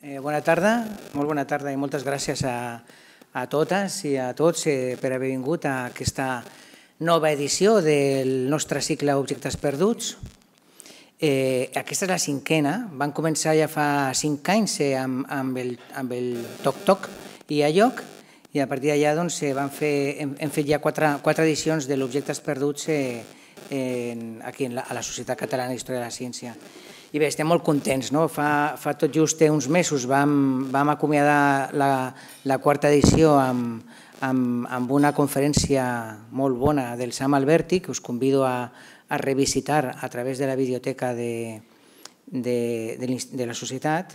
Eh, bona tarda, molt bona tarda i moltes gràcies a, a totes i a tots eh, per haver vingut a aquesta nova edició del nostre cicle Objectes Perduts. Eh, aquesta és la cinquena, van començar ja fa cinc anys eh, amb, amb, el, amb el Toc Toc i a lloc i a partir d'allà doncs, eh, van fer, hem, hem fet ja quatre, quatre edicions de l'Objectes Perduts eh, en, aquí en la, a la Societat Catalana d'Història de la Ciència. I bé, estem molt contents. No? Fa, fa tot just uns mesos vam, vam acomiadar la, la quarta edició amb, amb, amb una conferència molt bona del Sam Alberti, que us convido a, a revisitar a través de la biblioteca de, de, de, de la societat.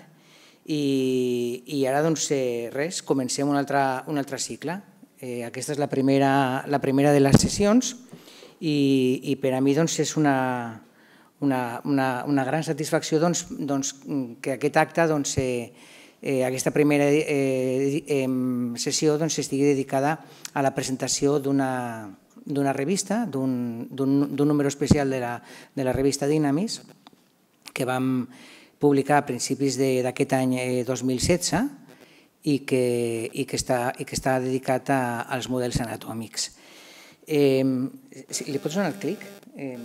I, i ara, doncs, eh, res, comencem un altre, un altre cicle. Eh, aquesta és la primera, la primera de les sessions i, i per a mi doncs, és una, una, una, una gran satisfacció doncs, doncs, que aquest acte, doncs, eh, eh, aquesta primera eh, eh, sessió doncs, estigui dedicada a la presentació d'una revista, d'un número especial de la, de la revista Dynamis, que vam publicar a principis d'aquest any eh, 2016 i que, i, que està, i que està dedicat a, als models anatòmics. Eh, ¿Le pots donar el clic? Eh,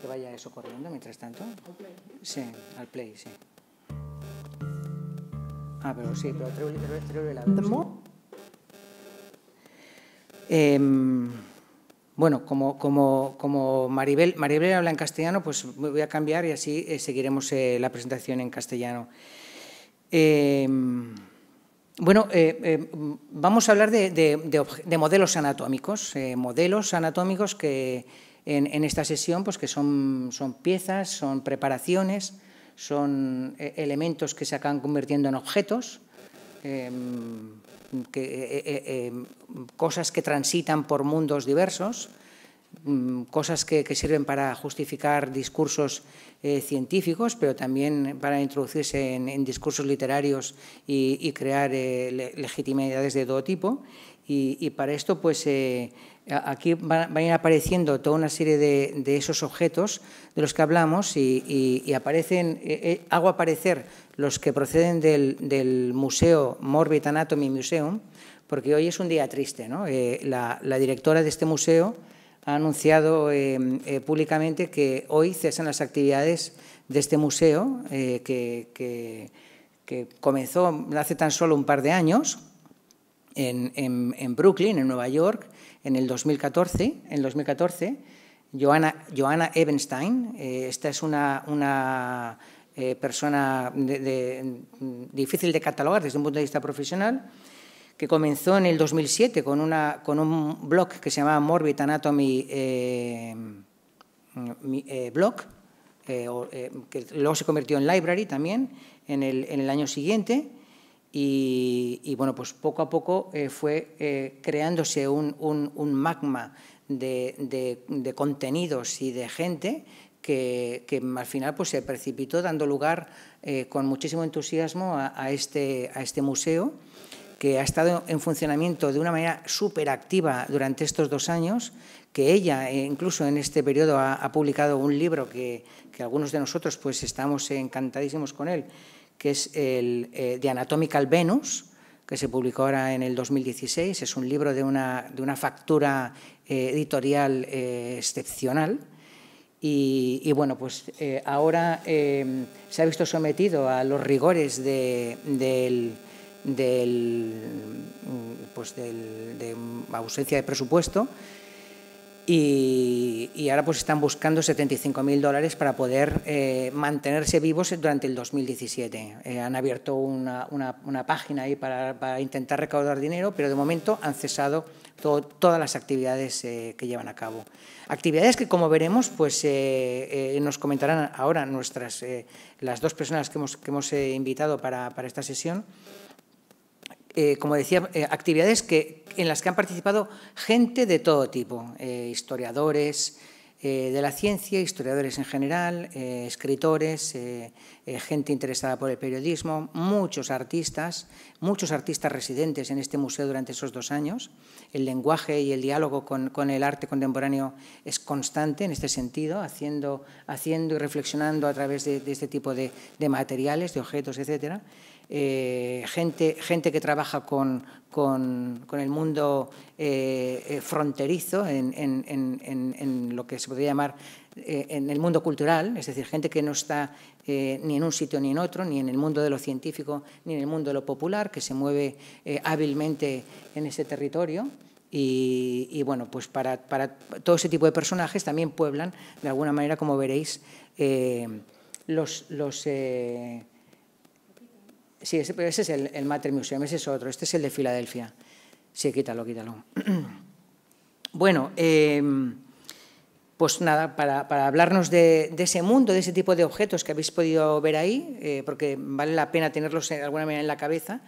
que vaya eso corriendo mientras tanto. Sí, al play, sí. Ah, pero sí, pero la veu. Sí. Eh, bueno, como, como, como Maribel, Maribel habla en castellano, pues voy a cambiar y así eh, seguiremos eh, la presentación en castellano. Eh, bueno, vamos a hablar de, de, de, de modelos anatómicos, modelos anatómicos que en, esta sesión, pues que son, son piezas, son preparaciones, son eh, elementos que se acaban convirtiendo en objetos, que, eh, eh, eh, cosas que transitan por mundos diversos, mm, cosas que, sirven para justificar discursos científicos, pero también para introducirse en, discursos literarios y, crear le, legitimidades de todo tipo. Y, para esto, pues aquí van, a ir apareciendo toda una serie de, esos objetos de los que hablamos y, aparecen, eh, eh, hago aparecer los que proceden del, Museo Morbid Anatomy Museum, porque hoy es un día triste. ¿no? Eh, la, directora de este museo ha anunciado eh, eh, públicamente que hoy cesan las actividades de este museo, que, que, comenzó hace tan solo un par de años en, en Brooklyn, en Nueva York, en el 2014, en 2014 Johanna, Ebenstein, eh, esta es una, eh, persona difícil de catalogar desde un punto de vista profesional, que comenzó en el 2007 con, un blog que se llamaba Morbid Anatomy eh, eh Blog, que luego se convirtió en Library también en el año siguiente, y, bueno, pues poco a poco eh, fue eh, creándose un, magma de, contenidos y de gente que, que, al final pues, se precipitó dando lugar eh, con muchísimo entusiasmo este, a este museo que ha estado en funcionamiento de una manera súper activa durante estos dos años, que ella incluso en este periodo ha, ha publicado un libro que, que, algunos de nosotros pues estamos encantadísimos con él, que es el eh, de Anatomical Venus, que se publicó ahora en el 2016. Es un libro de una, de una factura eh, editorial eh, excepcional. Y, bueno, pues eh, ahora se ha visto sometido a los rigores de, del, del, pues del, de ausencia de presupuesto y, y, ahora pues están buscando 75.000 dólares para poder eh, mantenerse vivos durante el 2017. Eh, han abierto una, una, una página ahí para, para, intentar recaudar dinero, pero de momento han cesado todo, todas las actividades eh, que llevan a cabo. Actividades que, como veremos, pues eh, eh, nos comentarán ahora nuestras, eh, las dos personas que hemos, que hemos invitado para, para esta sesión, eh, como decía, eh, actividades que, en las que han participado gente de todo tipo, eh, historiadores de la ciencia, historiadores en general, escritores, gente interesada por el periodismo, muchos artistas, muchos artistas residentes en este museo durante esos dos años. El lenguaje y el diálogo con, el arte contemporáneo es constante en este sentido, haciendo, haciendo y reflexionando a través de, este tipo de materiales, de objetos, etcétera gente, gente que trabaja con, con, el mundo fronterizo en, lo que se podría llamar en el mundo cultural, es decir, gente que no está ni en un sitio ni en otro, ni en el mundo de lo científico ni en el mundo de lo popular, que se mueve hábilmente en ese territorio. Y, bueno, pues para, todo ese tipo de personajes también pueblan, de alguna manera, como veréis, eh, los... los eh, sí, ese, es el, el Matter Museum, ese es otro, este es el de Filadelfia. Sí, quítalo, quítalo. Bueno, em, pues nada, para, hablarnos de, ese mundo, de ese tipo de objetos que habéis podido ver ahí, eh, porque vale la pena tenerlos de alguna manera en la cabeza,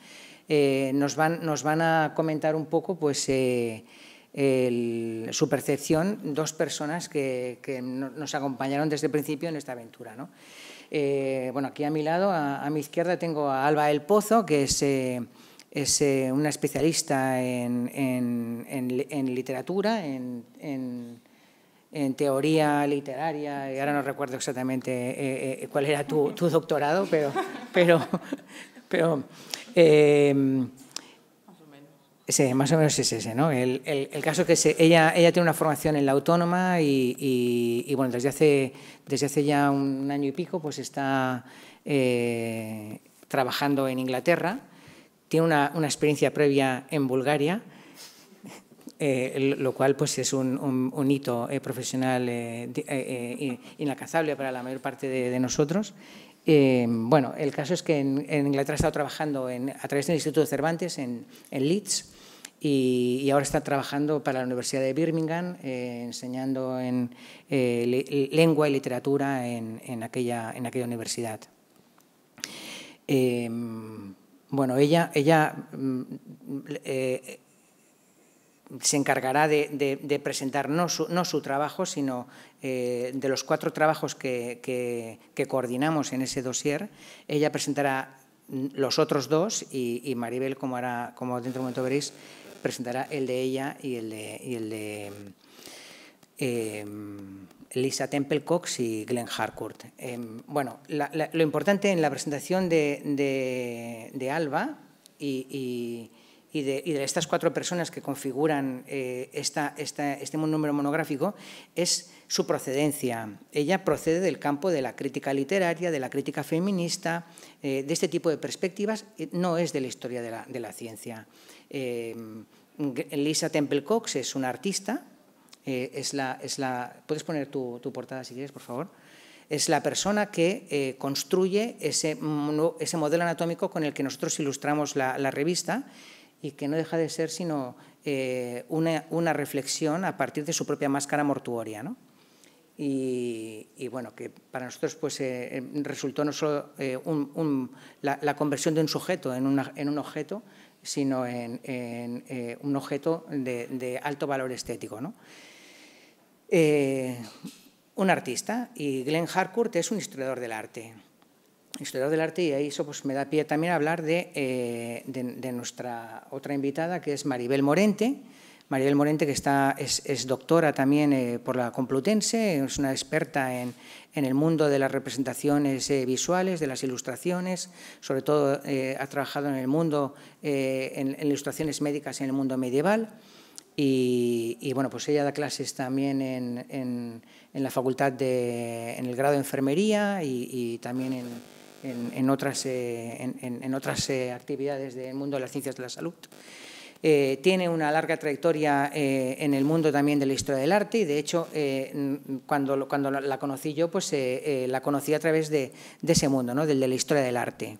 eh, nos, van, nos van a comentar un poco pues, eh, su percepción dos personas que, nos acompañaron desde el principio en esta aventura. Eh, bueno, aquí a mi lado, a, mi izquierda, tengo a Alba El Pozo, que es, es una especialista en, en, literatura, en, teoría literaria, y ahora no recuerdo exactamente cuál era tu, tu doctorado, pero, pero, pero sí, más o menos es ese, ¿no? El, caso es que ella, ella tiene una formación en la autónoma y, bueno, desde hace, desde hace ya un año y pico pues está eh, trabajando en Inglaterra, tiene una, experiencia previa en Bulgaria, eh, lo cual pues es un, hito eh, profesional inalcanzable para la mayor parte de nosotros. Bueno, el caso es que en, Inglaterra ha estado trabajando a través del Instituto Cervantes en, Leeds y, ahora está trabajando para la Universidad de Birmingham, eh, enseñando en eh, lengua y literatura en, aquella, universidad. bueno, ella, mm, se encargará de, presentar no su, trabajo, sino eh, de los cuatro trabajos que, coordinamos en ese dossier. Ella presentará los otros dos y, Maribel, como, hará, como dentro de un momento veréis, presentará el de ella y el de, eh, Lisa Temple Cox y Glenn Harcourt. Eh, bueno, lo importante en la presentación de, Alba y y de, estas cuatro personas que configuran eh, esta, este número monográfico es su procedencia. Ella procede del campo de la crítica literaria, de la crítica feminista, eh, de este tipo de perspectivas, no es de la historia de la, ciencia. Eh, Lisa Temple Cox es una artista, es la, es la, ¿puedes poner tu, portada si quieres, por favor? es la persona que construye ese, modelo anatómico con el que nosotros ilustramos la, revista y que no deja de ser sino eh, una, reflexión a partir de su propia máscara mortuoria. ¿no? Y, bueno, que para nosotros pues, eh, resultó no solo eh, la, conversión de un sujeto en, en un objeto, sino en, un objeto de, alto valor estético. ¿no? un artista y Glenn Harcourt es un historiador del arte historiador del arte, y eso pues, me da pie también a hablar eh, de, nuestra otra invitada, que es Maribel Morente. Maribel Morente, que está, es, doctora también eh, por la Complutense, es una experta en, el mundo de las representaciones eh, visuales, de las ilustraciones, sobre todo ha trabajado en el mundo, en, ilustraciones médicas en el mundo medieval. Y, bueno, pues ella da clases también en, la facultad, de, en el grado de enfermería y también en, en, otras, eh, en, otras eh, actividades del mundo de las ciencias de la salud. Eh, tiene una larga trayectoria en el mundo también de la historia del arte y de hecho cuando, cuando la conocí yo pues la conocí a través de, ese mundo, ¿no? del de la historia del arte,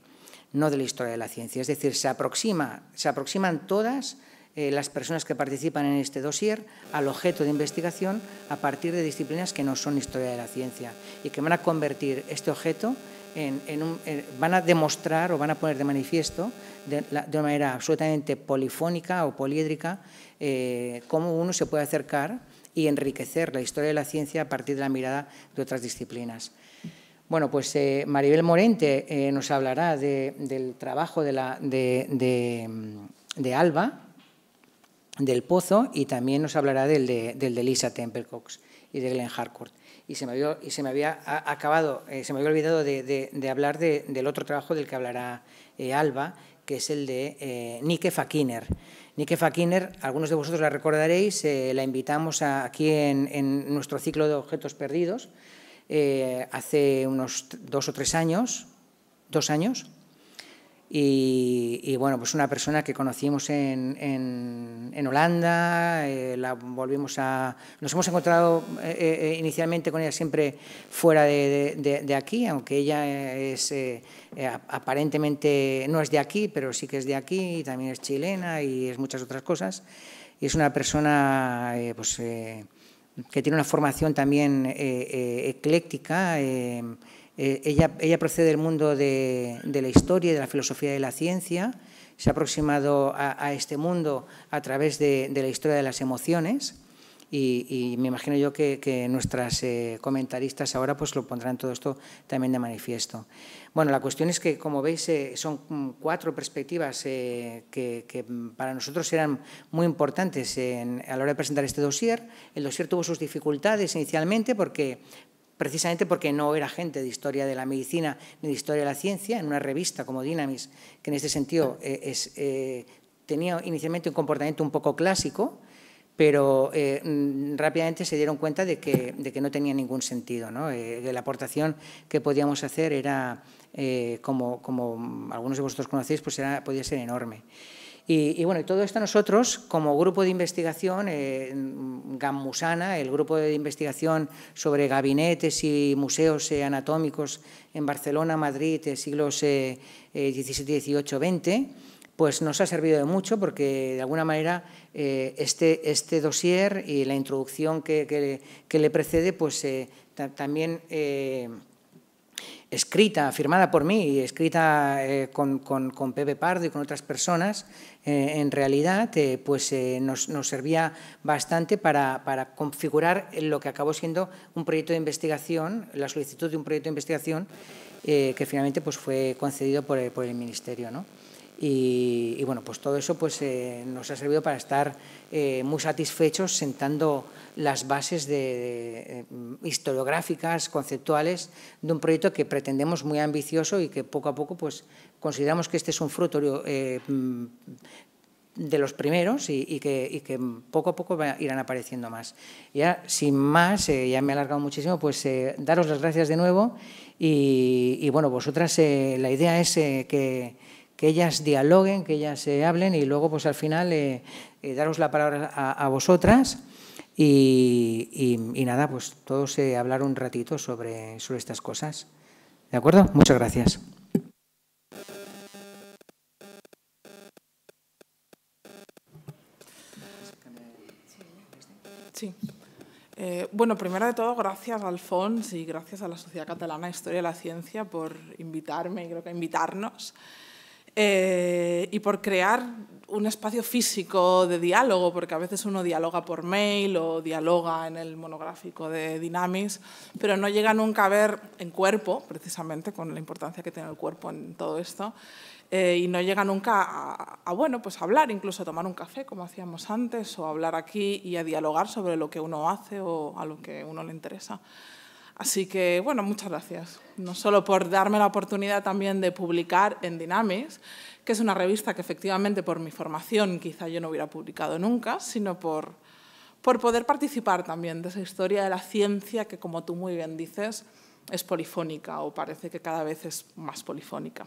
no de la historia de la ciencia. Es decir, se, aproxima, se aproximan todas las personas que participan en este dossier al objeto de investigación a partir de disciplinas que no son historia de la ciencia y que van a convertir este objeto van a demostrar o van a poner de manifiesto de, una manera absolutamente polifónica o poliédrica eh, cómo uno se puede acercar y enriquecer la historia de la ciencia a partir de la mirada de otras disciplinas. Bueno, pues eh, Maribel Morente eh, nos hablará del trabajo de, la, de, Alba, del Pozo, y también nos hablará del de, del de Lisa Templecox y de Glenn Harcourt y se me había, y se me había acabado, se me había olvidado de, hablar del otro trabajo del que hablará ALBA, que es el de Nike Fakiner. Nike Fakiner, algunos de vosotros la recordaréis, la invitamos aquí en, nuestro ciclo de objetos perdidos hace unos dos o tres años, dos años, y, bueno, pues una persona que conocimos en, en, Holanda, eh, la volvimos a... Nos hemos encontrado eh, eh, inicialmente con ella siempre fuera de, de, aquí, aunque ella es aparentemente no es de aquí, pero sí que es de aquí, y también es chilena y es muchas otras cosas. Y es una persona pues, que tiene una formación también ecléctica, eh, ella, ella, procede del mundo de, la historia y de la filosofía de la ciencia, se ha aproximado a, este mundo a través de, la historia de las emociones y, me imagino yo que, que nuestras eh, comentaristas ahora pues lo pondrán todo esto también de manifiesto. Bueno, la cuestión es que, como veis, eh, son cuatro perspectivas que, para nosotros eran muy importantes a la hora de presentar este dossier. El dossier tuvo sus dificultades inicialmente porque precisamente porque no era gente de historia de la medicina ni de historia de la ciencia, en una revista como Dynamis, que en este sentido eh, eh, tenía inicialmente un comportamiento un poco clásico, pero eh, mm, rápidamente se dieron cuenta de que, no tenía ningún sentido. ¿no? la aportación que podíamos hacer era, como, algunos de vosotros conocéis, pues era, podía ser enorme. Y, bueno, y todo esto nosotros, como grupo de investigación, eh, GAMMUSANA, el grupo de investigación sobre gabinetes y museos eh, anatómicos en Barcelona, Madrid, eh, siglos XVII, XVIII, XX, pues nos ha servido de mucho porque de alguna manera este, este dossier y la introducción que, que, le precede, pues también escrita, firmada por mí y escrita con, con, Pepe Pardo y con otras personas, eh, en realidad eh, pues, eh, nos, servía bastante para, configurar lo que acabó siendo un proyecto de investigación, la solicitud de un proyecto de investigación que finalmente pues, fue concedido por el, por el Ministerio. ¿no? Y, bueno, pues todo eso pues, nos ha servido para estar muy satisfechos sentando las bases de, historiográficas, conceptuales, de un proyecto que pretendemos muy ambicioso y que poco a poco pues, consideramos que este es un fruto eh, de los primeros y, que, poco a poco irán apareciendo más. Ya, sin más, eh, ya me he alargado muchísimo, pues eh, daros las gracias de nuevo y, bueno, vosotras, la idea es que, ellas dialoguen, que ellas hablen y luego, pues al final, daros la palabra a, vosotras y, nada, pues todos hablar un ratito sobre, sobre estas cosas. ¿De acuerdo? Muchas gracias. Sí. Eh, bueno, primero de todo, gracias a Alfons y gracias a la Sociedad Catalana de Historia de la Ciencia por invitarme y creo que invitarnos eh, y por crear un espacio físico de diálogo, porque a veces uno dialoga por mail o dialoga en el monográfico de Dynamis, pero no llega nunca a ver en cuerpo, precisamente con la importancia que tiene el cuerpo en todo esto, eh, y no llega nunca a, bueno, pues hablar, incluso a tomar un café como hacíamos antes, o hablar aquí y a dialogar sobre lo que uno hace o a lo que uno le interesa. Así que, bueno, muchas gracias. No solo por darme la oportunidad también de publicar en Dynamis, que es una revista que efectivamente por mi formación quizá yo no hubiera publicado nunca, sino por, por poder participar también de esa historia de la ciencia que, como tú muy bien dices, es polifónica o parece que cada vez es más polifónica.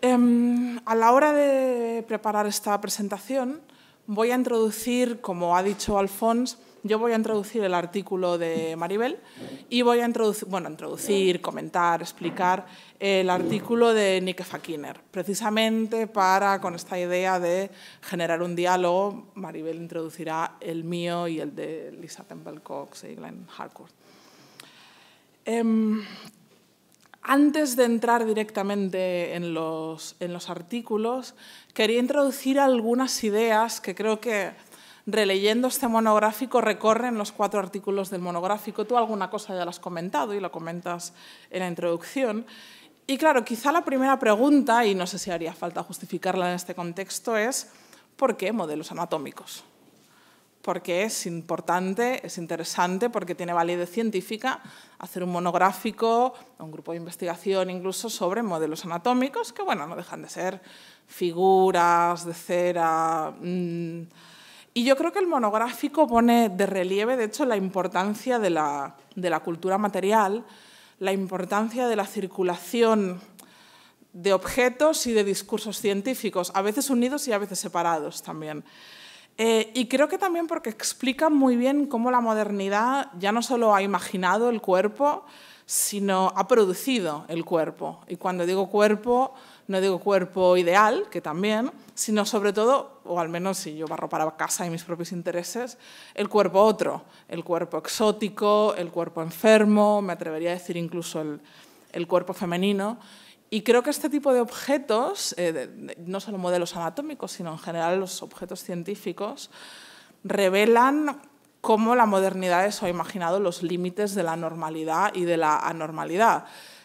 Em, a la hora de preparar esta presentación, voy a introducir, como ha dicho Alfons, yo voy a introducir el artículo de Maribel y voy a introducir, bueno, introducir, comentar, explicar el artículo de Nick Fakiner, precisamente para, con esta idea de generar un diálogo, Maribel introducirá el mío y el de Lisa Temple Cox y Glenn Harcourt. Em, antes de entrar directamente en los, en los artículos, quería introducir algunas ideas que creo que releyendo este monográfico recorren los cuatro artículos del monográfico. Tú alguna cosa ya la has comentado y lo comentas en la introducción. Y claro, quizá la primera pregunta, y no sé si haría falta justificarla en este contexto, es ¿por qué modelos anatómicos? porque es importante, es interesante, porque tiene validez científica hacer un monográfico, un grupo de investigación incluso sobre modelos anatómicos, que bueno, no dejan de ser figuras de cera. Mm. Y yo creo que el monográfico pone de relieve, de hecho, la importancia de la, cultura material, la importancia de la circulación de objetos y de discursos científicos, a veces unidos y a veces separados también. Eh, y creo que también porque explica muy bien cómo la modernidad ya no solo ha imaginado el cuerpo, sino ha producido el cuerpo. Y cuando digo cuerpo, no digo cuerpo ideal, que también, sino sobre todo, o al menos si yo barro para casa y mis propios intereses, el cuerpo otro, el cuerpo exótico, el cuerpo enfermo, me atrevería a decir incluso el, cuerpo femenino, y creo que este tipo de objetos, eh, no solo modelos anatómicos, sino en general los objetos científicos, revelan cómo la modernidad eso ha imaginado los límites de la normalidad y de la anormalidad.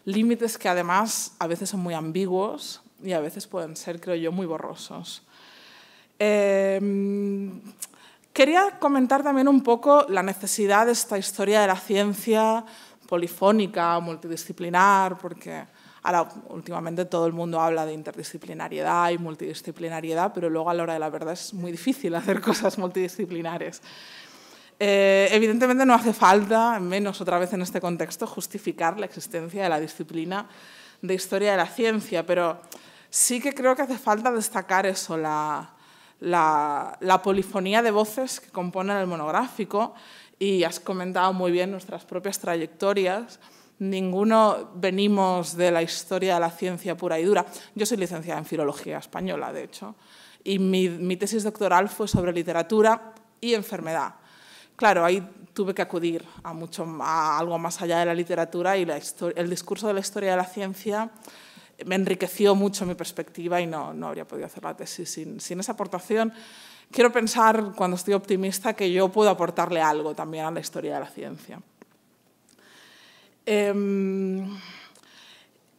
Límites que además a veces son muy ambiguos y a veces pueden ser, creo yo, muy borrosos. Em, quería comentar también un poco la necesidad de esta historia de la ciencia polifónica, multidisciplinar, porque Ahora, últimamente todo el mundo habla de interdisciplinariedad y multidisciplinariedad, pero luego a la hora de la verdad es muy difícil hacer cosas multidisciplinares. Eh, evidentemente no hace falta, menos otra vez en este contexto, justificar la existencia de la disciplina de historia de la ciencia, pero sí que creo que hace falta destacar eso, la, la, la polifonía de voces que componen el monográfico y has comentado muy bien nuestras propias trayectorias Ninguno venimos de la historia de la ciencia pura y dura. Yo soy licenciada en Filología Española, de hecho, y mi, tesis doctoral fue sobre literatura y enfermedad. Claro, ahí tuve que acudir a, mucho, a algo más allá de la literatura y el discurso de la historia de la ciencia me enriqueció mucho mi perspectiva y no, no habría podido hacer la tesis sin, esa aportación. Quiero pensar, cuando estoy optimista, que yo puedo aportarle algo también a la historia de la ciencia. Em,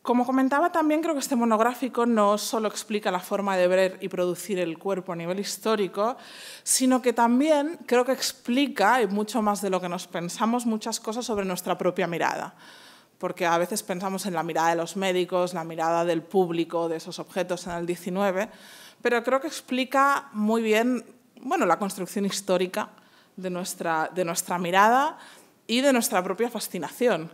como comentaba también, creo que este monográfico no solo explica la forma de ver y producir el cuerpo a nivel histórico, sino que también creo que explica, y mucho más de lo que nos pensamos, muchas cosas sobre nuestra propia mirada. Porque a veces pensamos en la mirada de los médicos, la mirada del público de esos objetos en el 19, pero creo que explica muy bien bueno, la construcción histórica de nuestra, de nuestra mirada y de nuestra propia fascinación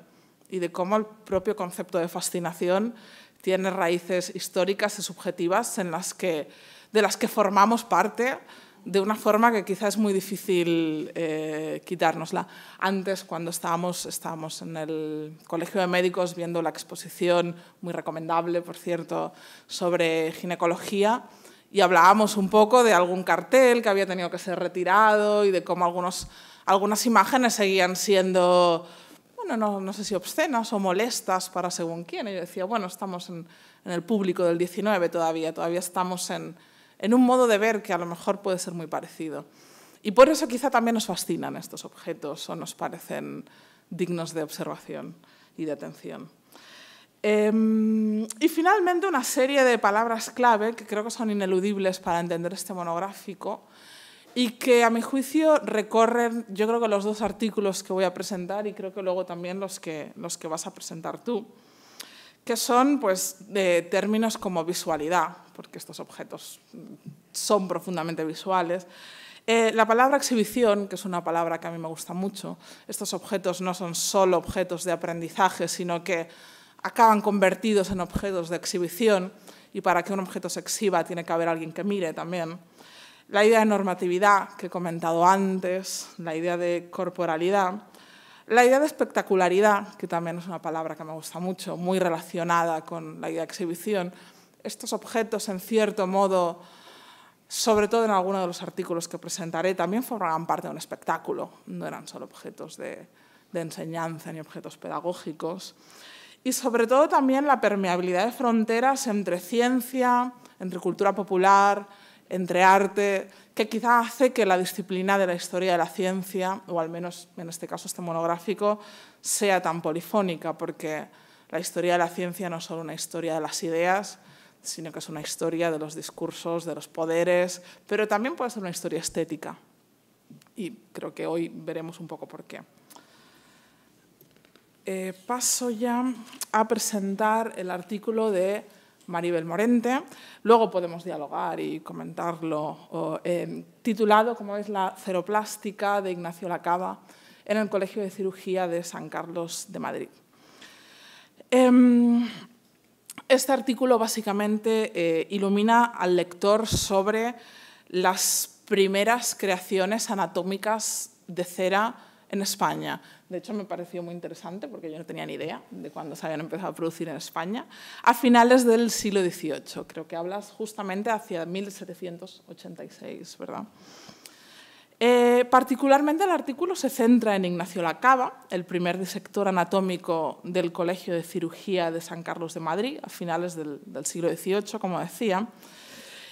y de cómo el propio concepto de fascinación tiene raíces históricas y subjetivas en las que, de las que formamos parte de una forma que quizás es muy difícil eh, quitárnosla. Antes, cuando estábamos, estábamos en el Colegio de Médicos viendo la exposición, muy recomendable, por cierto, sobre ginecología, y hablábamos un poco de algún cartel que había tenido que ser retirado y de cómo algunos, algunas imágenes seguían siendo no, no, sé si obscenas o molestas para según quién. Y yo decía, bueno, estamos en, el público del 19 todavía, todavía estamos en, en un modo de ver que a lo mejor puede ser muy parecido. Y por eso quizá también nos fascinan estos objetos o nos parecen dignos de observación y de atención. Em, y finalmente una serie de palabras clave que creo que son ineludibles para entender este monográfico y que a mi juicio recorren, yo creo que los dos artículos que voy a presentar y creo que luego también los que, los que vas a presentar tú, que son pues, de términos como visualidad, porque estos objetos son profundamente visuales. Eh, la palabra exhibición, que es una palabra que a mí me gusta mucho, estos objetos no son solo objetos de aprendizaje, sino que acaban convertidos en objetos de exhibición y para que un objeto se exhiba tiene que haber alguien que mire también la idea de normatividad que he comentado antes, la idea de corporalidad, la idea de espectacularidad, que también es una palabra que me gusta mucho, muy relacionada con la idea de exhibición. Estos objetos, en cierto modo, sobre todo en algunos de los artículos que presentaré, también formaban parte de un espectáculo, no eran solo objetos de, de enseñanza ni objetos pedagógicos. Y sobre todo también la permeabilidad de fronteras entre ciencia, entre cultura popular, entre arte, que quizá hace que la disciplina de la historia de la ciencia, o al menos en este caso este monográfico, sea tan polifónica, porque la historia de la ciencia no es solo una historia de las ideas, sino que es una historia de los discursos, de los poderes, pero también puede ser una historia estética. y creo que hoy veremos un poco por qué. Eh, paso ya a presentar el artículo de Maribel Morente. Luego podemos dialogar y comentarlo, eh, titulado, como es, La ceroplástica de Ignacio Lacaba en el Colegio de Cirugía de San Carlos de Madrid. Em, este artículo básicamente eh, ilumina al lector sobre las primeras creaciones anatómicas de cera en España. De hecho, me pareció muy interesante porque yo no tenía ni idea de cuándo se habían empezado a producir en España. A finales del siglo XVIII, creo que hablas justamente hacia 1786, ¿verdad? Eh, particularmente el artículo se centra en Ignacio Lacaba, el primer disector anatómico del Colegio de Cirugía de San Carlos de Madrid, a finales del, del siglo XVIII, como decía,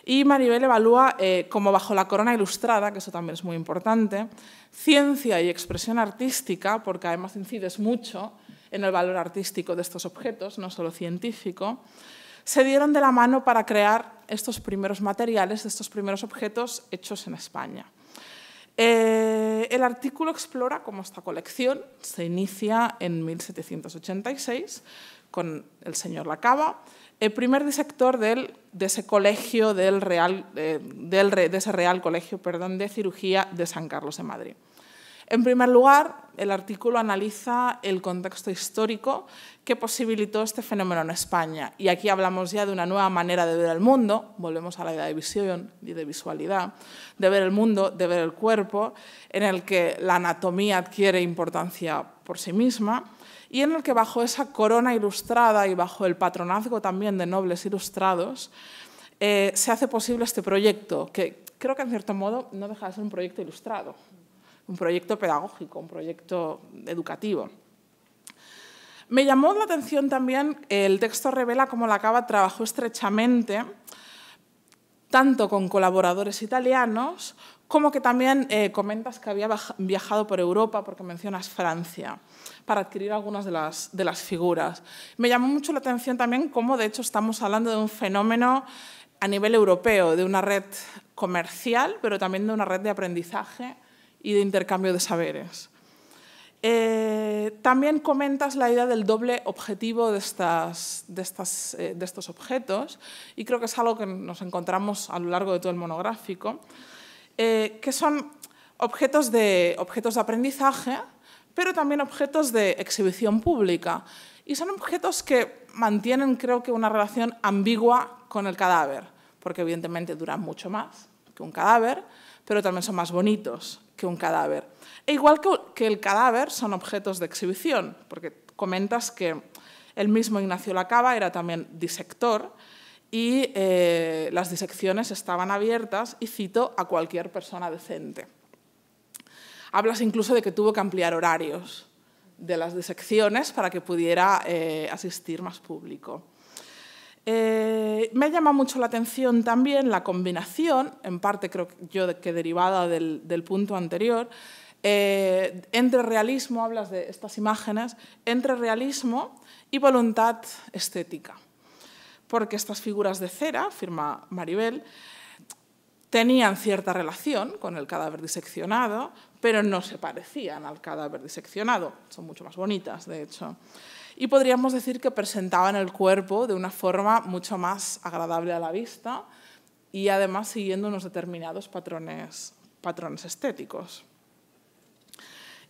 y Maribel evalúa eh, como bajo la corona ilustrada, que eso también es muy importante, ciencia y expresión artística, porque además incides mucho en el valor artístico de estos objetos, no solo científico, se dieron de la mano para crear estos primeros materiales, estos primeros objetos hechos en España. Eh, el artículo explora cómo esta colección se inicia en 1786 con el señor Lacaba, el primer disector de ese colegio del Real, eh, de ese Real Colegio perdón, de Cirugía de San Carlos de Madrid. En primer lugar, el artículo analiza el contexto histórico que posibilitó este fenómeno en España. Y aquí hablamos ya de una nueva manera de ver el mundo, volvemos a la idea de visión y de visualidad, de ver el mundo, de ver el cuerpo, en el que la anatomía adquiere importancia por sí misma y en el que bajo esa corona ilustrada y bajo el patronazgo también de nobles ilustrados, eh, se hace posible este proyecto, que creo que en cierto modo no deja de ser un proyecto ilustrado, un proyecto pedagógico, un proyecto educativo. Me llamó la atención también, el texto revela cómo la Cava trabajó estrechamente tanto con colaboradores italianos como que también eh, comentas que había viajado por Europa, porque mencionas Francia para adquirir algunas de las, de las figuras. Me llamó mucho la atención también cómo, de hecho, estamos hablando de un fenómeno a nivel europeo, de una red comercial, pero también de una red de aprendizaje y de intercambio de saberes. Eh, también comentas la idea del doble objetivo de, estas, de, estas, eh, de, estos objetos y creo que es algo que nos encontramos a lo largo de todo el monográfico, eh, que son objetos de, objetos de aprendizaje pero también objetos de exhibición pública. Y son objetos que mantienen, creo que, una relación ambigua con el cadáver, porque evidentemente duran mucho más que un cadáver, pero también son más bonitos que un cadáver. E igual que el cadáver, son objetos de exhibición, porque comentas que el mismo Ignacio Lacaba era también disector y eh, las disecciones estaban abiertas, y cito, a cualquier persona decente. Hablas incluso de que tuvo que ampliar horarios de las disecciones para que pudiera eh, asistir más público. Eh, me llama mucho la atención también la combinación, en parte creo yo que derivada del, punto anterior, eh, entre realismo, hablas de estas imágenes, entre realismo y voluntad estética. Porque estas figuras de cera, firma Maribel, tenían cierta relación con el cadáver diseccionado, pero no se parecían al cadáver diseccionado, son mucho más bonitas, de hecho. Y podríamos decir que presentaban el cuerpo de una forma mucho más agradable a la vista y además siguiendo unos determinados patrones, patrones estéticos.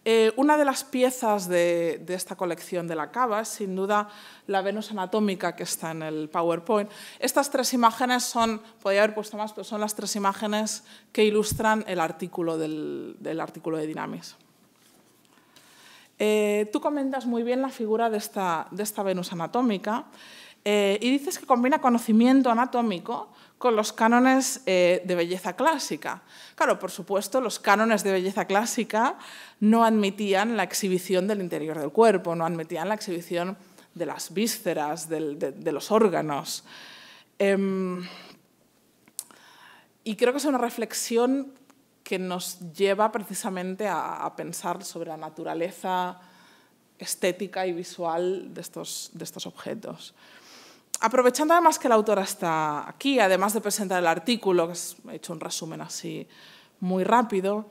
Eh, una de las piezas de, esta colección de la cava es sin duda la Venus anatómica que está en el PowerPoint. Estas tres imágenes son, podría haber puesto más, pero son las tres imágenes que ilustran el artículo del, artículo de Dynamis. Eh, tú comentas muy bien la figura de esta, Venus anatómica eh, y dices que combina conocimiento anatómico con los cánones eh, de belleza clásica. Claro, por supuesto, los cánones de belleza clásica no admitían la exhibición del interior del cuerpo, no admitían la exhibición de las vísceras, de, los órganos. Em, y creo que es una reflexión que nos lleva precisamente a, pensar sobre la naturaleza estética y visual de estos, de estos objetos aprovechando además que la autora está aquí, además de presentar el artículo, que he hecho un resumen así muy rápido,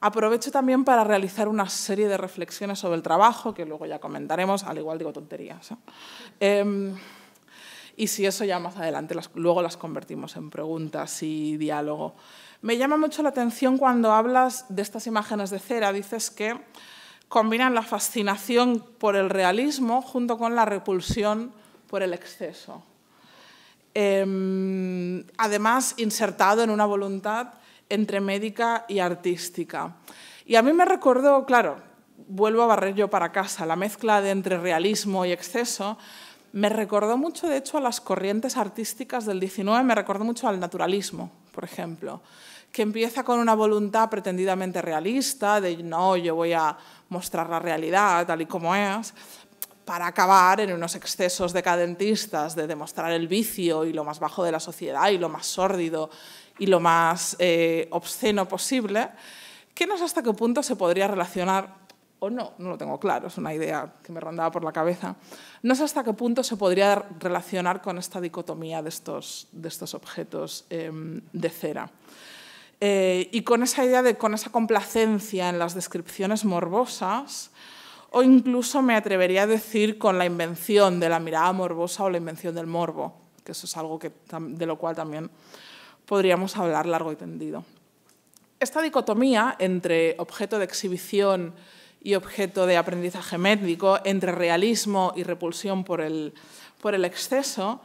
aprovecho también para realizar una serie de reflexiones sobre el trabajo, que luego ya comentaremos, al igual digo tonterías. Em, y si eso ya más adelante, luego las convertimos en preguntas y diálogo. Me llama mucho la atención cuando hablas de estas imágenes de cera, dices que combinan la fascinación por el realismo junto con la repulsión por el exceso. Em, además, insertado en una voluntad entre médica y artística. Y a mí me recordó, claro, vuelvo a barrer yo para casa, la mezcla de entre realismo y exceso, me recordó mucho, de hecho, a las corrientes artísticas del XIX, me recordó mucho al naturalismo, por ejemplo, que empieza con una voluntad pretendidamente realista, de no, yo voy a mostrar la realidad tal y como es, para acabar en unos excesos decadentistas de demostrar el vicio y lo más bajo de la sociedad y lo más sórdido y lo más eh, obsceno posible, que no hasta qué punto se podría relacionar, o no, no lo tengo claro, es una idea que me rondaba por la cabeza, no sé hasta qué punto se podría relacionar con esta dicotomía de estos, de estos objetos em, de cera. Eh, y con esa idea de, con esa complacencia en las descripciones morbosas, o incluso me atrevería a decir con la invención de la mirada morbosa o la invención del morbo, que eso es algo que, de lo cual también podríamos hablar largo y tendido. Esta dicotomía entre objeto de exhibición y objeto de aprendizaje médico, entre realismo y repulsión por el, por el exceso,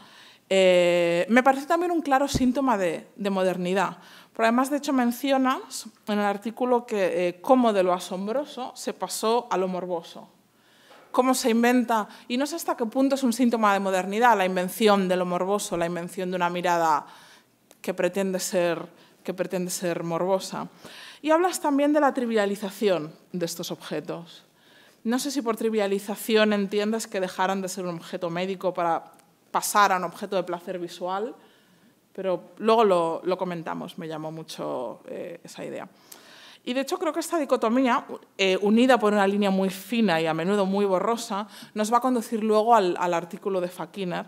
eh, me parece también un claro síntoma de, de modernidad, pero además, de hecho, mencionas en el artículo que eh, cómo de lo asombroso se pasó a lo morboso. Cómo se inventa, y no sé hasta qué punto es un síntoma de modernidad, la invención de lo morboso, la invención de una mirada que pretende ser, que pretende ser morbosa. Y hablas también de la trivialización de estos objetos. No sé si por trivialización entiendes que dejaran de ser un objeto médico para pasar a un objeto de placer visual pero luego lo, comentamos, me llamó mucho eh, esa idea. Y de hecho creo que esta dicotomía, eh, unida por una línea muy fina y a menudo muy borrosa, nos va a conducir luego al, artículo de Fakiner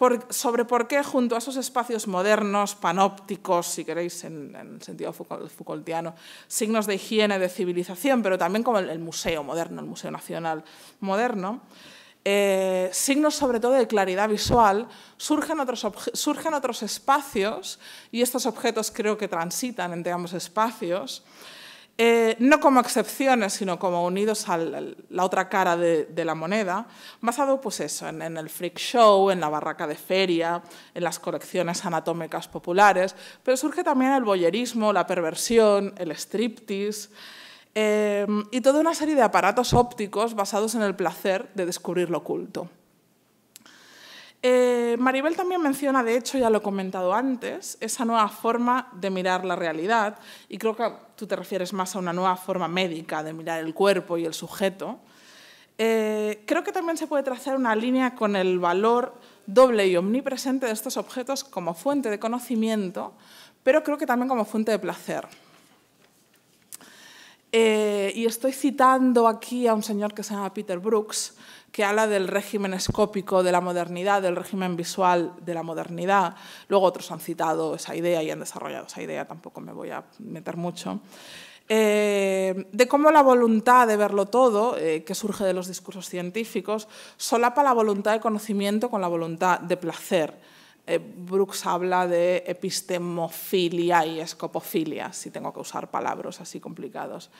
em, sobre por qué junto a esos espacios modernos, panópticos, si queréis, en, en sentido Foucaultiano, signos de higiene, de civilización, pero también como el museo moderno, el Museo Nacional moderno, eh, signos sobre todo de claridad visual, surgen otros, surgen otros espacios, y estos objetos creo que transitan entre ambos espacios, eh, no como excepciones, sino como unidos a la otra cara de, la moneda, basado pues eso, en, el freak show, en la barraca de feria, en las colecciones anatómicas populares, pero surge también el boyerismo, la perversión, el striptease, Em, y toda una serie de aparatos ópticos basados en el placer de descubrir lo oculto. Eh, Maribel también menciona, de hecho, ya lo he comentado antes, esa nueva forma de mirar la realidad, y creo que tú te refieres más a una nueva forma médica de mirar el cuerpo y el sujeto. Eh, creo que también se puede trazar una línea con el valor doble y omnipresente de estos objetos como fuente de conocimiento, pero creo que también como fuente de placer. Eh, y estoy citando aquí a un señor que se llama Peter Brooks, que habla del régimen escópico de la modernidad, del régimen visual de la modernidad. Luego otros han citado esa idea y han desarrollado esa idea, tampoco me voy a meter mucho. Eh, de cómo la voluntad de verlo todo, eh, que surge de los discursos científicos, solapa la voluntad de conocimiento con la voluntad de placer eh, Brooks habla de epistemofilia y escopofilia, si tengo que usar palabras así complicados.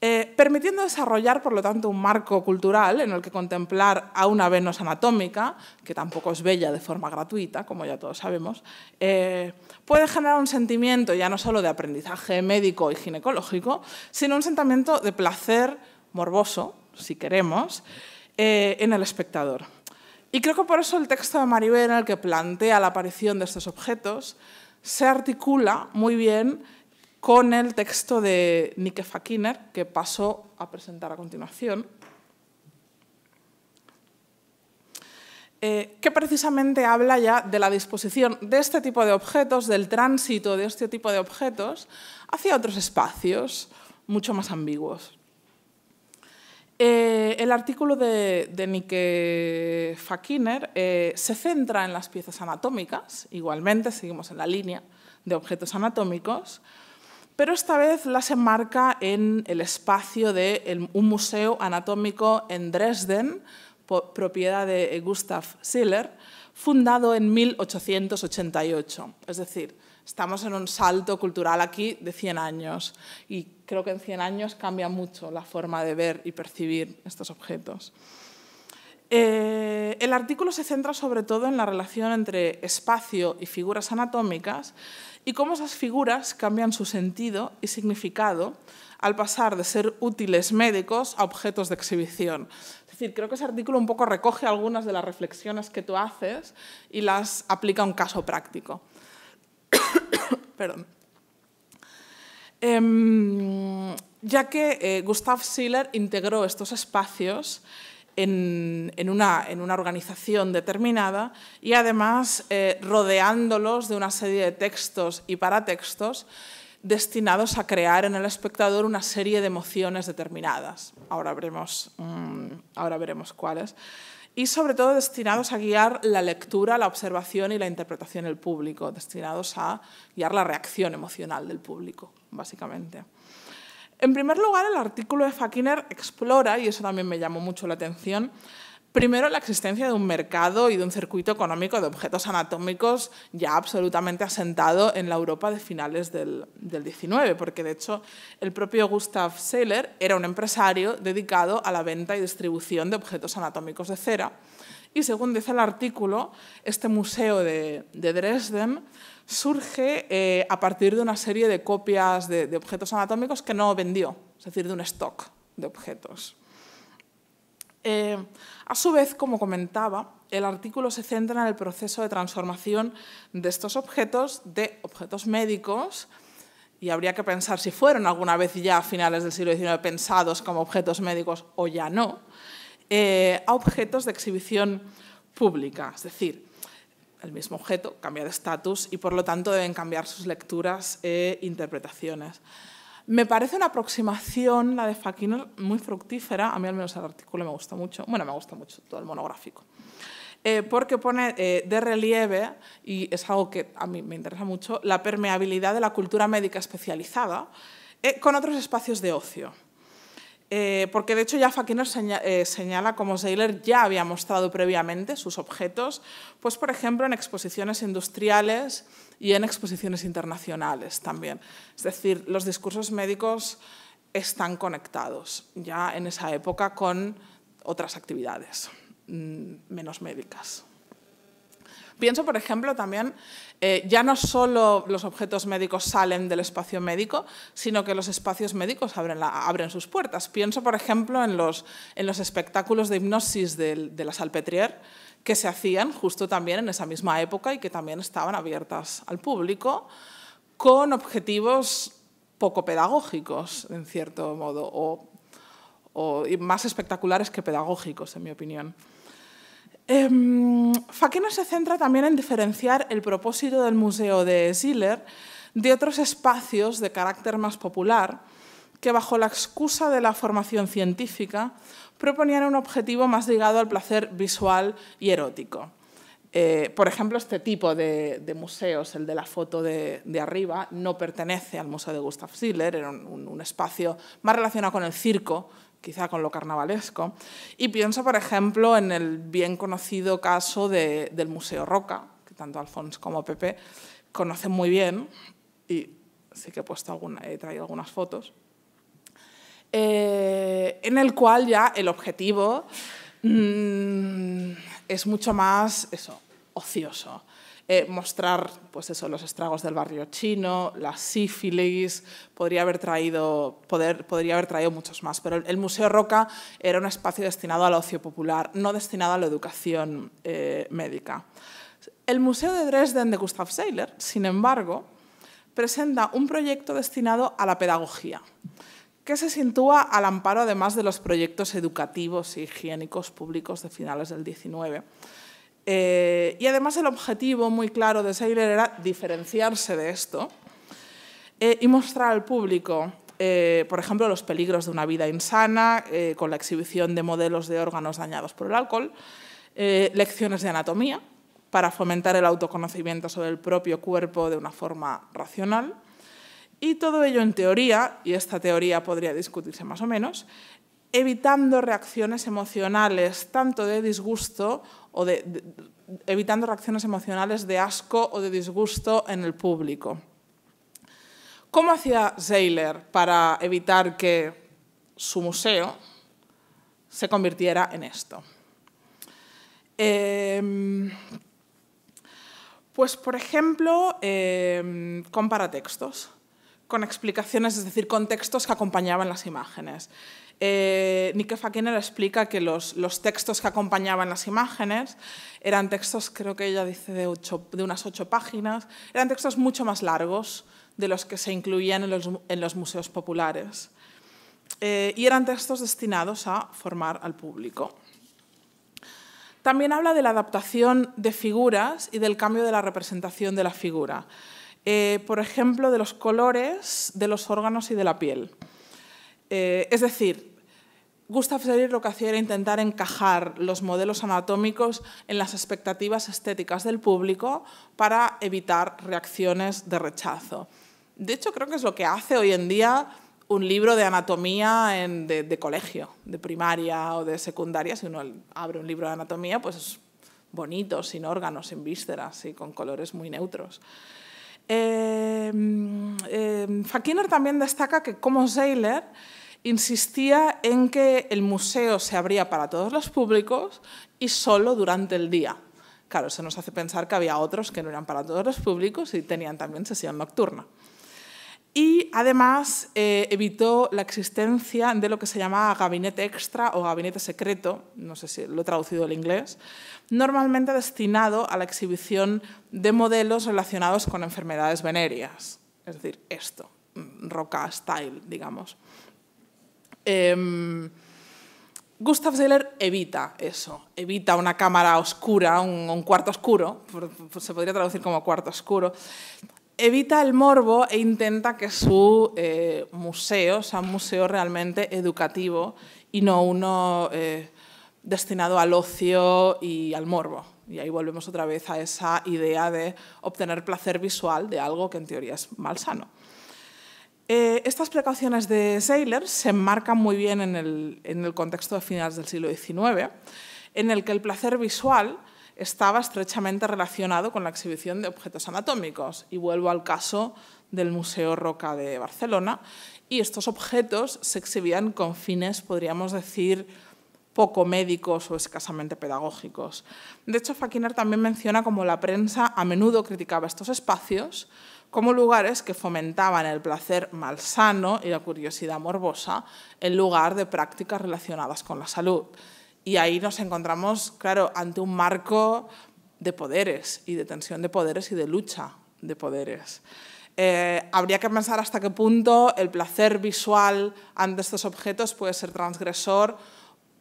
Eh, permitiendo desarrollar, por lo tanto, un marco cultural en el que contemplar a una Venus anatómica, que tampoco es bella de forma gratuita, como ya todos sabemos, eh, puede generar un sentimiento ya no solo de aprendizaje médico y ginecológico, sino un sentimiento de placer morboso, si queremos, en el espectador. Y creo que por eso el texto de Maribel, en el que plantea la aparición de estos objetos, se articula muy bien con el texto de Nike Fakiner, que paso a presentar a continuación, eh, que precisamente habla ya de la disposición de este tipo de objetos, del tránsito de este tipo de objetos hacia otros espacios mucho más ambiguos. Eh, el artículo de, de Nike Fakiner eh, se centra en las piezas anatómicas, igualmente seguimos en la línea de objetos anatómicos, pero esta vez las enmarca en el espacio de un museo anatómico en Dresden, propiedad de Gustav Siller, fundado en 1888. Es decir, estamos en un salto cultural aquí de 100 años y creo que en 100 años cambia mucho la forma de ver y percibir estos objetos. Eh, el artículo se centra sobre todo en la relación entre espacio y figuras anatómicas y cómo esas figuras cambian su sentido y significado al pasar de ser útiles médicos a objetos de exhibición. Es decir, creo que ese artículo un poco recoge algunas de las reflexiones que tú haces y las aplica a un caso práctico. Perdón. Em, ya que eh, Gustav Schiller integró estos espacios en, una, organización determinada y además eh, rodeándolos de una serie de textos y paratextos destinados a crear en el espectador una serie de emociones determinadas. Ahora veremos, mm, ahora veremos cuáles. Y sobre todo destinados a guiar la lectura, la observación y la interpretación del público, destinados a guiar la reacción emocional del público, básicamente. En primer lugar, el artículo de Fakiner explora, y eso también me llamó mucho la atención, primero la existencia de un mercado y de un circuito económico de objetos anatómicos ya absolutamente asentado en la Europa de finales del, del 19, porque de hecho el propio Gustav Seiler era un empresario dedicado a la venta y distribución de objetos anatómicos de cera. Y según dice el artículo, este museo de, de Dresden surge eh, a partir de una serie de copias de, objetos anatómicos que no vendió, es decir, de un stock de objetos. Eh, a su vez, como comentaba, el artículo se centra en el proceso de transformación de estos objetos de objetos médicos, y habría que pensar si fueron alguna vez ya a finales del siglo XIX pensados como objetos médicos o ya no, eh, a objetos de exhibición pública, es decir, el mismo objeto cambia de estatus y por lo tanto deben cambiar sus lecturas e interpretaciones. Me parece una aproximación, la de Fakiner, muy fructífera. A mí al menos el artículo me gusta mucho. Bueno, me gusta mucho todo el monográfico. Eh, porque pone eh, de relieve, y es algo que a mí me interesa mucho, la permeabilidad de la cultura médica especializada eh, con otros espacios de ocio. Eh, porque de hecho ya Fakiner eh, señala, como Seiler ya había mostrado previamente sus objetos, pues por ejemplo en exposiciones industriales y en exposiciones internacionales también. Es decir, los discursos médicos están conectados ya en esa época con otras actividades mm, menos médicas. Pienso, por ejemplo, también, eh, ya no solo los objetos médicos salen del espacio médico, sino que los espacios médicos abren, abren sus puertas. Pienso, por ejemplo, en los, en los espectáculos de hipnosis de, de la Salpetriere, que se hacían justo también en esa misma época y que también estaban abiertas al público, con objetivos poco pedagógicos, en cierto modo, o, o más espectaculares que pedagógicos, en mi opinión. Eh, se centra también en diferenciar el propósito del museo de Schiller de otros espacios de carácter más popular que bajo la excusa de la formación científica proponían un objetivo más ligado al placer visual y erótico. Eh, por ejemplo, este tipo de, museos, el de la foto de, arriba, no pertenece al Museo de Gustav Schiller, era un espacio más relacionado con el circo quizá con lo carnavalesco. Y pienso, por ejemplo, en el bien conocido caso del Museo Roca, que tanto Alfonso como Pepe conocen muy bien, y sí que he, puesto he traído algunas fotos, eh, en el cual ya el objetivo mm, es mucho más eso, ocioso. Eh, mostrar pues eso, los estragos del barrio chino, la sífilis, podría haber traído, poder, podría haber traído muchos más, pero el Museo Roca era un espacio destinado al ocio popular, no destinado a la educación eh, médica. El Museo de Dresden de Gustav Seiler, sin embargo, presenta un proyecto destinado a la pedagogía, que se sitúa al amparo además de los proyectos educativos y higiénicos públicos de finales del XIX eh, y además el objetivo muy claro de Seiler era diferenciarse de esto eh, y mostrar al público, eh, por ejemplo, los peligros de una vida insana con la exhibición de modelos de órganos dañados por el alcohol, lecciones de anatomía para fomentar el autoconocimiento sobre el propio cuerpo de una forma racional. Y todo ello en teoría, y esta teoría podría discutirse más o menos, evitando reacciones emocionales tanto de disgusto o de, evitando reacciones emocionales de asco o de disgusto en el público. ¿Cómo hacía Seiler para evitar que su museo se convirtiera en esto? Em, pues, por ejemplo, eh, compara textos con explicaciones, es decir, con textos que acompañaban las imágenes. Eh, Nike Fakiner explica que los, textos que acompañaban las imágenes eran textos, creo que ella dice, de, de unas ocho páginas, eran textos mucho más largos de los que se incluían en los, museos populares. Eh, y eran textos destinados a formar al público. También habla de la adaptación de figuras y del cambio de la representación de la figura. Eh, por ejemplo, de los colores, de los órganos y de la piel. Eh, es decir, Gustav Seiler lo que hacía era intentar encajar los modelos anatómicos en las expectativas estéticas del público para evitar reacciones de rechazo. De hecho, creo que es lo que hace hoy en día un libro de anatomía de, colegio, de primaria o de secundaria. Si uno abre un libro de anatomía, pues es bonito, sin órganos, sin vísceras y con colores muy neutros. Eh, Fakiner también destaca que como Seiler insistía en que el museo se abría para todos los públicos y solo durante el día. Claro, eso nos hace pensar que había otros que no eran para todos los públicos y tenían también sesión nocturna. Y además eh, evitó la existencia de lo que se llama gabinete extra o gabinete secreto, no sé si lo he traducido al inglés, normalmente destinado a la exhibición de modelos relacionados con enfermedades venéreas. Es decir, esto, roca style, digamos. Em, Gustav Zeller evita eso, evita una cámara oscura, un, cuarto oscuro, se podría traducir como cuarto oscuro, evita el morbo e intenta que su eh, museo sea un museo realmente educativo y no uno eh, destinado al ocio y al morbo. Y ahí volvemos otra vez a esa idea de obtener placer visual de algo que en teoría es malsano. Eh, estas precauciones de Seiler se enmarcan muy bien en el, contexto de finales del siglo XIX, en el que el placer visual estaba estrechamente relacionado con la exhibición de objetos anatómicos. Y vuelvo al caso del Museo Roca de Barcelona. Y estos objetos se exhibían con fines, podríamos decir, poco médicos o escasamente pedagógicos. De hecho, Fakiner también menciona cómo la prensa a menudo criticaba estos espacios como lugares que fomentaban el placer malsano y la curiosidad morbosa en lugar de prácticas relacionadas con la salud. Y ahí nos encontramos, claro, ante un marco de poderes y de tensión de poderes y de lucha de poderes. Eh, habría que pensar hasta qué punto el placer visual ante estos objetos puede ser transgresor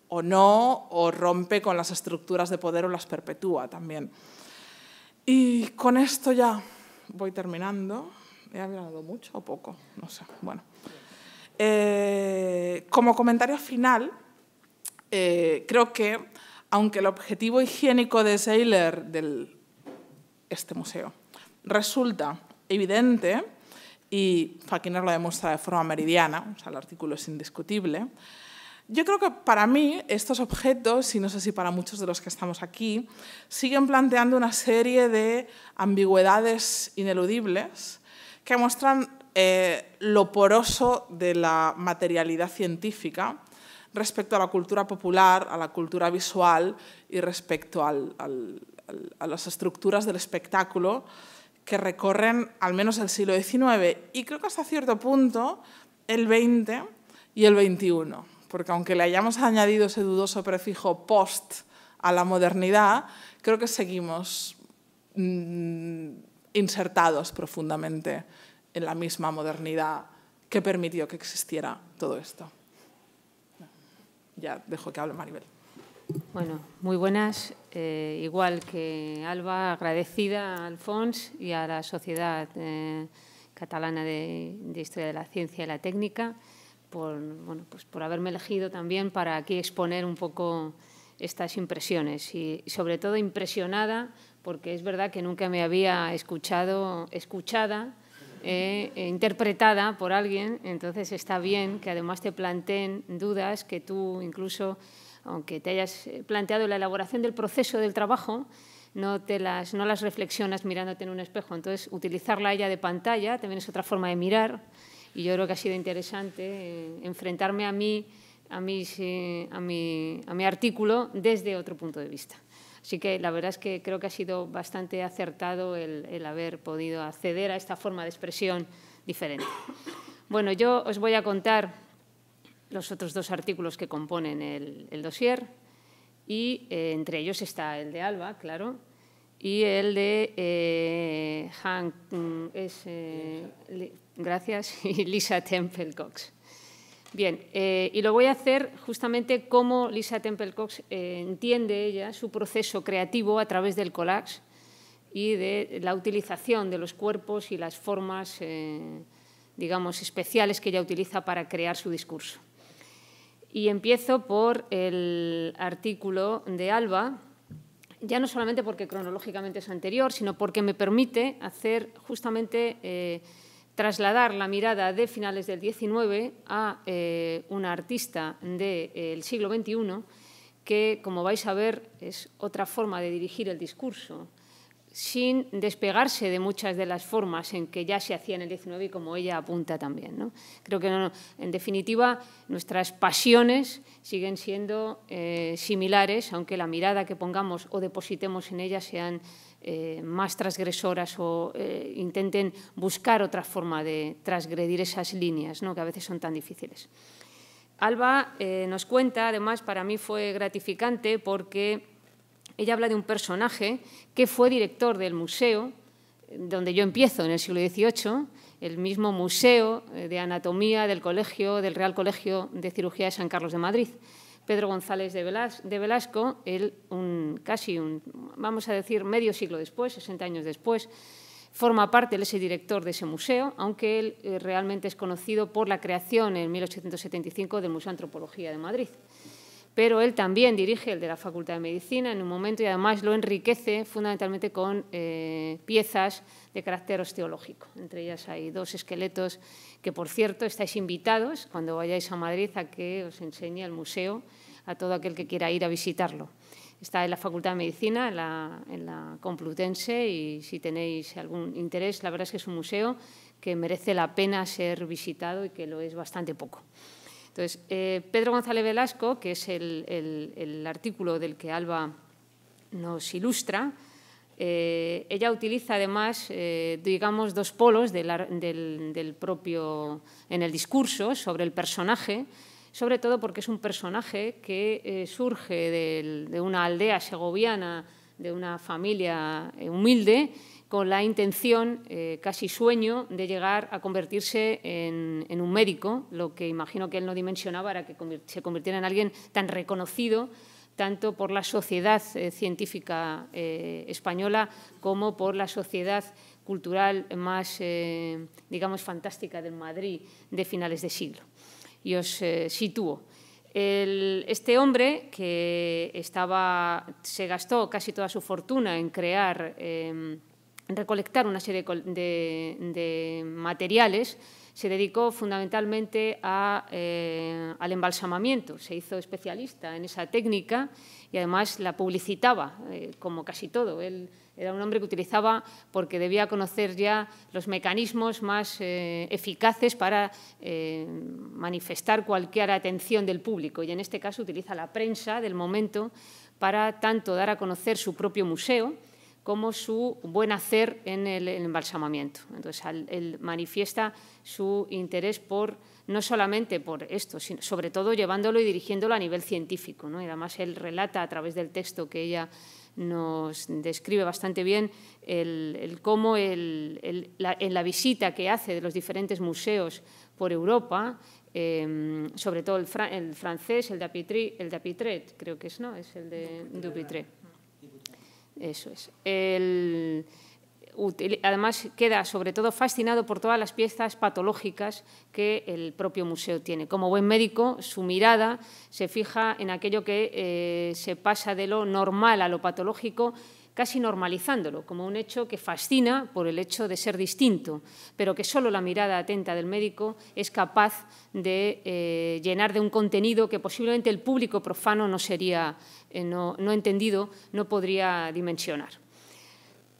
o no, o rompe con las estructuras de poder o las perpetúa también. Y con esto ya voy terminando. ¿He hablado mucho o poco? No sé. Bueno. Eh, como comentario final, eh, creo que, aunque el objetivo higiénico de Seiler de este museo resulta evidente, y Fakiner lo demuestra de forma meridiana, o sea, el artículo es indiscutible, yo creo que para mí estos objetos, y no sé si para muchos de los que estamos aquí, siguen planteando una serie de ambigüedades ineludibles que muestran eh, lo poroso de la materialidad científica respecto a la cultura popular, a la cultura visual y respecto a las estructuras del espectáculo que recorren al menos el siglo XIX y creo que hasta cierto punto el XX y el XXI porque aunque le hayamos añadido ese dudoso prefijo post a la modernidad, creo que seguimos mm, insertados profundamente en la misma modernidad que permitió que existiera todo esto. Ya dejo que hable Maribel. Bueno, muy buenas. Eh, igual que Alba, agradecida a Alfons y a la Sociedad eh, Catalana de Historia de la Ciencia y la Técnica por, bueno, pues por haberme elegido también para aquí exponer un poco estas impresiones y sobre todo impresionada porque es verdad que nunca me había escuchado, escuchada eh, interpretada por alguien, entonces está bien que además te planteen dudas que tú incluso, aunque te hayas planteado la elaboración del proceso del trabajo, no, te las, no las reflexionas mirándote en un espejo. Entonces, utilizarla ella de pantalla también es otra forma de mirar y yo creo que ha sido interesante eh, enfrentarme a mí, a, eh, a, mi, a mi artículo desde otro punto de vista. Así que la verdad es que creo que ha sido bastante acertado el, el haber podido acceder a esta forma de expresión diferente. Bueno, yo os voy a contar los otros dos artículos que componen el, el dossier y eh, entre ellos está el de Alba, claro, y el de eh, Hank, mm, es, eh, gracias, y Lisa Temple Cox. Bien, y lo voy a hacer justamente como Lisa Temple Cox entiende ella su proceso creativo a través del collage y de la utilización de los cuerpos y las formas, digamos, especiales que ella utiliza para crear su discurso. Y empiezo por el artículo de Alba, ya no solamente porque cronológicamente es anterior, sino porque me permite hacer justamente eh, trasladar la mirada de finales del XIX a eh, una artista del siglo XXI que, como vais a ver, es otra forma de dirigir el discurso sin despegarse de muchas de las formas en que ya se hacía en el XIX y como ella apunta también. ¿no? Creo que, en definitiva, nuestras pasiones siguen siendo eh, similares, aunque la mirada que pongamos o depositemos en ellas sean eh, más transgresoras o eh, intenten buscar otra forma de transgredir esas líneas ¿no? que a veces son tan difíciles. Alba nos cuenta, además, para mí fue gratificante porque ella habla de un personaje que fue director del museo, donde yo empiezo en el siglo XVIII, el mismo museo eh, de anatomía del colegio, del Real Colegio de Cirugía de San Carlos de Madrid. Pedro González de Velasco, él un, casi un, vamos a decir, medio siglo después, 60 años después, forma parte, él es el director de ese museo, aunque él eh, realmente es conocido por la creación en 1875 del Museo de Antropología de Madrid. Pero él también dirige el de la Facultad de Medicina en un momento y además lo enriquece fundamentalmente con eh, piezas de carácter osteológico. Entre ellas hay dos esqueletos que, por cierto, estáis invitados cuando vayáis a Madrid a que os enseñe el museo a todo aquel que quiera ir a visitarlo. Está en la Facultad de Medicina, en la, en la Complutense, y si tenéis algún interés, la verdad es que es un museo que merece la pena ser visitado y que lo es bastante poco. Entonces, eh, Pedro González Velasco, que es el, artículo del que Alba nos ilustra, eh, ella utiliza además, eh, digamos, dos polos del, propio en el discurso sobre el personaje, sobre todo porque es un personaje que surge de una aldea segoviana, de una familia humilde, con la intención, eh, casi sueño, de llegar a convertirse en, un médico, lo que imagino que él no dimensionaba era que se convirtiera en alguien tan reconocido tanto por la sociedad eh, científica eh, española como por la sociedad cultural más, digamos, fantástica del Madrid de finales de siglo. Y os sitúo. este hombre que estaba, se gastó casi toda su fortuna en crear recolectar una serie de, materiales, se dedicó fundamentalmente eh, al embalsamamiento. Se hizo especialista en esa técnica y además la publicitaba, eh, como casi todo. Él era un hombre que utilizaba, porque debía conocer ya los mecanismos más eh, eficaces para manifestar cualquier atención del público. Y en este caso utiliza la prensa del momento para tanto dar a conocer su propio museo, como su buen hacer en el, embalsamamiento. Entonces, él manifiesta su interés por no solamente por esto, sino sobre todo llevándolo y dirigiéndolo a nivel científico. ¿no? Y además él relata a través del texto que ella nos describe bastante bien el, cómo en la visita que hace de los diferentes museos por Europa, em, sobre todo el, francés, el de, el de Apitret, creo que es, ¿no? Es el de Dupitret eso es. además, queda sobre todo fascinado por todas las piezas patológicas que el propio museo tiene. Como buen médico, su mirada se fija en aquello que eh, se pasa de lo normal a lo patológico, casi normalizándolo como un hecho que fascina por el hecho de ser distinto, pero que solo la mirada atenta del médico es capaz de eh, llenar de un contenido que posiblemente el público profano no sería, eh, no, entendido, no podría dimensionar.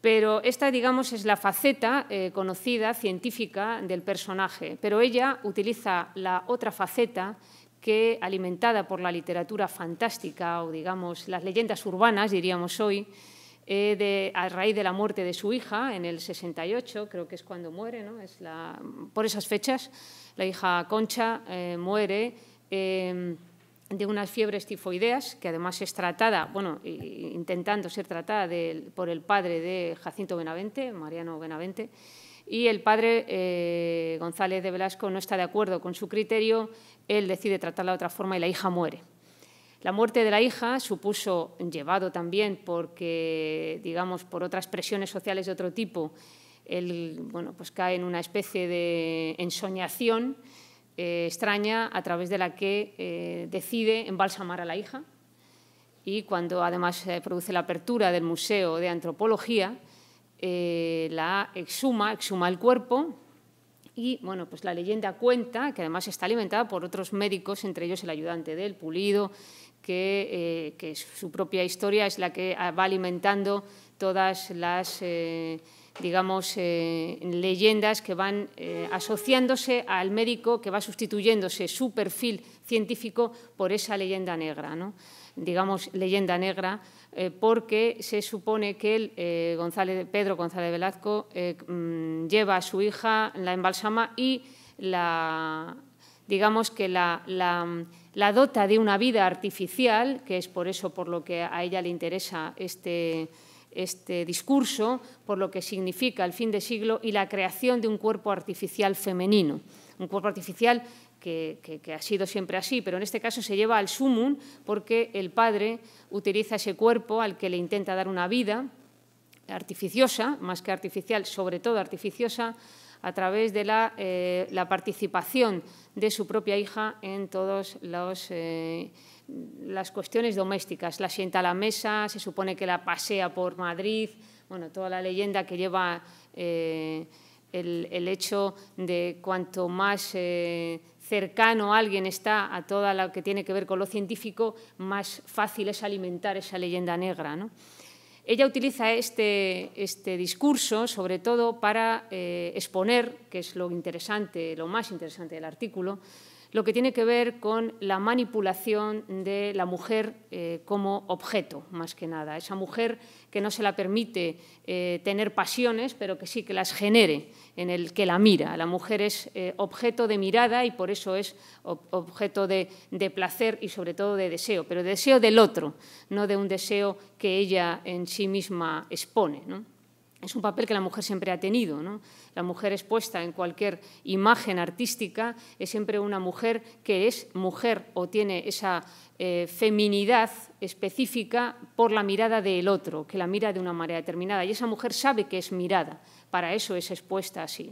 Pero esta, digamos, es la faceta eh, conocida, científica del personaje, pero ella utiliza la otra faceta que, alimentada por la literatura fantástica o, digamos, las leyendas urbanas, diríamos hoy, eh, a raíz de la muerte de su hija en el 68, creo que es cuando muere, ¿no? es la, por esas fechas, la hija Concha eh, muere em, de unas fiebres tifoideas, que además es tratada, bueno, intentando ser tratada por el padre de Jacinto Benavente, Mariano Benavente, y el padre eh, González de Velasco no está de acuerdo con su criterio, él decide tratarla de otra forma y la hija muere. La muerte de la hija supuso, llevado también porque, digamos, por otras presiones sociales de otro tipo, él bueno, pues cae en una especie de ensoñación eh, extraña a través de la que eh, decide embalsamar a la hija. Y cuando además se produce la apertura del Museo de Antropología, eh, la exhuma, exhuma el cuerpo y bueno, pues la leyenda cuenta, que además está alimentada por otros médicos, entre ellos el ayudante del Pulido, eh, que, su propia historia es la que va alimentando todas las, eh, digamos, eh, leyendas que van asociándose al médico, que va sustituyéndose su perfil científico por esa leyenda negra, ¿no? digamos, leyenda negra, porque se supone que el, González, Pedro González Velasco mm, lleva a su hija, la embalsama y la, digamos que la dota de una vida artificial, que es por eso por lo que a ella le interesa este, este discurso, por lo que significa el fin de siglo y la creación de un cuerpo artificial femenino. Un cuerpo artificial que, ha sido siempre así, pero en este caso se lleva al sumum porque el padre utiliza ese cuerpo al que le intenta dar una vida artificiosa, más que artificial, sobre todo artificiosa, a través de la, eh, participación de su propia hija en todas eh, las cuestiones domésticas. La sienta a la mesa, se supone que la pasea por Madrid, bueno, toda la leyenda que lleva eh, el, hecho de cuanto más cercano alguien está a todo lo que tiene que ver con lo científico, más fácil es alimentar esa leyenda negra. ¿no? Ella utiliza este, este discurso sobre todo para eh, exponer, que es lo interesante, lo más interesante del artículo, lo que tiene que ver con la manipulación de la mujer eh, como objeto, más que nada. Esa mujer que no se la permite eh, tener pasiones, pero que sí que las genere en el que la mira. La mujer es eh, objeto de mirada y por eso es objeto de, placer y sobre todo de deseo, pero deseo del otro, no de un deseo que ella en sí misma expone es un papel que la mujer siempre ha tenido. La mujer expuesta en cualquier imagen artística es siempre una mujer que es mujer o tiene esa eh, feminidad específica por la mirada del otro, que la mira de una manera determinada. Y esa mujer sabe que es mirada, para eso es expuesta así.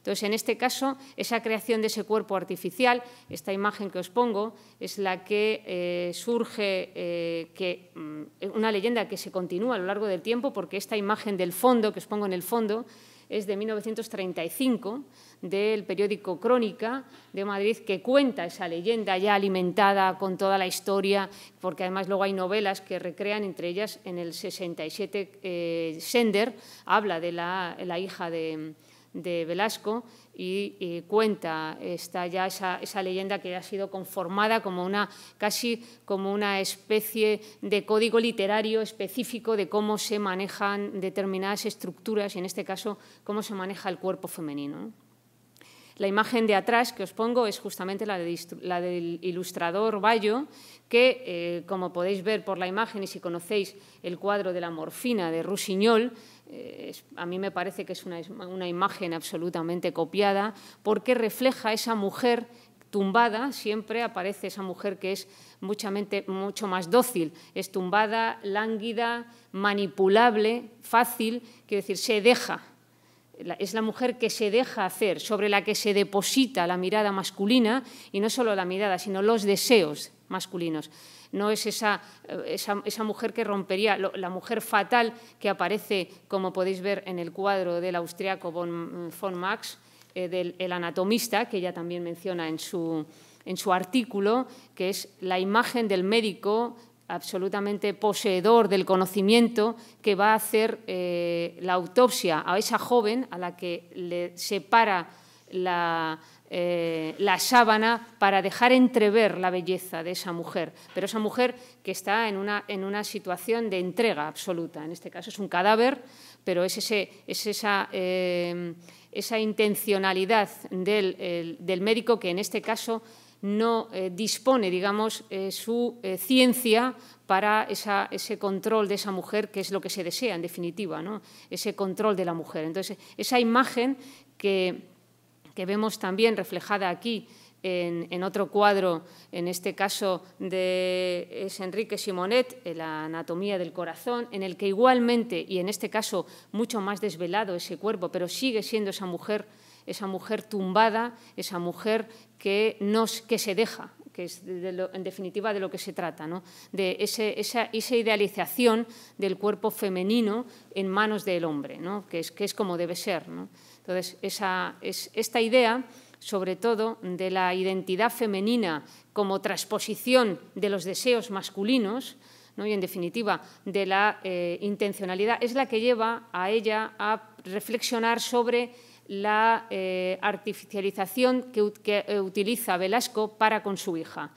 Entonces, en este caso, esa creación de ese cuerpo artificial, esta imagen que os pongo, es la que eh, surge, eh, que, mm, una leyenda que se continúa a lo largo del tiempo, porque esta imagen del fondo, que os pongo en el fondo, es de 1935, del periódico Crónica de Madrid, que cuenta esa leyenda ya alimentada con toda la historia, porque además luego hay novelas que recrean, entre ellas en el 67, eh, Sender habla de la hija de de Velasco y, cuenta está ya esa, leyenda que ha sido conformada como una casi como una especie de código literario específico de cómo se manejan determinadas estructuras y en este caso cómo se maneja el cuerpo femenino. La imagen de atrás que os pongo es justamente la, del ilustrador Bayo, que, eh, como podéis ver por la imagen y si conocéis el cuadro de la morfina de Rusiñol, eh, a mí me parece que es una, imagen absolutamente copiada porque refleja esa mujer tumbada, siempre aparece esa mujer que es mucho más dócil, es tumbada, lánguida, manipulable, fácil, quiere decir, se deja. Es la mujer que se deja hacer, sobre la que se deposita la mirada masculina, y no solo la mirada, sino los deseos masculinos. No es esa, esa, mujer que rompería, la mujer fatal que aparece, como podéis ver en el cuadro del austriaco von, von Max, eh, del el anatomista, que ella también menciona en su, en su artículo, que es la imagen del médico absolutamente poseedor del conocimiento que va a hacer eh, la autopsia a esa joven a la que le separa la, eh, la, sábana para dejar entrever la belleza de esa mujer, pero esa mujer que está en una, en una situación de entrega absoluta. En este caso es un cadáver, pero es, ese, es esa, eh, esa intencionalidad del, del médico que en este caso no eh, dispone, digamos, eh, su eh, ciencia para ese control de esa mujer, que es lo que se desea, en definitiva, ¿no? ese control de la mujer. Entonces, esa imagen que, vemos también reflejada aquí en, otro cuadro, en este caso de es Enrique Simonet, La anatomía del corazón, en el que igualmente, y en este caso mucho más desvelado ese cuerpo, pero sigue siendo esa mujer esa mujer tumbada, esa mujer que, nos, que se deja, que es en definitiva de lo que se trata, ¿no? de esa, idealización del cuerpo femenino en manos del hombre, ¿no? que, es, que es como debe ser. Entonces, esa, es, esta idea, sobre todo, de la identidad femenina como transposición de los deseos masculinos, y en definitiva de la eh, intencionalidad, es la que lleva a ella a reflexionar sobre la eh, artificialización que, eh, utiliza Velasco para con su hija.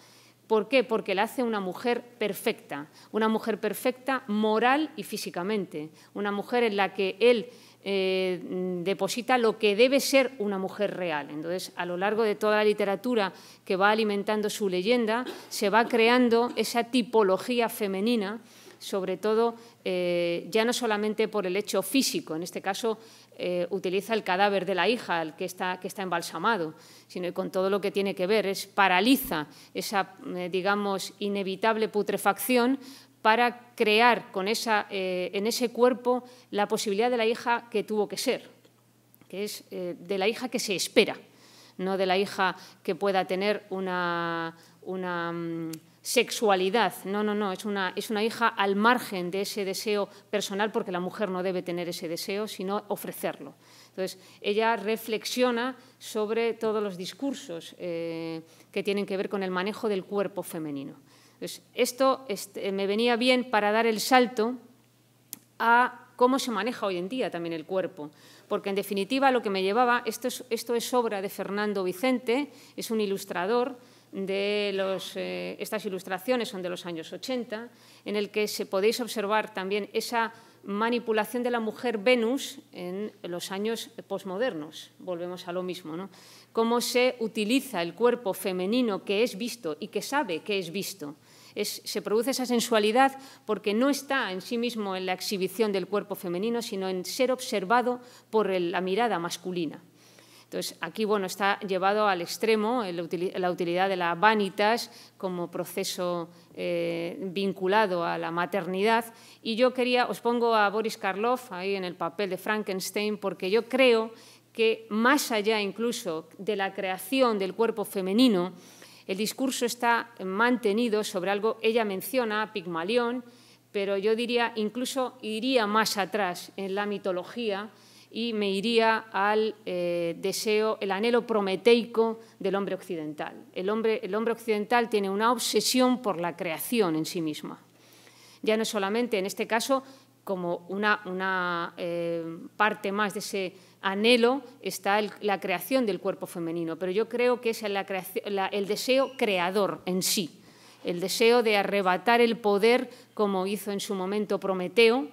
¿Por qué? Porque la hace una mujer perfecta, una mujer perfecta moral y físicamente, una mujer en la que él eh, deposita lo que debe ser una mujer real. Entonces, a lo largo de toda la literatura que va alimentando su leyenda, se va creando esa tipología femenina, sobre todo ya no solamente por el hecho físico, en este caso eh, utiliza el cadáver de la hija, el que está, que está embalsamado, sino con todo lo que tiene que ver, es paraliza esa, eh, digamos, inevitable putrefacción para crear con esa, eh, en ese cuerpo la posibilidad de la hija que tuvo que ser, que es de la hija que se espera, no de la hija que pueda tener una, una mm, sexualidad. No, no, no, es una, es una hija al margen de ese deseo personal, porque la mujer no debe tener ese deseo, sino ofrecerlo. Entonces, ella reflexiona sobre todos los discursos eh, que tienen que ver con el manejo del cuerpo femenino. Entonces, esto este, me venía bien para dar el salto a cómo se maneja hoy en día también el cuerpo. Porque, en definitiva, lo que me llevaba, esto es, esto es obra de Fernando Vicente, es un ilustrador, de eh, estas ilustraciones son de los años 80, en el que se podéis observar también esa manipulación de la mujer Venus en los años posmodernos. Volvemos a lo mismo, ¿no? Cómo se utiliza el cuerpo femenino que es visto y que sabe que es visto. se produce esa sensualidad porque no está en sí mismo en la exhibición del cuerpo femenino, sino en ser observado por la mirada masculina. Entonces, aquí bueno, está llevado al extremo la utilidad de la vanitas como proceso eh, vinculado a la maternidad. Y yo quería, os pongo a Boris Karloff ahí en el papel de Frankenstein, porque yo creo que más allá incluso de la creación del cuerpo femenino, el discurso está mantenido sobre algo, ella menciona Pigmalión, pero yo diría, incluso iría más atrás en la mitología, y me iría al eh, deseo, el anhelo prometeico del hombre occidental. El hombre, el hombre occidental tiene una obsesión por la creación en sí misma. Ya no solamente en este caso como una, eh, parte más de ese anhelo está la creación del cuerpo femenino, pero yo creo que es el deseo creador en sí, el deseo de arrebatar el poder como hizo en su momento Prometeo,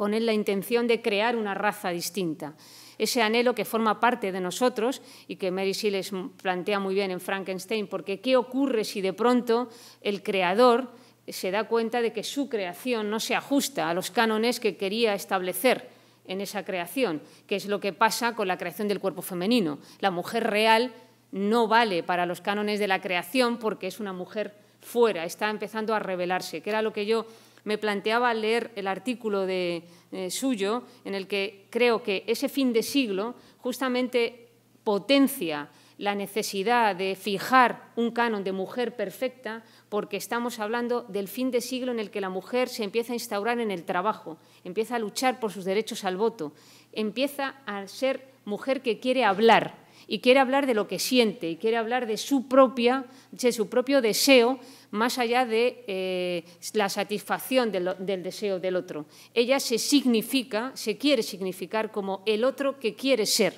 con él la intención de crear una raza distinta. Ese anhelo que forma parte de nosotros y que Mary Shelley plantea muy bien en Frankenstein, porque ¿qué ocurre si de pronto el creador se da cuenta de que su creación no se ajusta a los cánones que quería establecer en esa creación, que es lo que pasa con la creación del cuerpo femenino. La mujer real no vale para los cánones de la creación porque es una mujer fuera, está empezando a revelarse, que era lo que yo me planteaba leer el artículo de, eh, suyo en el que creo que ese fin de siglo justamente potencia la necesidad de fijar un canon de mujer perfecta, porque estamos hablando del fin de siglo en el que la mujer se empieza a instaurar en el trabajo, empieza a luchar por sus derechos al voto, empieza a ser mujer que quiere hablar y quiere hablar de lo que siente y quiere hablar de su, propia, de su propio deseo más allá de eh, la satisfacción del, deseo del otro. Ella se significa, se quiere significar como el otro que quiere ser.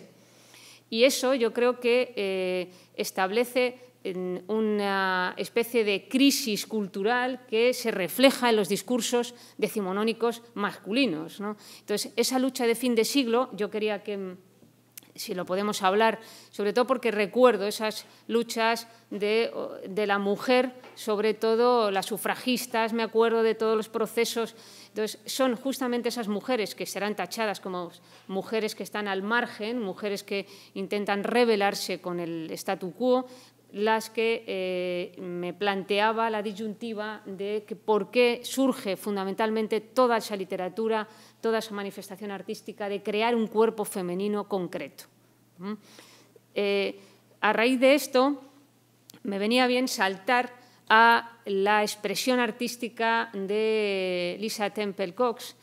Y eso yo creo que eh, establece una especie de crisis cultural que se refleja en los discursos decimonónicos masculinos. Entonces, esa lucha de fin de siglo, yo quería que si lo podemos hablar, sobre todo porque recuerdo esas luchas de, la mujer, sobre todo las sufragistas, me acuerdo de todos los procesos. Entonces, son justamente esas mujeres que serán tachadas como mujeres que están al margen, mujeres que intentan rebelarse con el statu quo, las que eh, me planteaba la disyuntiva de que por qué surge fundamentalmente toda esa literatura, toda esa manifestación artística de crear un cuerpo femenino concreto. Eh, a raíz de esto, me venía bien saltar a la expresión artística de Lisa Temple Cox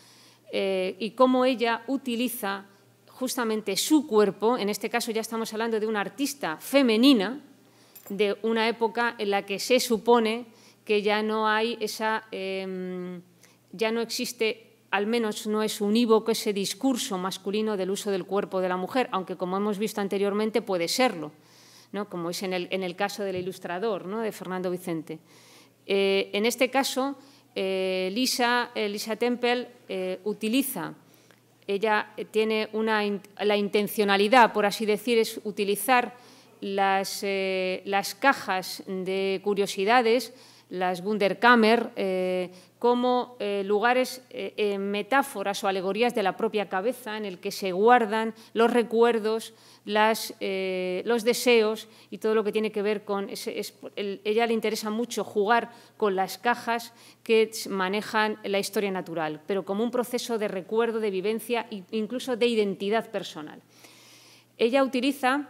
eh, y cómo ella utiliza justamente su cuerpo, en este caso ya estamos hablando de una artista femenina, de una época en la que se supone que ya no hay esa, em, ya no existe, al menos no es unívoco ese discurso masculino del uso del cuerpo de la mujer, aunque como hemos visto anteriormente puede serlo, ¿no? como es en el, en el caso del ilustrador, ¿no? de Fernando Vicente. Eh, en este caso, eh, Lisa, eh, Lisa Temple utiliza ella tiene una, la intencionalidad, por así decir, es utilizar eh, las, cajas de curiosidades, las Wunderkammer, como eh, lugares, metáforas o alegorías de la propia cabeza en el que se guardan los recuerdos, los deseos y todo lo que tiene que ver con... ella le interesa mucho jugar con las cajas que manejan la historia natural, pero como un proceso de recuerdo, de vivencia e incluso de identidad personal. Ella utiliza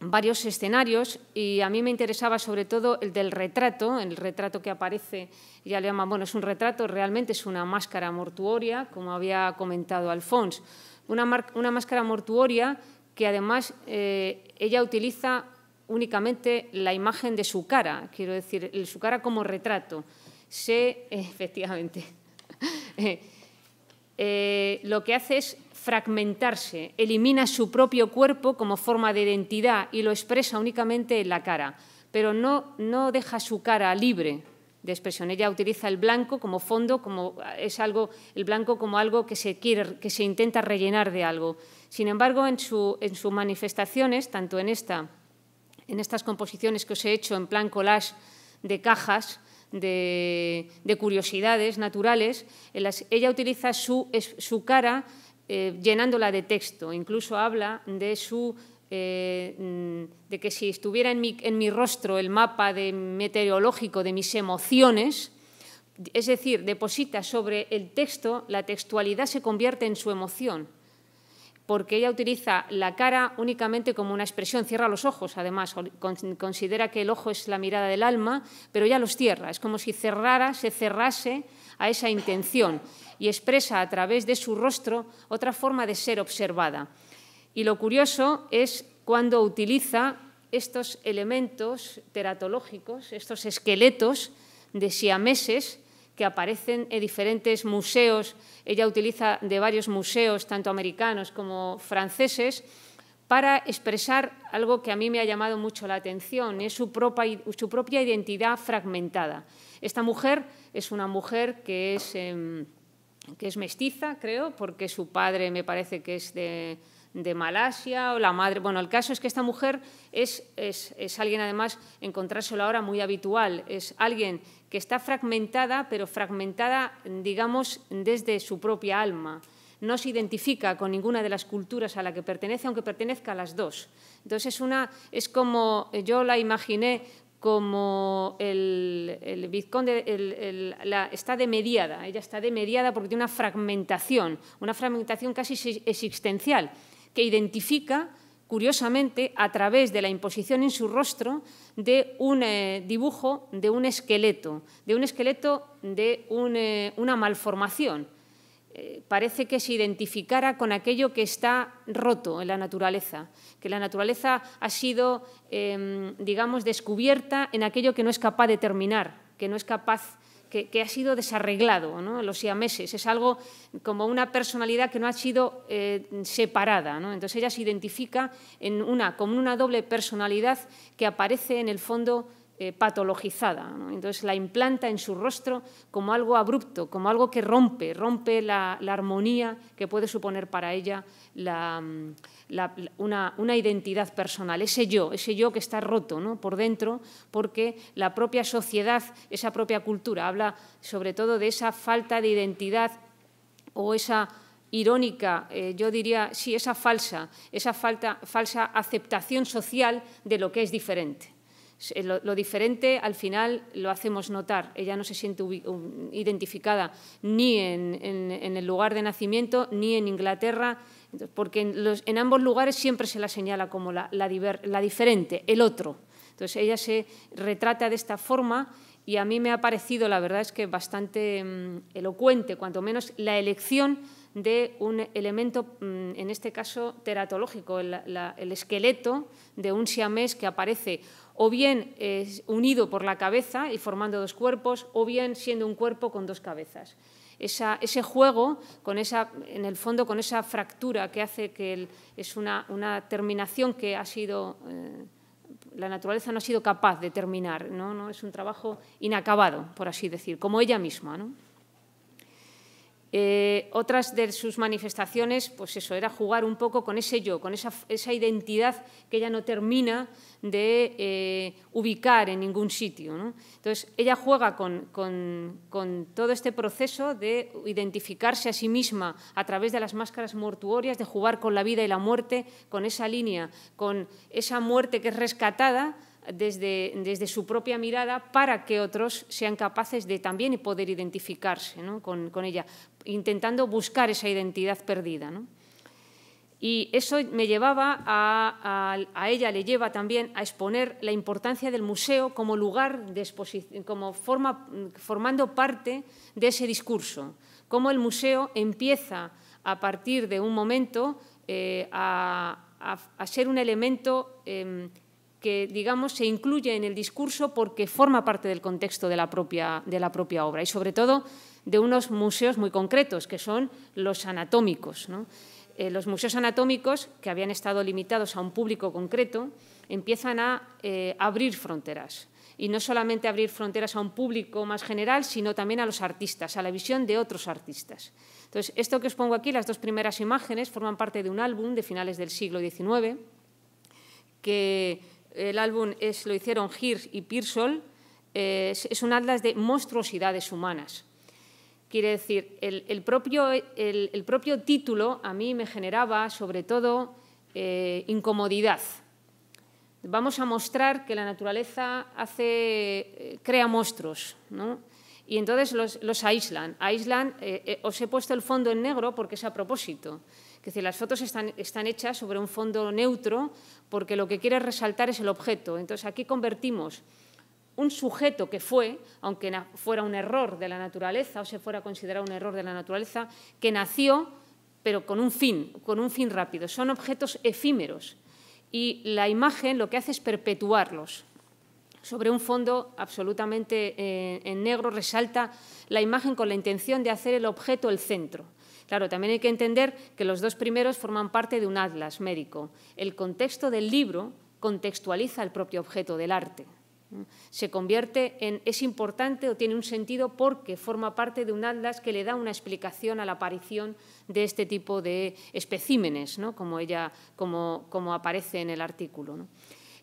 varios escenarios y a mí me interesaba sobre todo el del retrato, el retrato que aparece, ya le llaman, bueno, es un retrato, realmente es una máscara mortuoria, como había comentado Alfons, una, una máscara mortuoria que además eh, ella utiliza únicamente la imagen de su cara, quiero decir, su cara como retrato. Se, efectivamente, eh, lo que hace es fragmentarse, elimina su propio cuerpo como forma de identidad y lo expresa únicamente en la cara, pero no, no deja su cara libre de expresión. Ella utiliza el blanco como fondo, como es algo, el blanco como algo que se quiere, que se intenta rellenar de algo. Sin embargo, en, su, en sus manifestaciones, tanto en esta, en estas composiciones que os he hecho en plan collage de cajas, de, curiosidades naturales, ella utiliza su, su cara eh, llenándola de texto. Incluso habla de su eh, mm, de que si estuviera en mi, en mi, rostro el mapa de meteorológico de mis emociones, es decir, deposita sobre el texto, la textualidad se convierte en su emoción, porque ella utiliza la cara únicamente como una expresión, cierra los ojos, además, considera que el ojo es la mirada del alma, pero ya los cierra, es como si cerrara, se cerrase a esa intención y expresa a través de su rostro otra forma de ser observada. Y lo curioso es cuando utiliza estos elementos teratológicos, estos esqueletos de siameses que aparecen en diferentes museos. Ella utiliza de varios museos, tanto americanos como franceses, para expresar algo que a mí me ha llamado mucho la atención, es su propia, identidad fragmentada. Esta mujer es una mujer que es, em, que es mestiza, creo, porque su padre me parece que es de, Malasia o la madre. Bueno, el caso es que esta mujer es, es, es alguien, además, encontrárselo ahora muy habitual. Es alguien que está fragmentada, pero fragmentada, digamos, desde su propia alma. No se identifica con ninguna de las culturas a la que pertenece, aunque pertenezca a las dos. Entonces, es, una, es como yo la imaginé como el, el vizconde está de mediada, ella está de mediada porque tiene una fragmentación, una fragmentación casi existencial, que identifica curiosamente, a través de la imposición en su rostro de un eh, dibujo de un esqueleto, de un esqueleto de eh, una malformación. Eh, parece que se identificara con aquello que está roto en la naturaleza, que la naturaleza ha sido, em, digamos, descubierta en aquello que no es capaz de terminar, que no es capaz que, ha sido desarreglado, ¿no? los siameses. Es algo como una personalidad que no ha sido eh, separada. Entonces ella se identifica en una, como una doble personalidad que aparece en el fondo eh, patologizada. Entonces la implanta en su rostro como algo abrupto, como algo que rompe, rompe la, armonía que puede suponer para ella una, identidad personal, ese yo, ese yo que está roto por dentro, porque la propia sociedad, esa propia cultura, habla sobre todo de esa falta de identidad o esa irónica, eh, yo diría, sí, esa falsa, esa falsa aceptación social de lo que es diferente. Lo, diferente al final lo hacemos notar. Ella no se siente identificada ni en, el lugar de nacimiento ni en Inglaterra, porque en, ambos lugares siempre se la señala como la, diferente, el otro. Entonces ella se retrata de esta forma y a mí me ha parecido, la verdad es que bastante mm, elocuente, cuanto menos la elección de un elemento, mm, en este caso teratológico, el, el esqueleto de un siamés que aparece o bien unido por la cabeza y formando dos cuerpos, o bien siendo un cuerpo con dos cabezas. ese juego, con esa, en el fondo, con esa fractura que hace que es una, terminación que ha sido, eh, la naturaleza no ha sido capaz de terminar, ¿no? ¿no? es un trabajo inacabado, por así decir, como ella misma. ¿no? Eh, otras de sus manifestaciones, pues eso, era jugar un poco con ese yo, con esa, identidad que ella no termina de eh, ubicar en ningún sitio. Entonces, ella juega con, todo este proceso de identificarse a sí misma a través de las máscaras mortuorias, de jugar con la vida y la muerte, con esa línea, con esa muerte que es rescatada, desde, su propia mirada para que otros sean capaces de también poder identificarse con, ella, intentando buscar esa identidad perdida. Y eso me llevaba a, a, ella, le lleva también a exponer la importancia del museo como lugar de exposición, como forma, formando parte de ese discurso, cómo el museo empieza a partir de un momento eh, a, a, ser un elemento em, que, digamos, se incluye en el discurso porque forma parte del contexto de la propia, de la propia obra y, sobre todo, de unos museos muy concretos, que son los anatómicos. Eh, los museos anatómicos, que habían estado limitados a un público concreto, empiezan a eh, abrir fronteras. Y no solamente abrir fronteras a un público más general, sino también a los artistas, a la visión de otros artistas. Entonces, esto que os pongo aquí, las dos primeras imágenes, forman parte de un álbum de finales del siglo XIX, que el álbum es, lo hicieron Hirsch y Pearsall, es un atlas de monstruosidades humanas. Quiere decir, el, propio, el, propio, título a mí me generaba sobre todo eh, incomodidad. Vamos a mostrar que la naturaleza hace, eh, crea monstruos, ¿no? y entonces los, aíslan. aíslan eh, os he puesto el fondo en negro porque es a propósito. Es decir, las fotos están, están hechas sobre un fondo neutro porque lo que quiere resaltar es el objeto. Entonces aquí convertimos un sujeto que fue, aunque fuera un error de la naturaleza o se fuera considerado un error de la naturaleza, que nació, pero con un fin, con un fin rápido. Son objetos efímeros y la imagen lo que hace es perpetuarlos. Sobre un fondo absolutamente eh, en negro resalta la imagen con la intención de hacer el objeto el centro. Claro, también hay que entender que los dos primeros forman parte de un atlas médico. El contexto del libro contextualiza el propio objeto del arte se convierte en es importante o tiene un sentido porque forma parte de un atlas que le da una explicación a la aparición de este tipo de especímenes, ¿no? como, ella, como, como aparece en el artículo.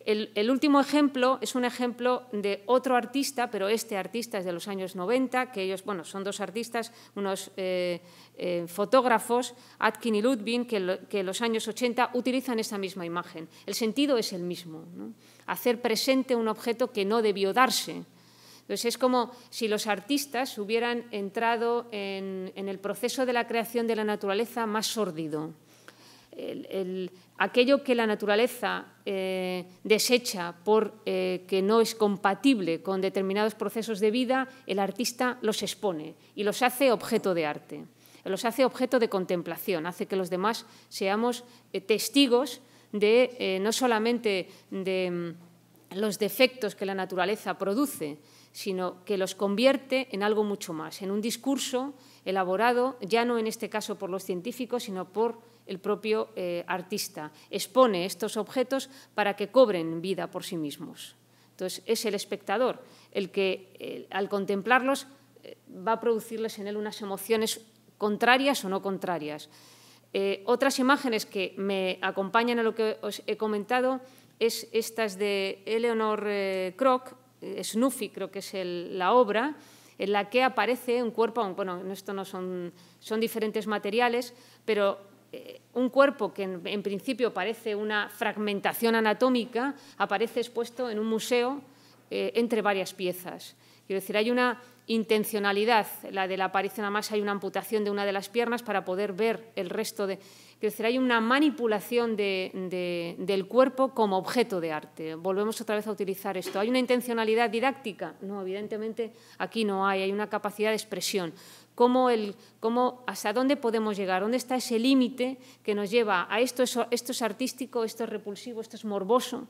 El, último ejemplo es un ejemplo de otro artista, pero este artista es de los años 90, que ellos, bueno, son dos artistas, unos eh, eh, fotógrafos, Atkin y Ludwig, que, en los años 80 utilizan esta misma imagen. El sentido es el mismo, hacer presente un objeto que no debió darse. Entonces es como si los artistas hubieran entrado en, en el proceso de la creación de la naturaleza más sórdido aquello que la naturaleza eh, desecha por eh, que no es compatible con determinados procesos de vida, el artista los expone y los hace objeto de arte, los hace objeto de contemplación, hace que los demás seamos eh, testigos de no solamente de mm, los defectos que la naturaleza produce, sino que los convierte en algo mucho más, en un discurso elaborado, ya no en este caso por los científicos, sino por el propio eh, artista. Expone estos objetos para que cobren vida por sí mismos. Entonces, es el espectador el que, eh, al contemplarlos, eh, va a producirles en él unas emociones contrarias o no contrarias. otras imágenes que me acompañan a lo que os he comentado es estas de Eleanor Kroc, Snuffy, creo que es la obra, en la que aparece un cuerpo, bueno, esto no son, son diferentes materiales, pero un cuerpo que en, principio parece una fragmentación anatómica, aparece expuesto en un museo eh, entre varias piezas. Quiero decir, hay una intencionalidad, la de la aparición, además hay una amputación de una de las piernas para poder ver el resto de... Es decir, hay una manipulación del cuerpo como objeto de arte. Volvemos otra vez a utilizar esto. ¿Hay una intencionalidad didáctica? No, evidentemente aquí no hay. Hay una capacidad de expresión. ¿Cómo el, cómo, ¿Hasta dónde podemos llegar? ¿Dónde está ese límite que nos lleva a esto, esto es artístico, esto es repulsivo, esto es morboso?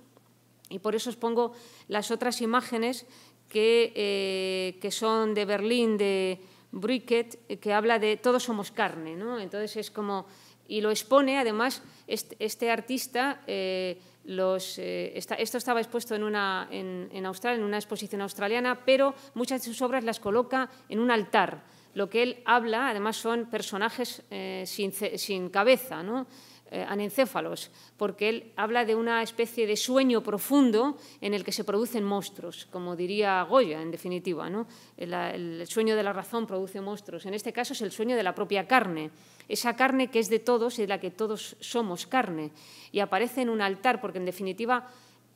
Y por eso os pongo las otras imágenes que, eh, que son de Berlín, de Briquet, que habla de todos somos carne. ¿no? Entonces es como y lo expone, además, este, artista, eh, eh, esto estaba expuesto en, una, en, Australia, en una exposición australiana, pero muchas de sus obras las coloca en un altar. Lo que él habla, además, son personajes eh, sin, cabeza, ¿no? Eh, anencéfalos, porque él habla de una especie de sueño profundo en el que se producen monstruos, como diría Goya, en definitiva. ¿no? El, sueño de la razón produce monstruos. En este caso es el sueño de la propia carne, esa carne que es de todos y de la que todos somos carne. Y aparece en un altar, porque en definitiva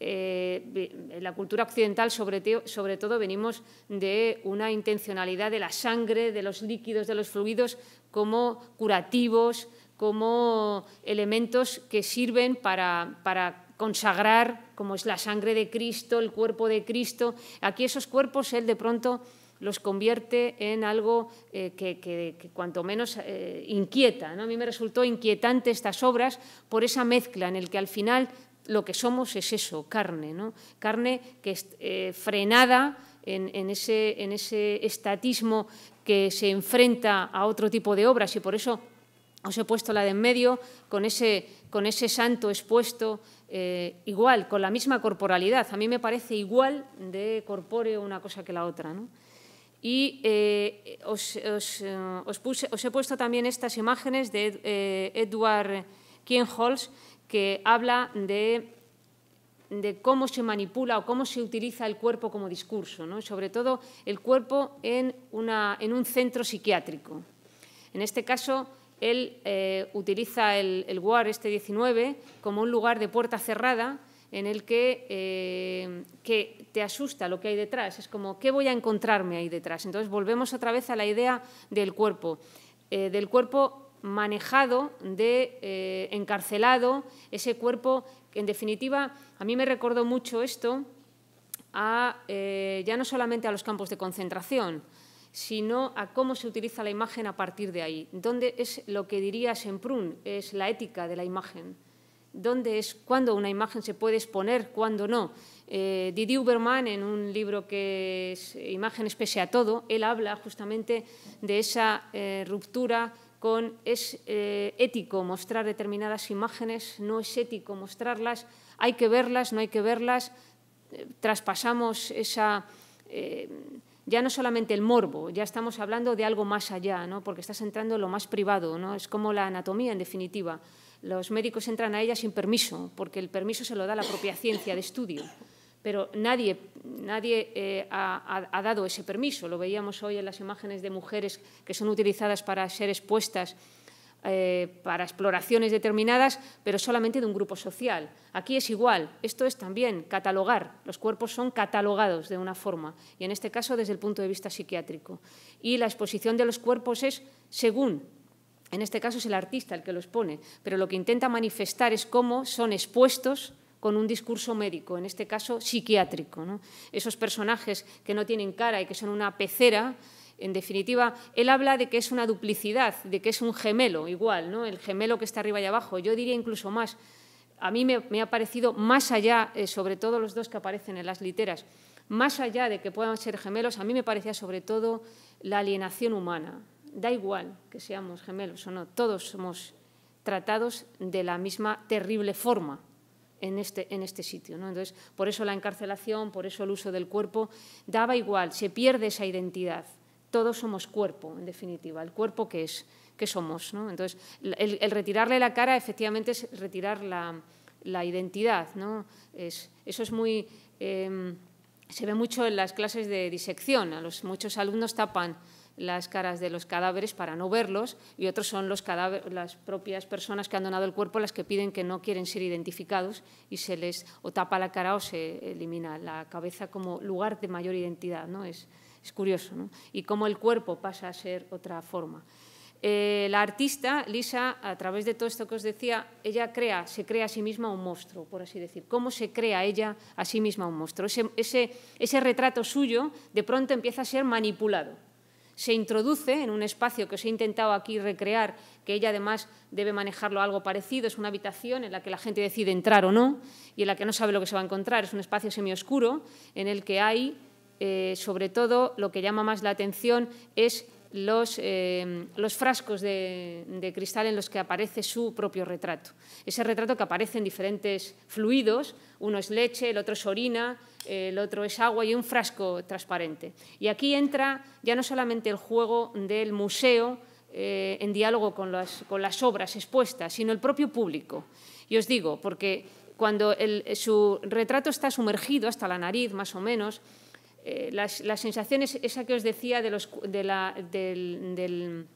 eh, en la cultura occidental, sobre, todo, venimos de una intencionalidad de la sangre, de los líquidos, de los fluidos, como curativos, como elementos que sirven para, consagrar, como es la sangre de Cristo, el cuerpo de Cristo. Aquí esos cuerpos él de pronto los convierte en algo eh, que, cuanto menos eh, inquieta. A mí me resultó inquietante estas obras por esa mezcla en el que al final lo que somos es eso, carne, ¿no? carne que es eh, frenada en, ese, estatismo que se enfrenta a otro tipo de obras y por eso os he puesto la de en medio con ese, santo expuesto, eh, igual, con la misma corporalidad. A mí me parece igual de corpóreo una cosa que la otra. Y eh, os, os, he puesto también estas imágenes de Edward Kienholz, que habla de, de, cómo se manipula o cómo se utiliza el cuerpo como discurso, ¿no? sobre todo el cuerpo en, una, en un centro psiquiátrico. En este caso, él eh, utiliza el, WAR este 19 como un lugar de puerta cerrada en el que, eh, que, te asusta lo que hay detrás. Es como, ¿qué voy a encontrarme ahí detrás? Entonces volvemos otra vez a la idea del cuerpo, eh, del cuerpo manejado, de encarcelado, ese cuerpo en definitiva a mí me recordó mucho esto a, ya no solamente a los campos de concentración, sino a cómo se utiliza la imagen a partir de ahí. ¿Dónde es lo que diría Semprún? Es la ética de la imagen. ¿Dónde es cuándo una imagen se puede exponer, cuándo no? Eh, Didier Uberman, en un libro que es Imágenes pese a todo, él habla justamente de esa eh, ruptura con es eh, ético mostrar determinadas imágenes, no es ético mostrarlas, hay que verlas, no hay que verlas, traspasamos esa ya no solamente el morbo, ya estamos hablando de algo más allá, ¿no? porque estás entrando en lo más privado, ¿no? es como la anatomía en definitiva. Los médicos entran a ella sin permiso, porque el permiso se lo da la propia ciencia de estudio, pero nadie, nadie eh, ha, dado ese permiso. Lo veíamos hoy en las imágenes de mujeres que son utilizadas para ser expuestas eh, para exploraciones determinadas, pero solamente de un grupo social. Aquí es igual, esto es también catalogar, los cuerpos son catalogados de una forma, y en este caso desde el punto de vista psiquiátrico. Y la exposición de los cuerpos es según en este caso es el artista el que los pone, pero lo que intenta manifestar es cómo son expuestos con un discurso médico, en este caso psiquiátrico. Esos personajes que no tienen cara y que son una pecera, en definitiva, él habla de que es una duplicidad, de que es un gemelo igual, ¿no? el gemelo que está arriba y abajo. Yo diría incluso más, a mí me, ha parecido más allá, eh, sobre todo los dos que aparecen en las literas, más allá de que puedan ser gemelos, a mí me parecía sobre todo la alienación humana. Da igual que seamos gemelos o no, todos somos tratados de la misma terrible forma en este, en este sitio. ¿no? Entonces, por eso la encarcelación, por eso el uso del cuerpo, daba igual, se pierde esa identidad. Todos somos cuerpo, en definitiva, el cuerpo que es, que somos. ¿no? Entonces, el, retirarle la cara efectivamente es retirar la, la identidad. ¿no? Es, eso es muy... Em, se ve mucho en las clases de disección. A los, muchos alumnos tapan las caras de los cadáveres para no verlos y otros son las propias personas que han donado el cuerpo las que piden que no quieren ser identificados y se les o tapa la cara o se elimina la cabeza como lugar de mayor identidad. ¿no? Es, es curioso. Y cómo el cuerpo pasa a ser otra forma. Eh, la artista, Lisa, a través de todo esto que os decía, ella crea, se crea a sí misma un monstruo, por así decir. ¿Cómo se crea ella a sí misma un monstruo? Ese, ese, ese retrato suyo de pronto empieza a ser manipulado se introduce en un espacio que os he intentado aquí recrear, que ella además debe manejarlo algo parecido, es una habitación en la que la gente decide entrar o no y en la que no sabe lo que se va a encontrar, es un espacio semioscuro en el que hay, eh, sobre todo, lo que llama más la atención es los, eh, los frascos de, cristal en los que aparece su propio retrato. Ese retrato que aparece en diferentes fluidos, uno es leche, el otro es orina, el otro es agua y un frasco transparente. Y aquí entra ya no solamente el juego del museo eh, en diálogo con las, obras expuestas, sino el propio público. Y os digo, porque cuando su retrato está sumergido hasta la nariz, más o menos, eh, las, las, sensaciones, esa que os decía de los, de la, del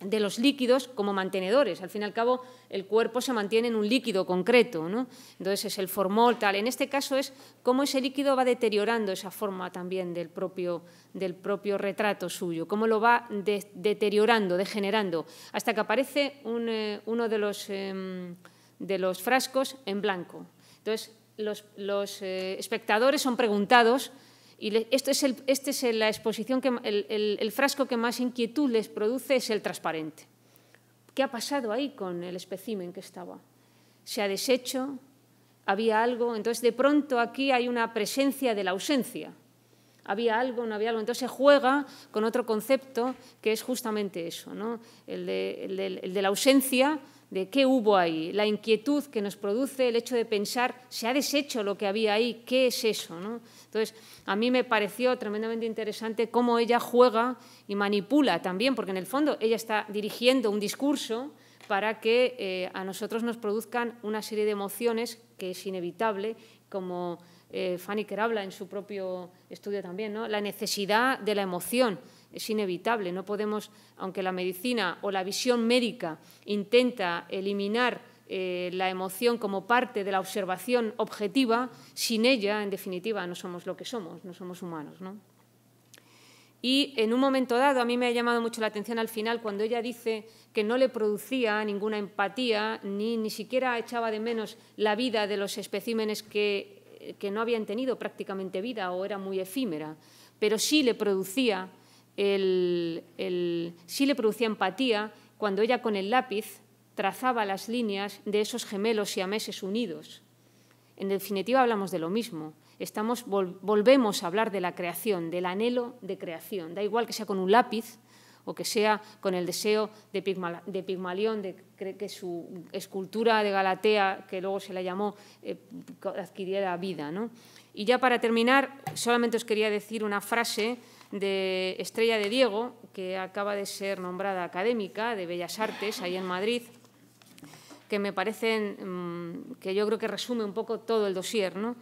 de los líquidos como mantenedores. Al fin y al cabo, el cuerpo se mantiene en un líquido concreto. ¿no? Entonces, es el formol, tal. En este caso es cómo ese líquido va deteriorando esa forma también del propio, del propio retrato suyo, cómo lo va deteriorando, degenerando, hasta que aparece eh, uno de los, em, de los frascos en blanco. Entonces, los, eh, espectadores son preguntados y este es, el, este es la exposición, que, el, frasco que más inquietud les produce es el transparente. ¿Qué ha pasado ahí con el espécimen que estaba? ¿Se ha deshecho? ¿Había algo? Entonces, de pronto aquí hay una presencia de la ausencia. ¿Había algo? ¿No había algo? Entonces se juega con otro concepto que es justamente eso, ¿no? el, de, el de la ausencia de qué hubo ahí, la inquietud que nos produce el hecho de pensar, se ha deshecho lo que había ahí, ¿qué es eso? Entonces, a mí me pareció tremendamente interesante cómo ella juega y manipula también, porque en el fondo ella está dirigiendo un discurso para que eh, a nosotros nos produzcan una serie de emociones que es inevitable, como eh, Fanny habla en su propio estudio también, la necesidad de la emoción es inevitable. No podemos, aunque la medicina o la visión médica intenta eliminar eh, la emoción como parte de la observación objetiva, sin ella, en definitiva, no somos lo que somos, no somos humanos. Y en un momento dado, a mí me ha llamado mucho la atención al final cuando ella dice que no le producía ninguna empatía, ni, ni siquiera echaba de menos la vida de los especímenes que, que no habían tenido prácticamente vida o era muy efímera, pero sí le producía el, sí le producía empatía cuando ella con el lápiz trazaba las líneas de esos gemelos y ameses unidos. En definitiva, hablamos de lo mismo. Estamos, volvemos a hablar de la creación, del anhelo de creación. Da igual que sea con un lápiz o que sea con el deseo de, Pigmalión, de que su escultura de Galatea, que luego se la llamó, eh, adquiriera vida. Y ya para terminar, solamente os quería decir una frase de Estrella de Diego, que acaba de ser nombrada académica de Bellas Artes ahí en Madrid, que me parecen, mm, que yo creo que resume un poco todo el dossier. ¿no?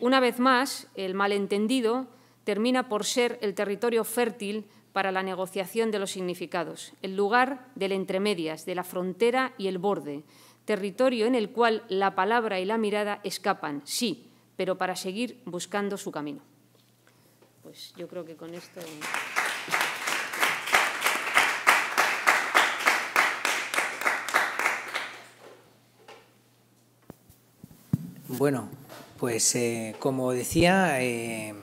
Una vez más, el malentendido termina por ser el territorio fértil para la negociación de los significados, el lugar del entremedias, de la frontera y el borde, territorio en el cual la palabra y la mirada escapan, sí, pero para seguir buscando su camino pues yo creo que con esto... Bueno, pues eh, como decía, eh,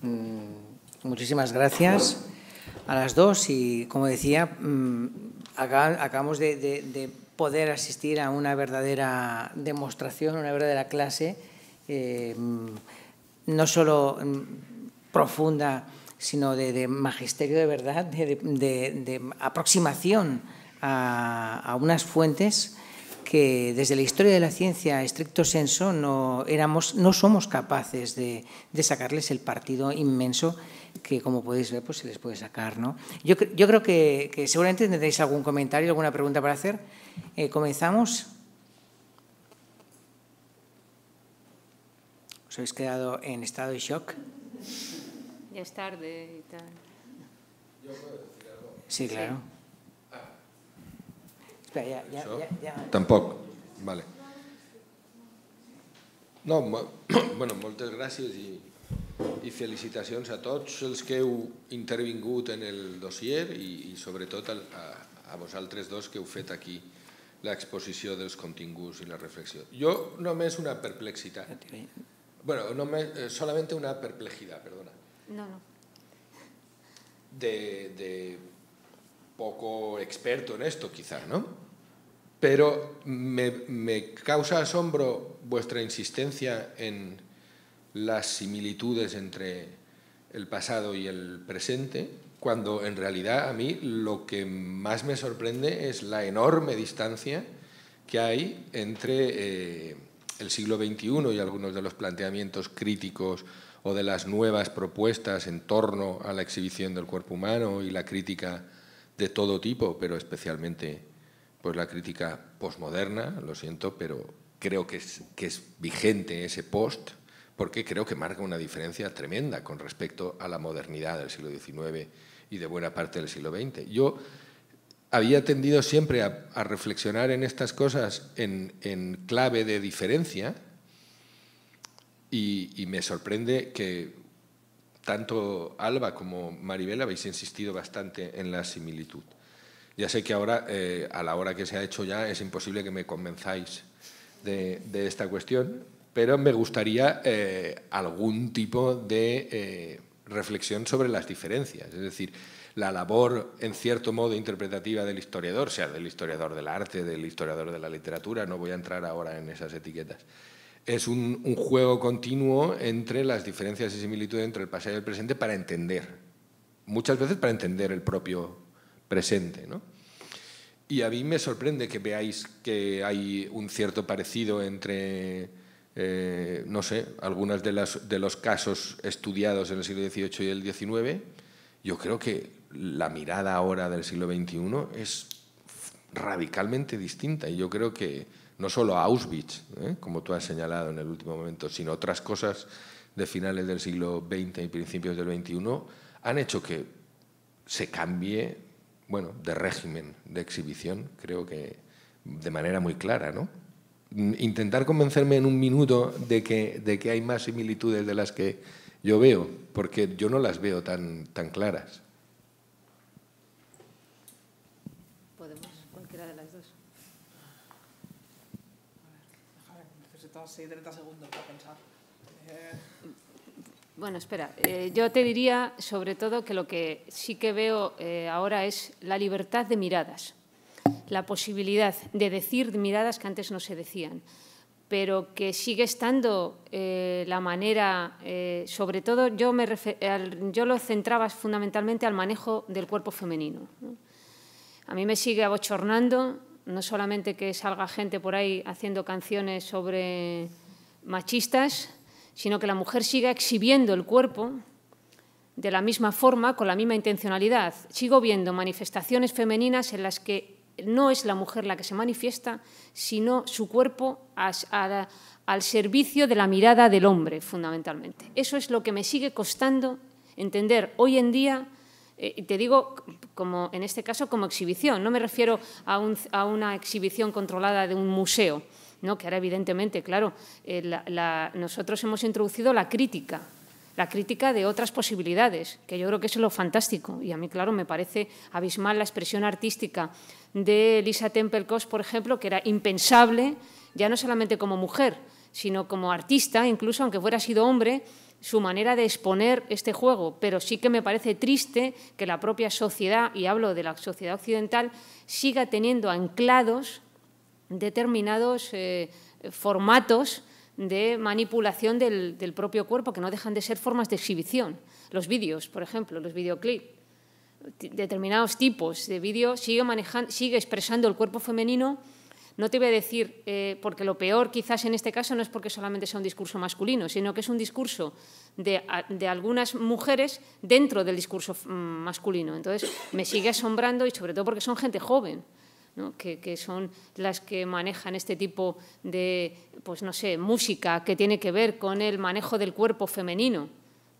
mm, muchísimas gracias a las dos y como decía, mm, acabamos de, poder asistir a una verdadera demostración, una verdadera clase, eh, mm, no solo profunda, sino de, magisterio de verdad, de, aproximación a unas fuentes que desde la historia de la ciencia, estricto senso, no, éramos, no somos capaces de, sacarles el partido inmenso que, como podéis ver, pues se les puede sacar. ¿no? Yo, creo que, seguramente tendréis algún comentario, alguna pregunta para hacer. Eh, ¿Comenzamos? ¿Os habéis quedado en estado de shock? Ya es tarde y tal. Sí, claro. Ja, ja, ja, ja. Tampoc, vale. No, bueno, moltes gràcies i, i felicitacions a tots els que heu intervingut en el dossier i, i sobretot a, a, a vosaltres dos que heu fet aquí l'exposició dels continguts i la reflexió. Jo només una perplexitat. Bueno, només, eh, solamente una perplejidad, perdona. No, no. De, de poco experto en esto, quizá, ¿no? Pero me, causa asombro vuestra insistencia en las similitudes entre el pasado y el presente, cuando en realidad a mí lo que más me sorprende es la enorme distancia que hay entre eh, el siglo XXI y algunos de los planteamientos críticos o de las nuevas propuestas en torno a la exhibición del cuerpo humano y la crítica de todo tipo, pero especialmente pues la crítica postmoderna, lo siento, pero creo que es, que es vigente ese post, porque creo que marca una diferencia tremenda con respecto a la modernidad del siglo XIX y de buena parte del siglo XX. Yo había tendido siempre a, reflexionar en estas cosas en, clave de diferencia y, me sorprende que tanto Alba como Maribel habéis insistido bastante en la similitud. Ya sé que ahora, eh, a la hora que se ha hecho ya, es imposible que me convenzáis de, esta cuestión, pero me gustaría eh, algún tipo de eh, reflexión sobre las diferencias. Es decir, la labor, en cierto modo, interpretativa del historiador, sea del historiador del arte, del historiador de la literatura, no voy a entrar ahora en esas etiquetas, es un, un juego continuo entre las diferencias y similitudes entre el pasado y el presente para entender, muchas veces para entender el propio presente. ¿no? Y a mí me sorprende que veáis que hay un cierto parecido entre, eh, no sé, algunos de, las, de los casos estudiados en el siglo XVIII y el XIX. Yo creo que la mirada ahora del siglo XXI es radicalmente distinta y yo creo que no solo a Auschwitz, ¿eh? como tú has señalado en el último momento, sino otras cosas de finales del siglo XX y principios del XXI han hecho que se cambie bueno, de régimen de exhibición, creo que de manera muy clara, ¿no? Intentar convencerme en un minuto de que, de que hay más similitudes de las que yo veo, porque yo no las veo tan, tan claras. Podemos, cualquiera de las dos. A ver, así 30 segundos para pensar. Eh... Bueno, espera, eh, yo te diría sobre todo que lo que sí que veo eh, ahora es la libertad de miradas, la posibilidad de decir miradas que antes no se decían, pero que sigue estando eh, la manera, sobre todo yo, me yo lo centraba fundamentalmente al manejo del cuerpo femenino. A mí me sigue abochornando, no solamente que salga gente por ahí haciendo canciones sobre machistas, sino que la mujer siga exhibiendo el cuerpo de la misma forma, con la misma intencionalidad. Sigo viendo manifestaciones femeninas en las que no es la mujer la que se manifiesta, sino su cuerpo al servicio de la mirada del hombre, fundamentalmente. Eso es lo que me sigue costando entender hoy en día eh, te digo, como en este caso, como exhibición. No me refiero a una exhibición controlada de un museo, ¿no? que ahora evidentemente, claro, eh, nosotros hemos introducido la crítica, la crítica de otras posibilidades, que yo creo que es lo fantástico. Y a mí, claro, me parece abismal la expresión artística de Lisa Tempelkos, por ejemplo, que era impensable, ya no solamente como mujer, sino como artista, incluso aunque fuera sido hombre, su manera de exponer este juego, pero sí que me parece triste que la propia sociedad, y hablo de la sociedad occidental, siga teniendo anclados determinados eh, formatos de manipulación del, propio cuerpo, que no dejan de ser formas de exhibición. Los vídeos, por ejemplo, los videoclips, determinados tipos de vídeo sigue, sigue expresando el cuerpo femenino no te voy a decir, eh, porque lo peor quizás en este caso no es porque solamente sea un discurso masculino, sino que es un discurso de, algunas mujeres dentro del discurso mm, masculino. Entonces, me sigue asombrando y sobre todo porque son gente joven. Que, que, son las que manejan este tipo de, pues no sé, música que tiene que ver con el manejo del cuerpo femenino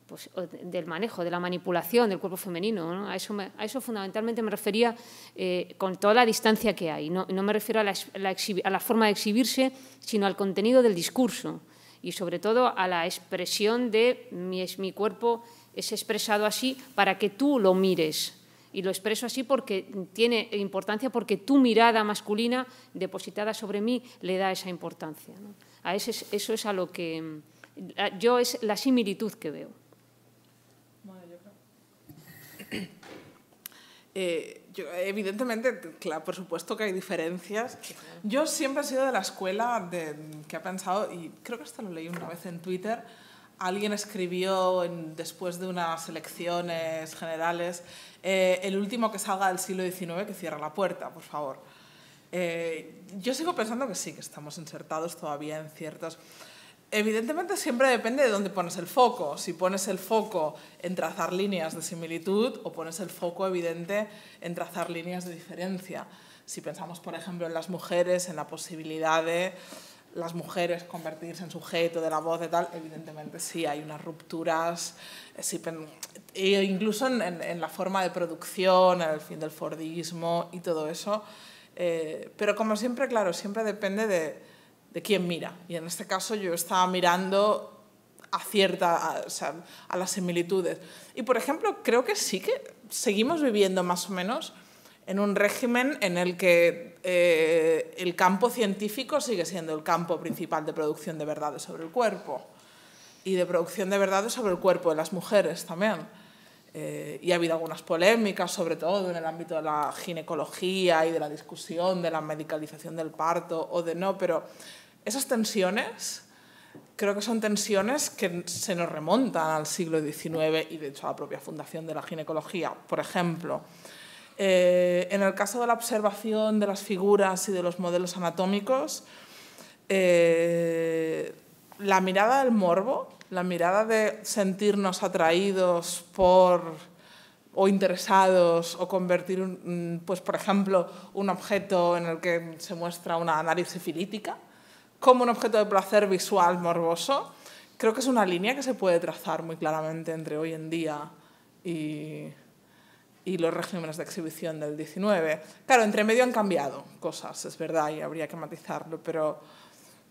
pues, del manejo, de la manipulación del cuerpo femenino. A, eso a, eso fundamentalmente me refería eh, con toda la distancia que hay. No, me refiero a la, a la, forma de exhibirse, sino al contenido del discurso y sobre todo a la expresión de mi, mi cuerpo es expresado así para que tú lo mires. Y lo expreso así porque tiene importancia, porque tu mirada masculina depositada sobre mí le da esa importancia. A ese, eso es a lo que yo es la similitud que veo. Eh, evidentemente, claro, por supuesto que hay diferencias. Yo siempre he sido de la escuela de, que ha pensado, y creo que esto lo leí una vez en Twitter, alguien escribió después de unas elecciones generales, eh, el último que salga del siglo XIX que cierra la puerta, por favor. Eh, yo sigo pensando que sí, que estamos insertados todavía en ciertos Evidentemente siempre depende de dónde pones el foco. Si pones el foco en trazar líneas de similitud o pones el foco evidente en trazar líneas de diferencia. Si pensamos, por ejemplo, en las mujeres, en la posibilidad de las mujeres convertirse en sujeto de la voz y tal, evidentemente sí hay unas rupturas, e incluso en, la forma de producción, en el fin del Fordismo y todo eso. Eh, pero como siempre, claro, siempre depende de de quién mira. Y en este caso yo estaba mirando a cierta, a, las similitudes. Y por ejemplo, creo que sí que seguimos viviendo más o menos en un régimen en el que eh, el campo científico sigue siendo el campo principal de producción de verdades sobre el cuerpo y de producción de verdades sobre el cuerpo de las mujeres también. Eh, y ha habido algunas polémicas, sobre todo en el ámbito de la ginecología y de la discusión de la medicalización del parto o de no, pero esas tensiones creo que son tensiones que se nos remontan al siglo XIX y de hecho a la propia fundación de la ginecología. Por ejemplo, eh, en el caso de la observación de las figuras y de los modelos anatómicos, eh, la mirada del morbo, la mirada de sentirnos atraídos por o interesados o convertir, pues, por ejemplo, un objeto en el que se muestra una nariz sifilítica, como un objeto de placer visual morboso, creo que es una línea que se puede trazar muy claramente entre hoy en día y, y los regímenes de exhibición del 19. Claro, entre medio han cambiado cosas, es verdad, y habría que matizarlo, pero,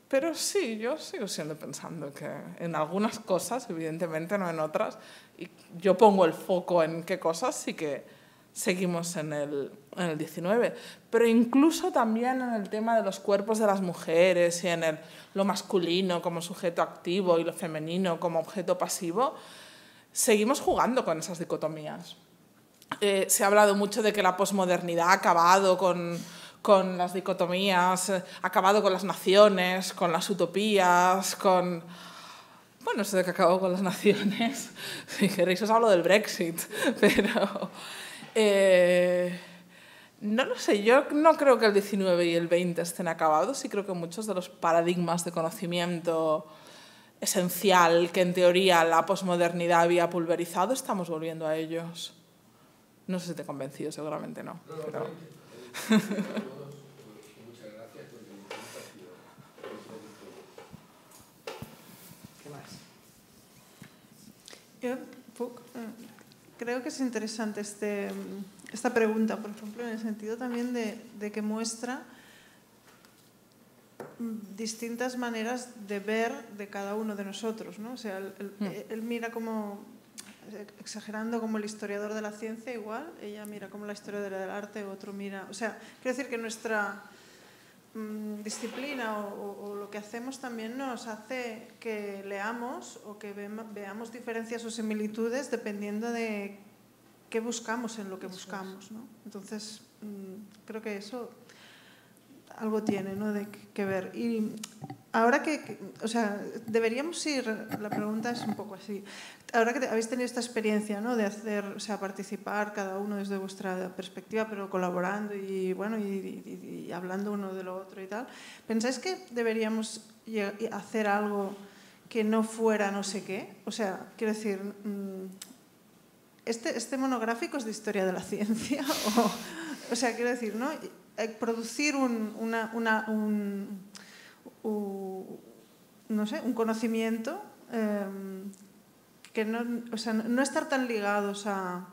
pero sí, yo sigo siendo pensando que en algunas cosas, evidentemente, no en otras, y yo pongo el foco en qué cosas sí que seguimos en el, en el 19. Pero incluso también en el tema de los cuerpos de las mujeres y en el, lo masculino como sujeto activo y lo femenino como objeto pasivo, seguimos jugando con esas dicotomías. Eh, se ha hablado mucho de que la posmodernidad ha acabado con, con las dicotomías, ha acabado con las naciones, con las utopías, con... Bueno, sé de que acabó con las naciones. Si queréis os hablo del Brexit, pero eh, no lo sé, yo no creo que el 19 y el 20 estén acabados y creo que muchos de los paradigmas de conocimiento esencial que en teoría la posmodernidad había pulverizado, estamos volviendo a ellos. No sé si te he convencido, seguramente no. Pero... ¿Qué más? Yo, creo que es interesante este, esta pregunta, por ejemplo, en el sentido también de, que muestra distintas maneras de ver de cada uno de nosotros. ¿no? O sea, hmm. él, mira como, exagerando como el historiador de la ciencia igual, ella mira como la historia del arte, otro mira... O sea, quiero decir que nuestra mm, disciplina o, o, lo que hacemos también nos hace que leamos o que veamos diferencias o similitudes dependiendo de qué buscamos en lo que buscamos. ¿no? Entonces, mm, creo que eso algo tiene ¿no? de que ver. Y ahora que, o sea, deberíamos ir, la pregunta es un poco así, ahora que habéis tenido esta experiencia ¿no? de hacer, o sea, participar cada uno desde vuestra perspectiva, pero colaborando y, bueno, y, hablando uno de lo otro y tal, ¿pensáis que deberíamos hacer algo que no fuera no sé qué? O sea, quiero decir, mm, este, este monográfico es de historia de la ciencia, o, o sea, quiero decir, ¿no? Eh, producir un, una, una, un, no sé, un conocimiento em, que no, o sea, no estar tan ligados a,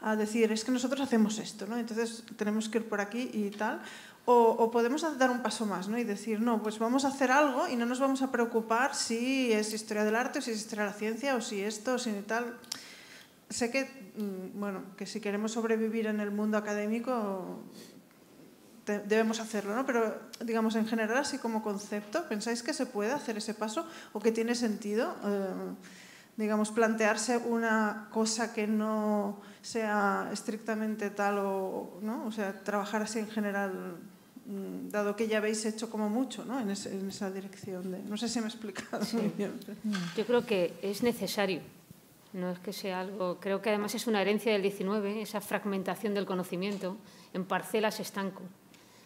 a decir, es que nosotros hacemos esto, ¿no? entonces tenemos que ir por aquí y tal. O, o, podemos dar un paso más ¿no? y decir, no, pues vamos a hacer algo y no nos vamos a preocupar si es historia del arte o si es historia de la ciencia o si esto o si tal. Sé que, mm, bueno, que si queremos sobrevivir en el mundo académico debemos hacerlo, ¿no? Pero, digamos, en general, así como concepto, ¿pensáis que se puede hacer ese paso o que tiene sentido, eh, digamos, plantearse una cosa que no sea estrictamente tal o, ¿no? O sea, trabajar así en general, mm, dado que ya habéis hecho como mucho, ¿no? En, esa dirección. De, no sé si me he explicado muy bien. Yo creo que es necesario. No es que sea algo, creo que además es una herencia del 19, esa fragmentación del conocimiento en parcelas estanco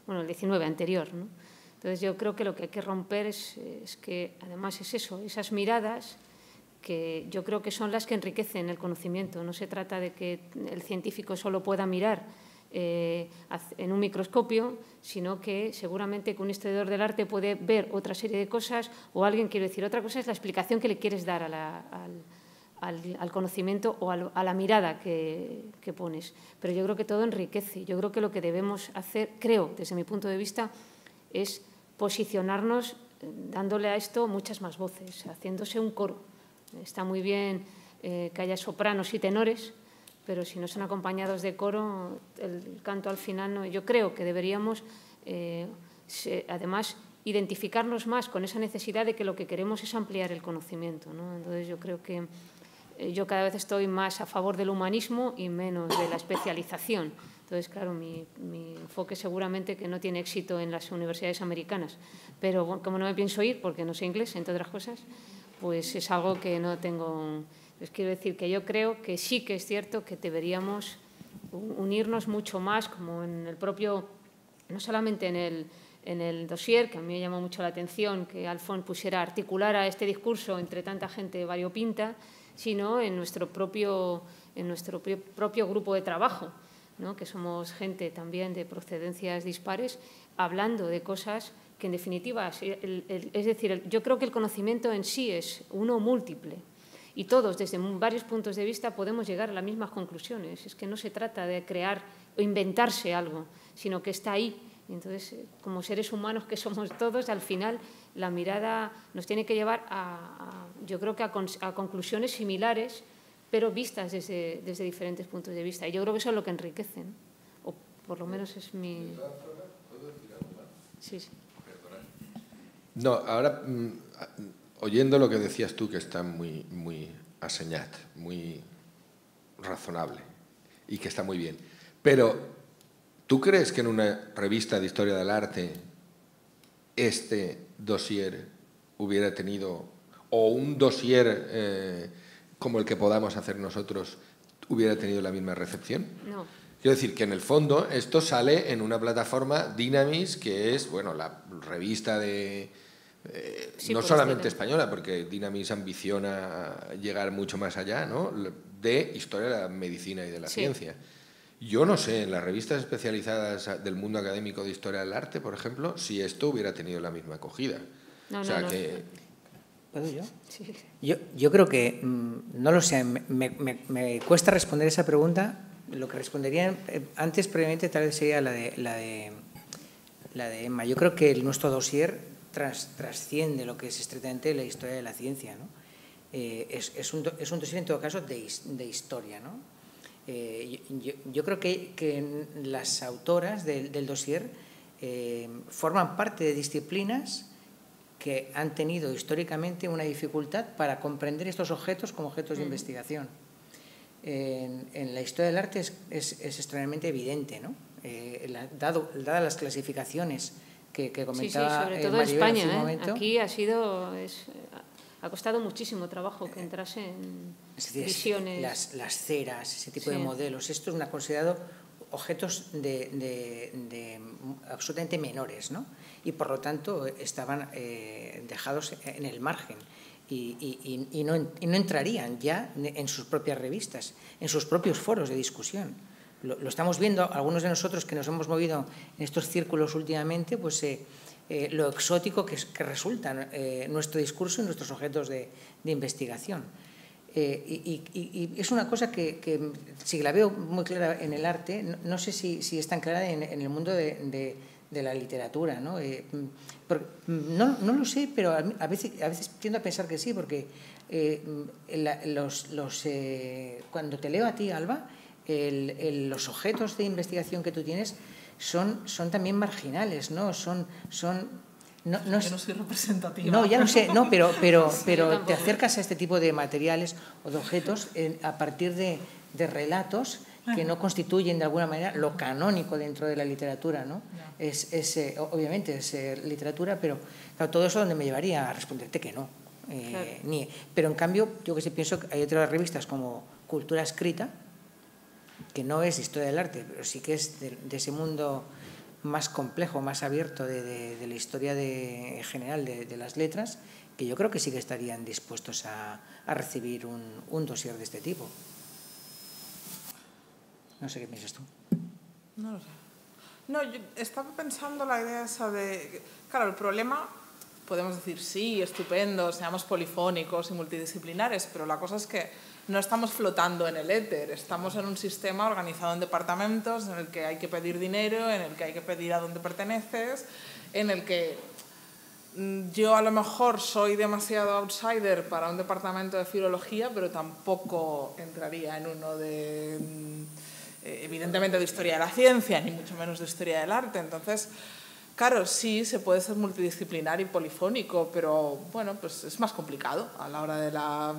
bueno, el 19 anterior. ¿no? Entonces yo creo que lo que hay que romper es, que además es eso, esas miradas que yo creo que son las que enriquecen el conocimiento. No se trata de que el científico solo pueda mirar eh, en un microscopio, sino que seguramente que un historiador del arte puede ver otra serie de cosas o alguien quiere decir otra cosa es la explicación que le quieres dar al, al, conocimiento o a la mirada que, pones. Pero yo creo que todo enriquece. Yo creo que lo que debemos hacer, creo, desde mi punto de vista, es posicionarnos eh, dándole a esto muchas más voces, haciéndose un coro. Está muy bien eh, que haya sopranos y tenores, pero si no son acompañados de coro, el canto al final no. Yo creo que deberíamos, eh, además, identificarnos más con esa necesidad de que lo que queremos es ampliar el conocimiento. Entonces yo creo que yo cada vez estoy más a favor del humanismo y menos de la especialización. Entonces, claro, mi, enfoque seguramente que no tiene éxito en las universidades americanas, pero como no me pienso ir porque no sé inglés, entre otras cosas, pues es algo que no tengo... Les quiero decir que yo creo que sí que es cierto que deberíamos unirnos mucho más, como en el propio, no solamente en el, en el dossier, que a mí me llamó mucho la atención que Alfón pusiera, articulara este discurso entre tanta gente variopinta, sino en nuestro propio, en nuestro propio grupo de trabajo, ¿no? que somos gente también de procedencias dispares, hablando de cosas que en definitiva, es decir, yo creo que el conocimiento en sí es uno múltiple y todos desde varios puntos de vista podemos llegar a las mismas conclusiones. Es que no se trata de crear o inventarse algo, sino que está ahí. Entonces, como seres humanos que somos todos, al final la mirada nos tiene que llevar a, yo creo que a, conclusiones similares, pero vistas desde, desde, diferentes puntos de vista. Y yo creo que eso es lo que enriquece, o por lo menos es mi... Sí, sí. No, ahora, mm, oyendo lo que decías tú, que está muy, muy aseñat, muy razonable y que está muy bien, pero ¿tú crees que en una revista de historia del arte este dossier hubiera tenido, o un dossier eh, como el que podamos hacer nosotros, hubiera tenido la misma recepción? No. Quiero decir que en el fondo esto sale en una plataforma Dynamis, que es bueno la revista de eh, no solamente española, porque Dynamis ambiciona llegar mucho más allá, ¿no? de historia de la medicina y de la ciencia. Yo no sé, en las revistas especializadas del mundo académico de historia del arte, por ejemplo, si esto hubiera tenido la misma acogida. No, o sea no, que... ¿Puedo yo? Sí. yo? Yo creo que, mm, no lo sé, me, cuesta responder esa pregunta. Lo que respondería eh, antes, previamente, tal vez sería la de, la de, la de Emma. Yo creo que nuestro dossier trasciende lo que es estrictamente la historia de la ciencia. ¿no? Eh, es, es, un, es un dossier, en todo caso, de, de historia. ¿no? Eh, yo, creo que, que, las autoras del, dossier eh, forman parte de disciplinas que han tenido históricamente una dificultad para comprender estos objetos como objetos de investigación. En, la historia del arte es, extremadamente evidente, ¿no? Eh, dado, dadas las clasificaciones que, comentaba sí, sí, sobre todo España, ¿eh? aquí ha sido ha costado muchísimo trabajo que entrase en visiones. Las, las, ceras, ese tipo de modelos, esto es una considerado objetos de, absolutamente menores, ¿no? Y por lo tanto estaban eh, dejados en el margen. Y, no, entrarían ya en sus propias revistas, en sus propios foros de discusión. Lo, estamos viendo, algunos de nosotros que nos hemos movido en estos círculos últimamente, pues eh, eh, lo exótico que, que resulta nuestro discurso y nuestros objetos de investigación. Eh, y, es una cosa que, si la veo muy clara en el arte, no, sé si, si, es tan clara en, el mundo de, la literatura. ¿no? Eh, no, no, lo sé, pero a veces, a veces tiendo a pensar que sí, porque eh, los, los, cuando te leo a ti, Alba, los objetos de investigación que tú tienes son, son también marginales, ¿no? son, son no, no, Yo no soy representativa. No, ya lo sé, no, pero, pero, pero te acercas a este tipo de materiales o de objetos a partir de, de, relatos que no constituyen de alguna manera lo canónico dentro de la literatura, ¿no? Es, es eh, obviamente es eh, literatura, pero todo eso donde me llevaría a responderte que no. Eh, ni, pero en cambio, yo que sé, pienso que hay otras revistas como Cultura Escrita, que no es historia del arte, pero sí que es de, ese mundo más complejo, más abierto de, la historia de, general de, las letras, que yo creo que sí que estarían dispuestos a, recibir un, un, dossier de este tipo. No sé qué piensas tú. No lo sé. No, yo estaba pensando la idea esa de... Claro, el problema, podemos decir, sí, estupendo, seamos polifónicos y multidisciplinares, pero la cosa es que no estamos flotando en el éter, estamos en un sistema organizado en departamentos en el que hay que pedir dinero, en el que hay que pedir a dónde perteneces, en el que mm, yo a lo mejor soy demasiado outsider para un departamento de filología, pero tampoco entraría en uno de, mm, eh, evidentemente, de historia de la ciencia, ni mucho menos de historia del arte. Entonces, Claro, sí, se puede ser multidisciplinar y polifónico, pero bueno, pues es más complicado a la hora de la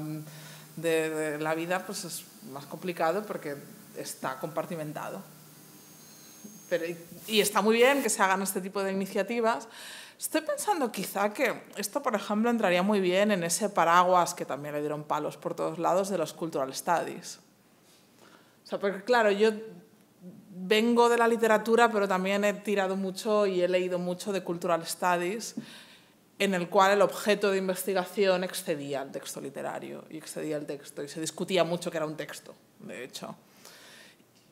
mm, de, la vida pues es más complicado porque está compartimentado. Pero, y está muy bien que se hagan este tipo de iniciativas. Estoy pensando quizá que esto, por ejemplo, entraría muy bien en ese paraguas que también le dieron palos por todos lados de los cultural studies. O sea, porque claro, yo vengo de la literatura, pero también he tirado mucho y he leído mucho de cultural studies en el cual el objeto de investigación excedía el texto literario y excedía el texto y se discutía mucho que era un texto, de hecho.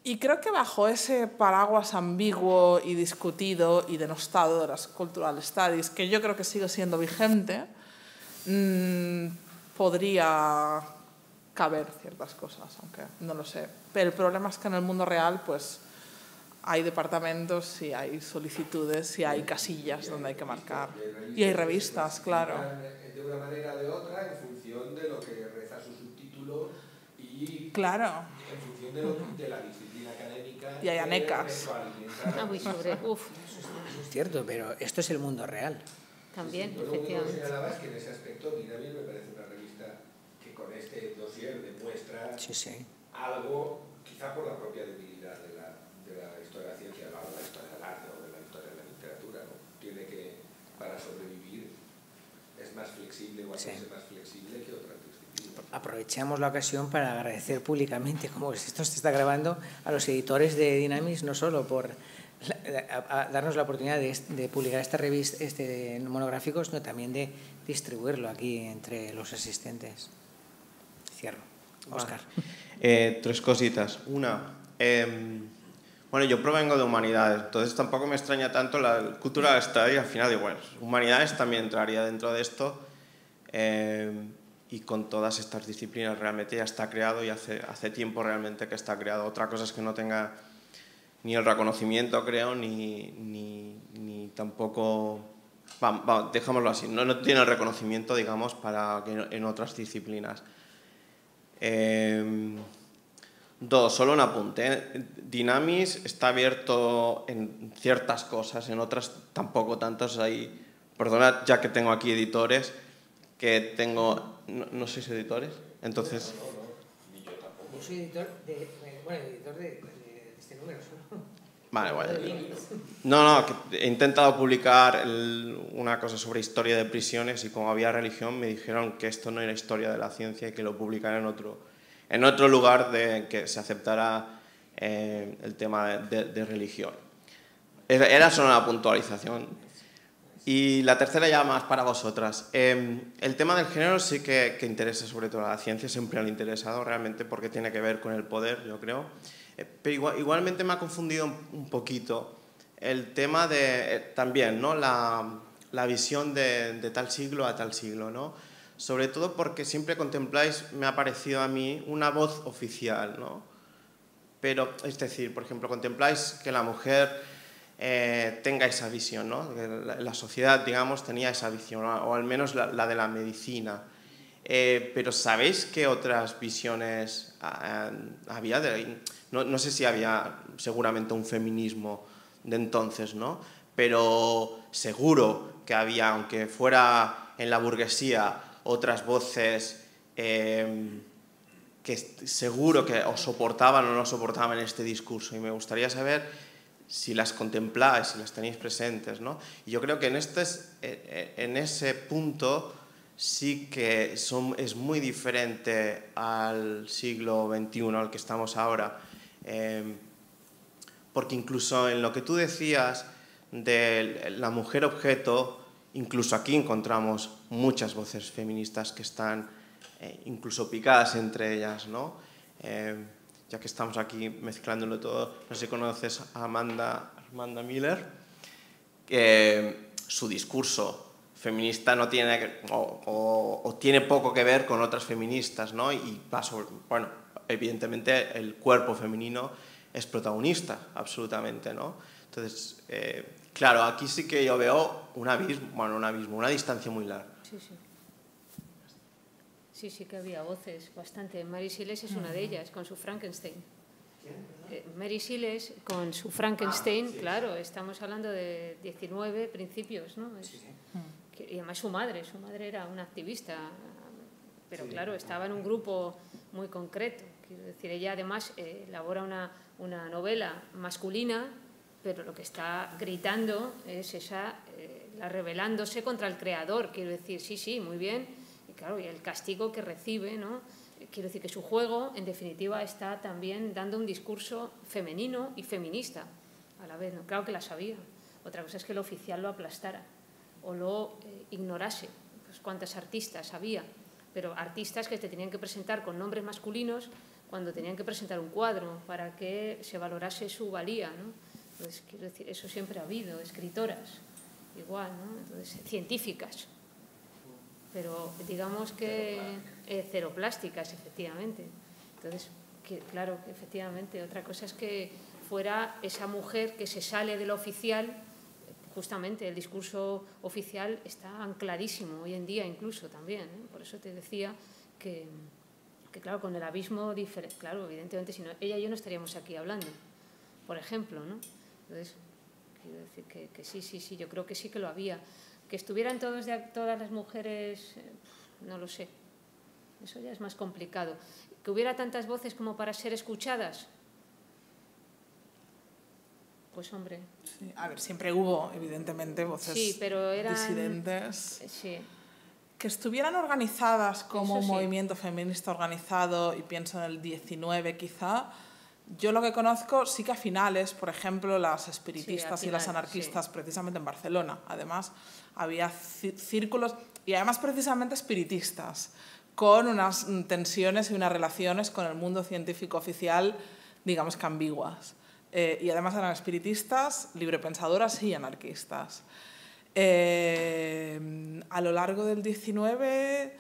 Y creo que bajo ese paraguas ambiguo y discutido y denostado de las cultural studies, que yo creo que sigue siendo vigente, mmm, podría caber ciertas cosas, aunque no lo sé. Pero el problema es que en el mundo real, pues hay departamentos, y hay solicitudes, y hay casillas donde hay que marcar. Y hay revistas, claro. De una manera o de otra, en función de lo que reza su subtítulo y claro. en función de, lo, de la disciplina académica. Y hay anecas. Ah, muy sobre. Uf. Es cierto, pero esto es el mundo real. También, sí, efectivamente. Lo que es que en ese aspecto, mira, a mí me parece una revista que con este dossier demuestra sí, sí. algo, quizá por la propia debilidad de la de la historia de la ciencia, no de la historia del arte o de la historia de la literatura. ¿no? Tiene que, para sobrevivir, es más flexible o hacerse sí. más flexible que otras disciplinas. Aprovechamos la ocasión para agradecer públicamente, como esto se está grabando, a los editores de Dynamis, no solo por a, a darnos la oportunidad de, de, publicar esta revista, este monográfico, sino también de distribuirlo aquí entre los asistentes. Cierro. Oscar. Vale. Eh, tres cositas. Una, eh, bueno, yo provengo de humanidades, entonces tampoco me extraña tanto la cultura study, al final digo, bueno, humanidades también entraría dentro de esto eh, y con todas estas disciplinas realmente ya está creado y hace, hace tiempo realmente que está creado. Otra cosa es que no tenga ni el reconocimiento, creo, ni, ni, tampoco, vamos, va, dejémoslo así, no, no, tiene el reconocimiento, digamos, para que en otras disciplinas. Eh, Dos, solo un apunte. Dynamis está abierto en ciertas cosas, en otras tampoco tantas. Hay, perdona, ya que tengo aquí editores, que tengo, no, no sois editores, entonces... Yo soy editor de, bueno, editor de, de este número solo. Vale, vale. No, no, que he intentado publicar el- una cosa sobre historia de prisiones y como había religión me dijeron que esto no era historia de la ciencia y que lo publicara en otro, en otro lugar de que se aceptara eh, el tema de, de religión. Era solo una puntualización. Y la tercera ya más para vosotras. Eh, el tema del género sí que, que interesa sobre todo a la ciencia, siempre le ha interesado realmente porque tiene que ver con el poder, yo creo. Eh, pero igual- igualmente me ha confundido un, un poquito el tema de eh, también, ¿no? La, la visión de, de tal siglo a tal siglo, ¿no? Sobre todo porque siempre contempláis, me ha parecido a mí, una voz oficial, ¿no? Pero, es decir, por ejemplo, contempláis que la mujer eh, tenga esa visión, ¿no? La, sociedad, digamos, tenía esa visión, o al menos la, la de la medicina. Eh, pero ¿sabéis qué otras visiones ah, había? De, no, no sé si había seguramente un feminismo de entonces, ¿no? Pero seguro que había, aunque fuera en la burguesía, otras voces eh, que seguro que o soportaban o no soportaban este discurso. Y me gustaría saber si las contempláis, si las tenéis presentes. ¿no? Yo creo que en, este, es- eh, eh, en ese punto sí que son, es muy diferente al siglo XXI, al que estamos ahora. Eh, porque incluso en lo que tú decías de la mujer objeto, incluso aquí encontramos muchas voces feministas que están eh, incluso picadas entre ellas, ¿no? Eh, ya que estamos aquí mezclándolo todo, no sé si conoces a Amanda, Amanda Miller, que su discurso feminista no tiene o, o- o tiene poco que ver con otras feministas, ¿no? Y va sobre- bueno, evidentemente el cuerpo femenino es protagonista, absolutamente, ¿no? Entonces, eh, claro, aquí sí que yo veo un abismo, bueno, un abismo, una distancia muy larga. Sí, sí. Sí, sí que había voces bastante. Mary Siles es una de ellas, con su Frankenstein. Eh, Mary Siles con su Frankenstein, claro, estamos hablando de 19 principios, ¿no? Es- que- y además su madre, su madre era una activista, pero claro, estaba en un grupo muy concreto. Quiero decir, ella además eh, elabora una, una novela masculina, pero lo que está gritando es esa, eh, la rebelándose contra el creador. Quiero decir, sí, sí, muy bien. Y claro, y el castigo que recibe, ¿no? Eh, Quiero decir que su juego, en definitiva, está también dando un discurso femenino y feminista a la vez. ¿no? Claro que la sabía. Otra cosa es que el oficial lo aplastara o lo eh, ignorase. Pues cuántas artistas había, pero artistas que te tenían que presentar con nombres masculinos cuando tenían que presentar un cuadro para que se valorase su valía. ¿no? Decir, eso siempre ha habido, escritoras, igual, ¿no? Entonces, científicas, pero digamos que eh, ceroplásticas, efectivamente. Entonces, que, claro, que efectivamente, otra cosa es que fuera esa mujer que se sale de lo oficial, justamente el discurso oficial está ancladísimo hoy en día incluso también. ¿eh? Por eso te decía que, que, claro, con el abismo diferente, claro, evidentemente, si no, ella y yo no estaríamos aquí hablando, por ejemplo, ¿no? Entonces, quiero decir que, que sí, sí, sí, yo creo que sí que lo había. Que estuvieran todos todas las mujeres, eh, no lo sé. Eso ya es más complicado. Que hubiera tantas voces como para ser escuchadas. Pues hombre, Sí, a ver, siempre hubo, evidentemente, voces Sí, pero eran- disidentes. eh, sí. Que estuvieran organizadas como Eso un movimiento feminista organizado, y pienso en el 19 quizá, yo lo que conozco sí que a finales, por ejemplo, las espiritistas Sí, y las anarquistas, precisamente en Barcelona, además, había círculos, y además precisamente espiritistas, con unas tensiones y unas relaciones con el mundo científico oficial, digamos que ambiguas. Eh, y además eran espiritistas, librepensadoras y anarquistas. Eh, a lo largo del 19,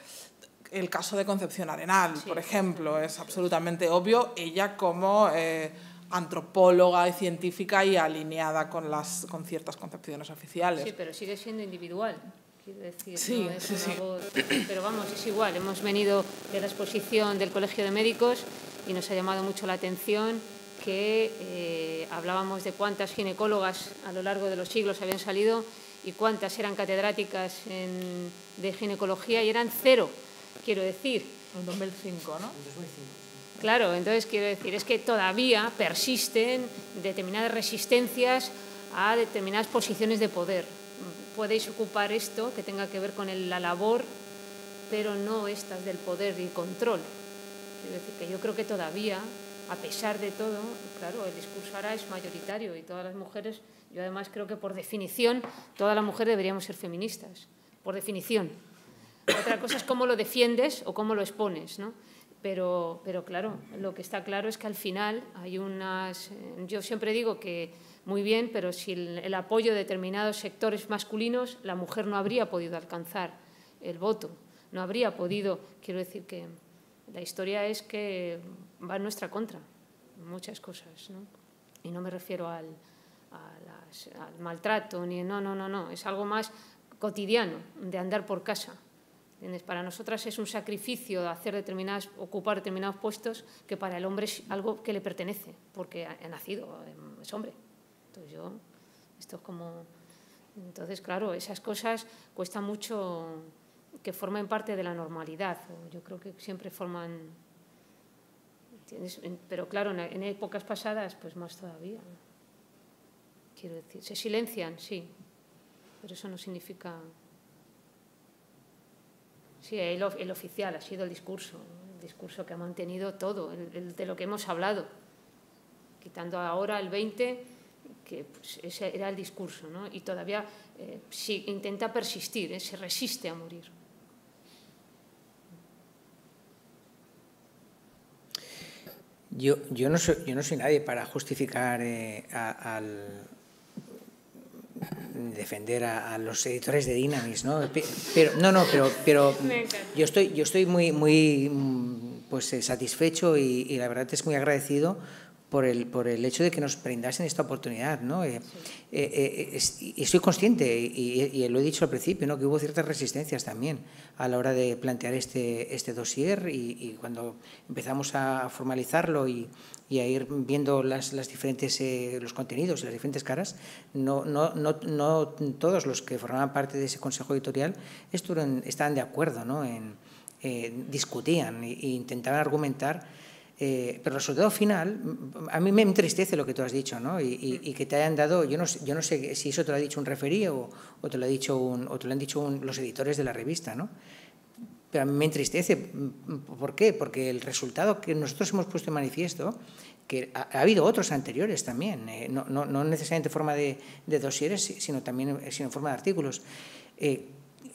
el caso de Concepción Arenal, Sí, por ejemplo, es absolutamente obvio. Ella como eh, antropóloga y científica y alineada con, las, con ciertas concepciones oficiales. Sí, pero sigue siendo individual. quiero decir. Sí, ¿no? Es sí, una sí. voz- pero vamos, es igual. Hemos venido de la exposición del Colegio de Médicos y nos ha llamado mucho la atención que eh, hablábamos de cuántas ginecólogas a lo largo de los siglos habían salido y cuántas eran catedráticas en- de ginecología y eran cero, quiero decir. En 2005, ¿no? Claro, entonces quiero decir, es que todavía persisten determinadas resistencias a determinadas posiciones de poder. Podéis ocupar esto que tenga que ver con la labor, pero no estas del poder y control. Quiero decir que yo creo que todavía, a pesar de todo, claro, el discurso ahora es mayoritario y todas las mujeres, yo además creo que por definición, todas las mujeres deberíamos ser feministas, por definición. Otra cosa es cómo lo defiendes o cómo lo expones, ¿no? Pero, pero claro, lo que está claro es que al final hay unas... eh, Yo siempre digo que muy bien, pero sin el, apoyo de determinados sectores masculinos, la mujer no habría podido alcanzar el voto, no habría podido, quiero decir que la historia es que va en nuestra contra, muchas cosas, ¿no? Y no me refiero al, a las- al maltrato, ni no, no, no, no, es algo más cotidiano de andar por casa. Para nosotras es un sacrificio hacer determinadas, ocupar determinados puestos que para el hombre es algo que le pertenece, porque ha, nacido, es hombre. Entonces yo, esto es como... Entonces, claro, esas cosas cuesta mucho que formen parte de la normalidad. Yo creo que siempre forman... Pero claro, en épocas pasadas, pues más todavía. Quiero decir, se silencian, sí, pero eso no significa... Sí, el, of- el oficial ha sido el discurso, el discurso que ha mantenido todo, el, de lo que hemos hablado. Quitando ahora el 20, que pues, ese era el discurso, ¿no? Y todavía eh, sí, intenta persistir, ¿eh? se resiste a morir. Yo, yo, no, soy, yo no soy nadie para justificar eh, al defender a, a los editores de Dynamis, ¿no? Pe- Pero no, no, pero, pero yo estoy, yo estoy muy, muy pues, eh, satisfecho y, y la verdad es muy agradecido por el, por el hecho de que nos brindasen esta oportunidad, ¿no? Eh, eh, eh, y soy consciente, y, y lo he dicho al principio, ¿no? que hubo ciertas resistencias también a la hora de plantear este, este dossier y, y cuando empezamos a formalizarlo y, y a ir viendo las, las diferentes, eh, los contenidos y las diferentes caras, no, no, no, no todos los que formaban parte de ese consejo editorial estuvieron, estaban de acuerdo, ¿no? en, discutían e, e intentaban argumentar eh, pero el resultado final, a mí me entristece lo que tú has dicho, ¿no? Y, y- y que te hayan dado, yo no, yo no sé si eso te lo ha dicho un referí o, o te lo ha dicho un, o te lo han dicho un- los editores de la revista, ¿no? Pero a mí me entristece. ¿Por qué? Porque el resultado que nosotros hemos puesto en manifiesto, que ha, ha habido otros anteriores también, eh, no, no, no necesariamente en forma de, de dosieres, si- sino también eh, sino en forma de artículos. Eh,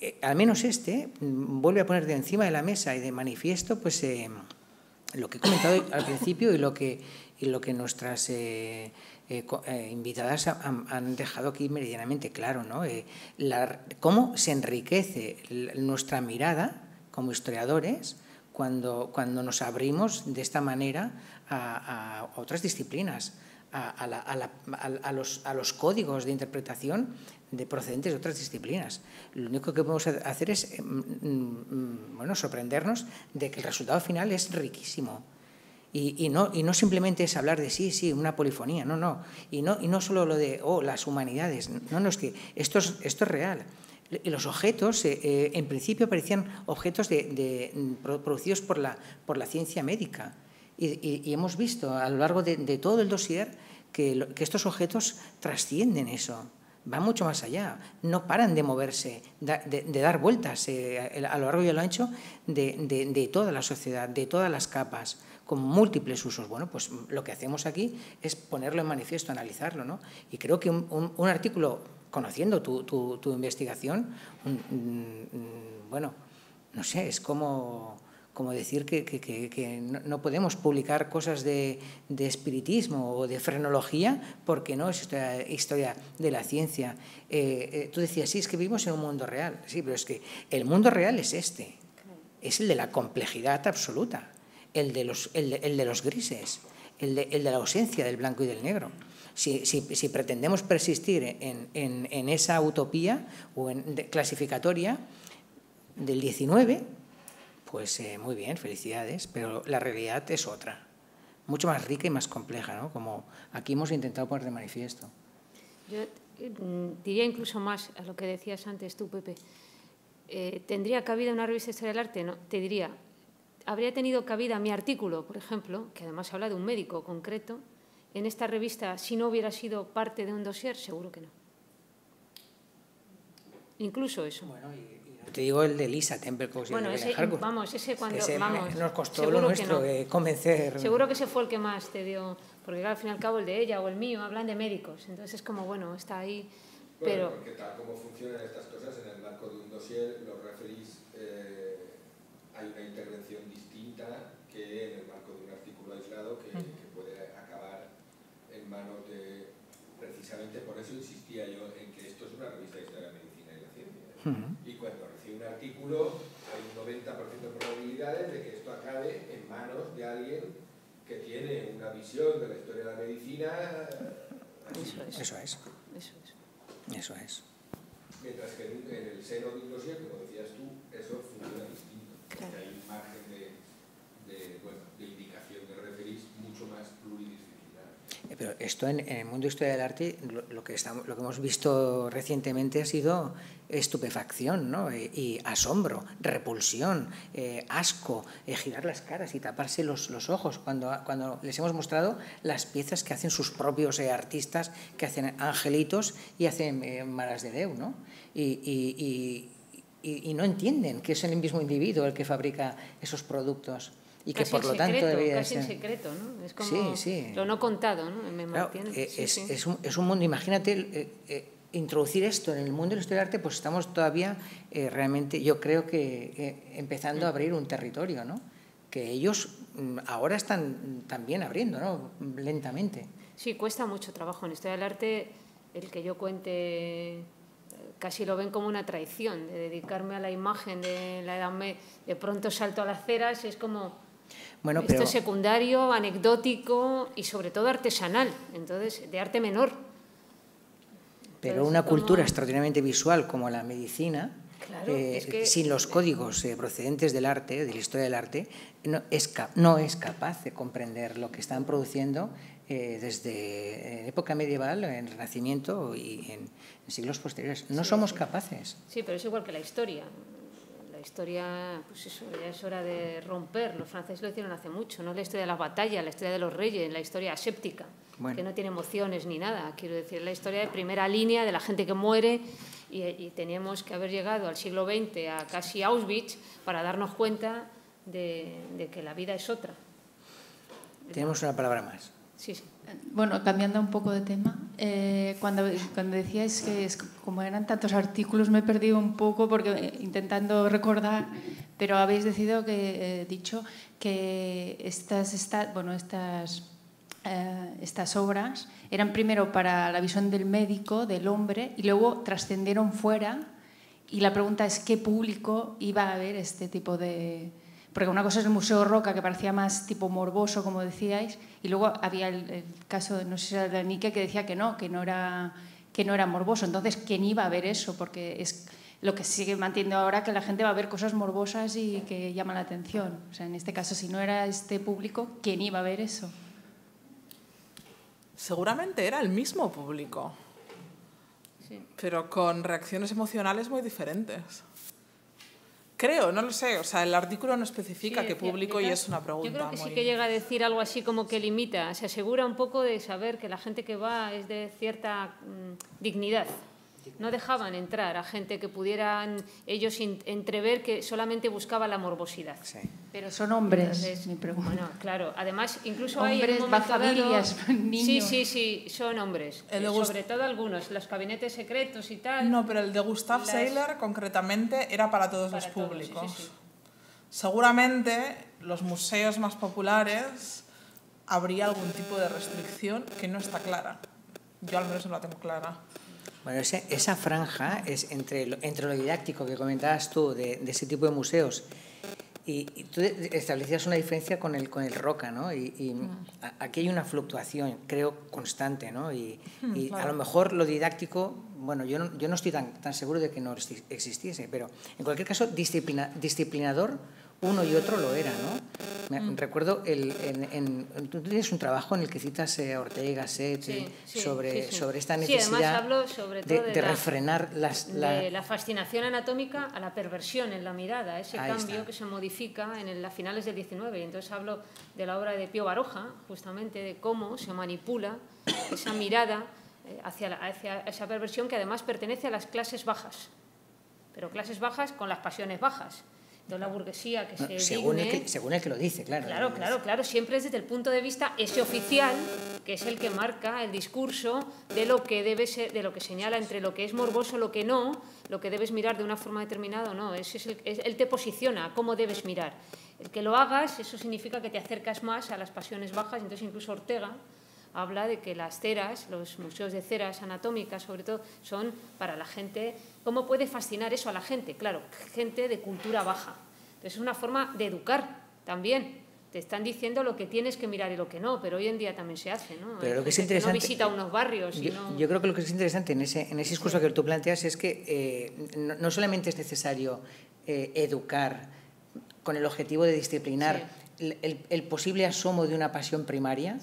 eh, al menos este mm, vuelve a poner de encima de la mesa y de manifiesto, pues. Lo que he comentado al principio y lo que, y lo que nuestras eh, eh, eh, invitadas ha- han, dejado aquí meridianamente claro, ¿no? Cómo se enriquece nuestra mirada como historiadores cuando, cuando nos abrimos de esta manera a, a otras disciplinas, a, la- a los, a los códigos de interpretación de procedentes de otras disciplinas. Lo único que podemos ha- hacer es eh, mm, mm, bueno, sorprendernos de que el resultado final es riquísimo. Y, no, y no simplemente es hablar de sí, sí, una polifonía, no, no. Y no, y no solo lo de, oh, las humanidades, no, no, es que esto es, esto es real. Y los objetos, eh, eh, en principio, parecían objetos de, mm, pro- producidos por la, por la ciencia médica. Y, hemos visto a lo largo de, de todo el dossier que, que estos objetos trascienden eso, van mucho más allá, no paran de moverse, de, dar vueltas eh, a lo largo y a lo ancho de, toda la sociedad, de todas las capas, con múltiples usos. Bueno, pues lo que hacemos aquí es ponerlo en manifiesto, analizarlo, ¿no? Y creo que un, artículo, conociendo tu, tu- tu investigación, bueno, no sé, es como como decir que, que- que- que no, podemos publicar cosas de, de espiritismo o de frenología porque no es historia, historia de la ciencia. Eh, eh, tú decías, sí, es que vivimos en un mundo real. Sí, pero es que el mundo real es este. Es el de la complejidad absoluta, el de los, el de- el de los grises, el de, el de, la ausencia del blanco y del negro. Si, si, si pretendemos persistir en, en, en, esa utopía o en clasificatoria del 19, pues eh, muy bien, felicidades, pero la realidad es otra, mucho más rica y más compleja, ¿no? como aquí hemos intentado poner de manifiesto. Yo mm, diría incluso más a lo que decías antes tú, Pepe. Eh, ¿Tendría cabida una revista de historia del arte? No, te diría, habría tenido cabida mi artículo, por ejemplo, que además habla de un médico concreto, en esta revista si no hubiera sido parte de un dossier? Seguro que no. Incluso eso. Bueno, y, y te digo el de Lisa Templecox bueno, y el ese, de Harcourt. Vamos, ese cuando... Ese vamos, nos costó seguro lo que nuestro no. eh, convencer. Seguro que ese fue el que más te dio... Porque al fin y al cabo el de ella o el mío hablan de médicos. Entonces es como, bueno, está ahí... Bueno, pero porque tal como funcionan estas cosas, en el marco de un dossier, los referís, eh, hay una intervención distinta que en el marco de un artículo aislado que, que puede acabar en manos de... Precisamente por eso insistía yo en que esto es una revista de historia de la medicina y la ciencia. Ujú. Y cuando recibe un artículo, hay un 90% de probabilidades de que esto acabe en manos de alguien que tiene una visión de la historia de la medicina eso es. Eso es, Eso es. eso es. Mientras que en, en el seno de un dossier, como decías tú, eso funciona distinto. Claro. Porque hay un margen de, de, bueno, de indicación de referís mucho más pluridisciplinar. Eh, Pero esto en, el mundo de historia del arte, lo, que estamos, lo que hemos visto recientemente ha sido estupefacción, ¿no? Eh, y asombro, repulsión, eh, asco, eh, girar las caras y taparse los, los ojos cuando, cuando les hemos mostrado las piezas que hacen sus propios eh, artistas, que hacen angelitos y hacen eh, maras de Deu, ¿no? Y, y- y- y- y no entienden que es el mismo individuo el que fabrica esos productos y que Casi por en lo tanto debería casi en ser... secreto, ¿no? Es como Sí, sí. lo no contado, ¿no? Me Claro, mantiene. eh, sí, es, un, es un mundo, imagínate, eh, eh, introducir esto en el mundo de la historia del arte, pues estamos todavía eh, realmente, yo creo que empezando a abrir un territorio, ¿no? Que ellos mm, ahora están también abriendo, ¿no? Lentamente. Sí, cuesta mucho trabajo. En historia del arte, el que yo cuente casi lo ven como una traición, de dedicarme a la imagen de la Edad. De pronto salto a las ceras, es como... Bueno, esto pero, es secundario, anecdótico y sobre todo artesanal, entonces de arte menor. pero entonces, una como- cultura extraordinariamente visual como la medicina, Claro, eh, es que- sin los códigos eh, procedentes del arte, de la historia del arte, no es, ca- no es capaz de comprender lo que están produciendo eh, desde época medieval, en Renacimiento y en, en siglos posteriores. No somos capaces. Sí, pero es igual que la historia. La historia, pues eso, ya es hora de romper. Los franceses lo hicieron hace mucho, no la historia de las batallas, la historia de los reyes, la historia aséptica, Bueno. que no tiene emociones ni nada. Quiero decir, la historia de primera línea de la gente que muere y, y teníamos que haber llegado al siglo XX a casi Auschwitz para darnos cuenta de, de que la vida es otra. Tenemos una palabra más. Sí, sí. Bueno, cambiando un poco de tema, eh, cuando, cuando decíais que como eran tantos artículos me he perdido un poco porque eh, intentando recordar, pero habéis decidido que, eh, dicho que estas, esta- bueno, estas, estas obras eran primero para la visión del médico, del hombre, y luego trascendieron fuera. Y la pregunta es qué público iba a ver este tipo de, porque una cosa es el Museo Roca, que parecía más tipo morboso, como decíais, y luego había el, el caso, no sé si era de Nike, que decía que no, que no, era, que no era morboso. Entonces, ¿quién iba a ver eso? Porque es lo que sigue manteniendo ahora, que la gente va a ver cosas morbosas y que llaman la atención. O sea, en este caso, si no era este público, ¿quién iba a ver eso? Seguramente era el mismo público, sí. pero con reacciones emocionales muy diferentes. Creo, no lo sé, o sea, el artículo no especifica Sí, qué público y es una pregunta. Yo creo que sí que llega a decir algo así como que limita, se asegura un poco de saber que la gente que va es de cierta mm, dignidad. No dejaban entrar a gente que pudieran ellos entrever que solamente buscaba la morbosidad. Sí. Pero son hombres, Entonces, mi pregunta. Bueno, claro. Además, incluso hay en Hombres, momento dado- familias, Sí, niños. sí, sí, son hombres. El Eh, de Gust- sobre todo algunos, los gabinetes secretos y tal. No, pero el de Gustav Las- Seiler concretamente era para todos Para los todos, sí, públicos. sí, sí. Seguramente los museos más populares habría algún tipo de restricción que no está clara. Yo al menos no la tengo clara. Bueno, ese- esa franja es entre lo, entre lo didáctico que comentabas tú de, de ese tipo de museos Y, tú establecías una diferencia con el, con el roca, ¿no? Y, mm. aquí hay una fluctuación, creo, constante, ¿no? Y, mm, a lo mejor lo didáctico, bueno, yo no, yo no estoy tan, tan seguro de que no existiese, pero en cualquier caso, disciplina, disciplinador uno y otro lo era, ¿no? Mm. Recuerdo, el, en, tú tienes un trabajo en el que citas eh, Ortega Gasset sobre, sobre esta necesidad de, refrenar las, la... la fascinación anatómica a la perversión en la mirada, ese cambio que se modifica en las finales del 19. Y entonces hablo de la obra de Pío Baroja, justamente de cómo se manipula esa mirada eh, hacia, hacia esa perversión que además pertenece a las clases bajas, pero clases bajas con las pasiones bajas de la burguesía que se según el que, según el que lo dice, claro. Claro, claro, claro. Siempre es desde el punto de vista ese oficial, que es el que marca el discurso de lo que debe ser, de lo que señala entre lo que es morboso, lo que no, lo que debes mirar de una forma determinada o no. Es, es él te posiciona cómo debes mirar. El que lo hagas, eso significa que te acercas más a las pasiones bajas. Entonces, incluso Ortega habla de que las ceras, los museos de ceras anatómicas, sobre todo, son para la gente. ¿Cómo puede fascinar eso a la gente? Claro, gente de cultura baja. Entonces, es una forma de educar también. Te están diciendo lo que tienes que mirar y lo que no, pero hoy en día también se hace, ¿no? Pero lo que es interesante, no visita unos barrios. Yo, yo, creo que lo que es interesante en ese, en ese discurso que tú planteas es que eh, no, solamente es necesario eh, educar con el objetivo de disciplinar el, posible asomo de una pasión primaria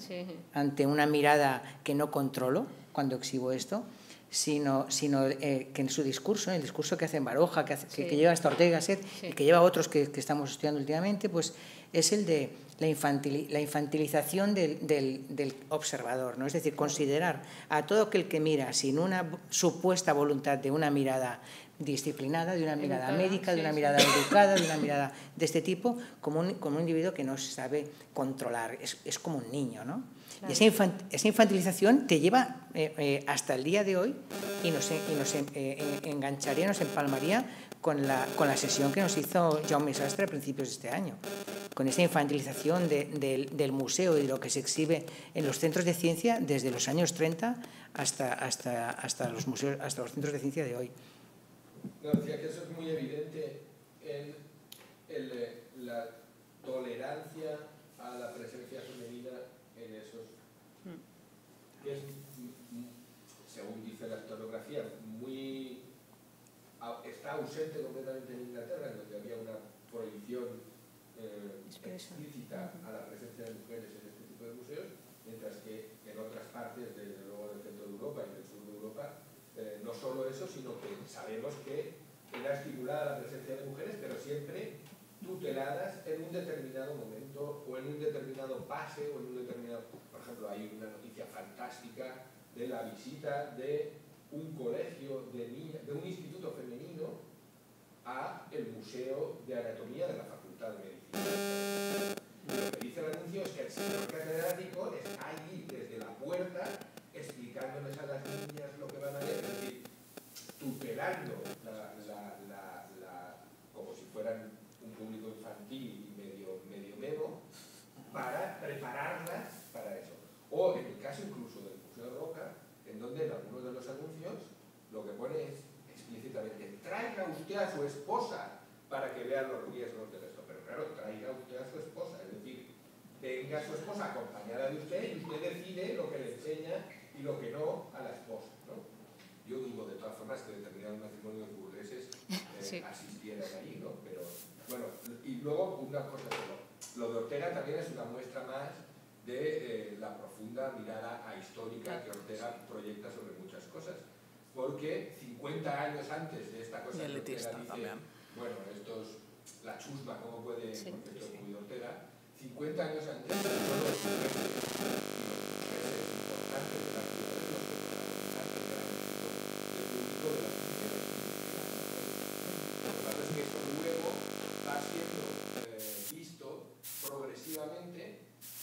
ante una mirada que no controlo cuando exhibo esto, sino, sino eh, que en su discurso, en el discurso que hace en Baroja, que, que, lleva hasta Ortega Set y que lleva otros que, que, estamos estudiando últimamente, pues es el de la, la infantilización del, del, observador, ¿no? es decir, considerar a todo aquel que mira sin una supuesta voluntad de una mirada disciplinada, de una mirada médica, de una mirada educada, de una mirada de este tipo, como un, como un individuo que no se sabe controlar, es, es como un niño. ¿no? Y esa, esa, infantilización te lleva eh, eh, hasta el día de hoy y nos, y nos eh, engancharía, nos empalmaría con la, con la sesión que nos hizo Jaume Sastre a principios de este año, con esa infantilización de, del museo y de lo que se exhibe en los centros de ciencia desde los años 30 hasta, hasta, hasta, los, museos, hasta los centros de ciencia de hoy. No, decía que eso es muy evidente en el, la tolerancia a la presencia femenina en esos, que es, según muy está ausente completamente en Inglaterra, en donde había una prohibición eh, explícita a la presencia de mujeres en este tipo de museos, mientras que en otras partes, desde luego del centro de Europa y del sur de Europa, eh, no solo eso, sino que sabemos que era estimulada la presencia de mujeres, pero siempre tuteladas en un determinado momento o en un determinado pase o en un determinado... Por ejemplo, hay una noticia fantástica de la visita de un colegio de niñas, de un instituto femenino a el Museo de Anatomía de la Facultad de Medicina. Lo que dice el anuncio es que el señor catedrático está allí desde la puerta explicándoles a las niñas lo que van a ver, es decir, tutelando la, como si fueran un público infantil y medio, medio memo, para prepararlas para eso. O en el caso incluso del Museo de Roca, donde en algunos de los anuncios lo que pone es explícitamente, traiga usted a su esposa para que vea los riesgos de esto. Pero claro, traiga usted a su esposa, es decir, venga su esposa acompañada de usted y usted decide lo que le enseña y lo que no a la esposa. ¿no? Yo dudo de todas formas que determinados matrimonios burgueses eh, asistieran ahí, ¿no? Pero bueno, y luego una cosa, lo de Ortega también es una muestra más de eh, la profunda mirada histórica que Ortega proyecta sobre muchas cosas. Porque 50 años antes de esta cosa que Ortega dice, bueno, esto es la chusma, ¿cómo puede, sí, porque esto es muy Ortega, 50 años antes, de los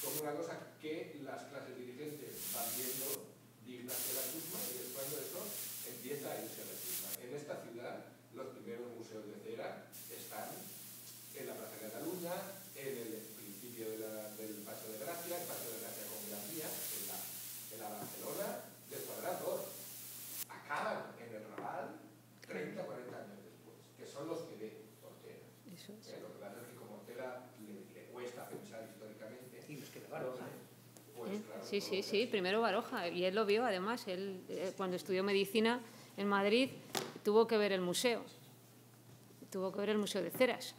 la una cosa que las clases dirigentes van viendo dignas de la chusma y es cuando eso empieza a irse a la chusma. En esta ciudad, los primeros museos de cera están en la Plaza de Cataluña, en el principio del Paso de Gracia, el Paso de Gracia con Gracia, en la, en la Barcelona del Cuadrado. Acaban en el Raval 30, 40 años después, que son los que ve Ortega. Eso. Eh, lo que pasa es que como Ortega ahora le, cuesta pensar históricamente. Y que pues, sí, sí, sí, primero Baroja. Y él lo vio, además, él eh, cuando estudió medicina en Madrid tuvo que ver el museo, tuvo que ver el Museo de Ceras.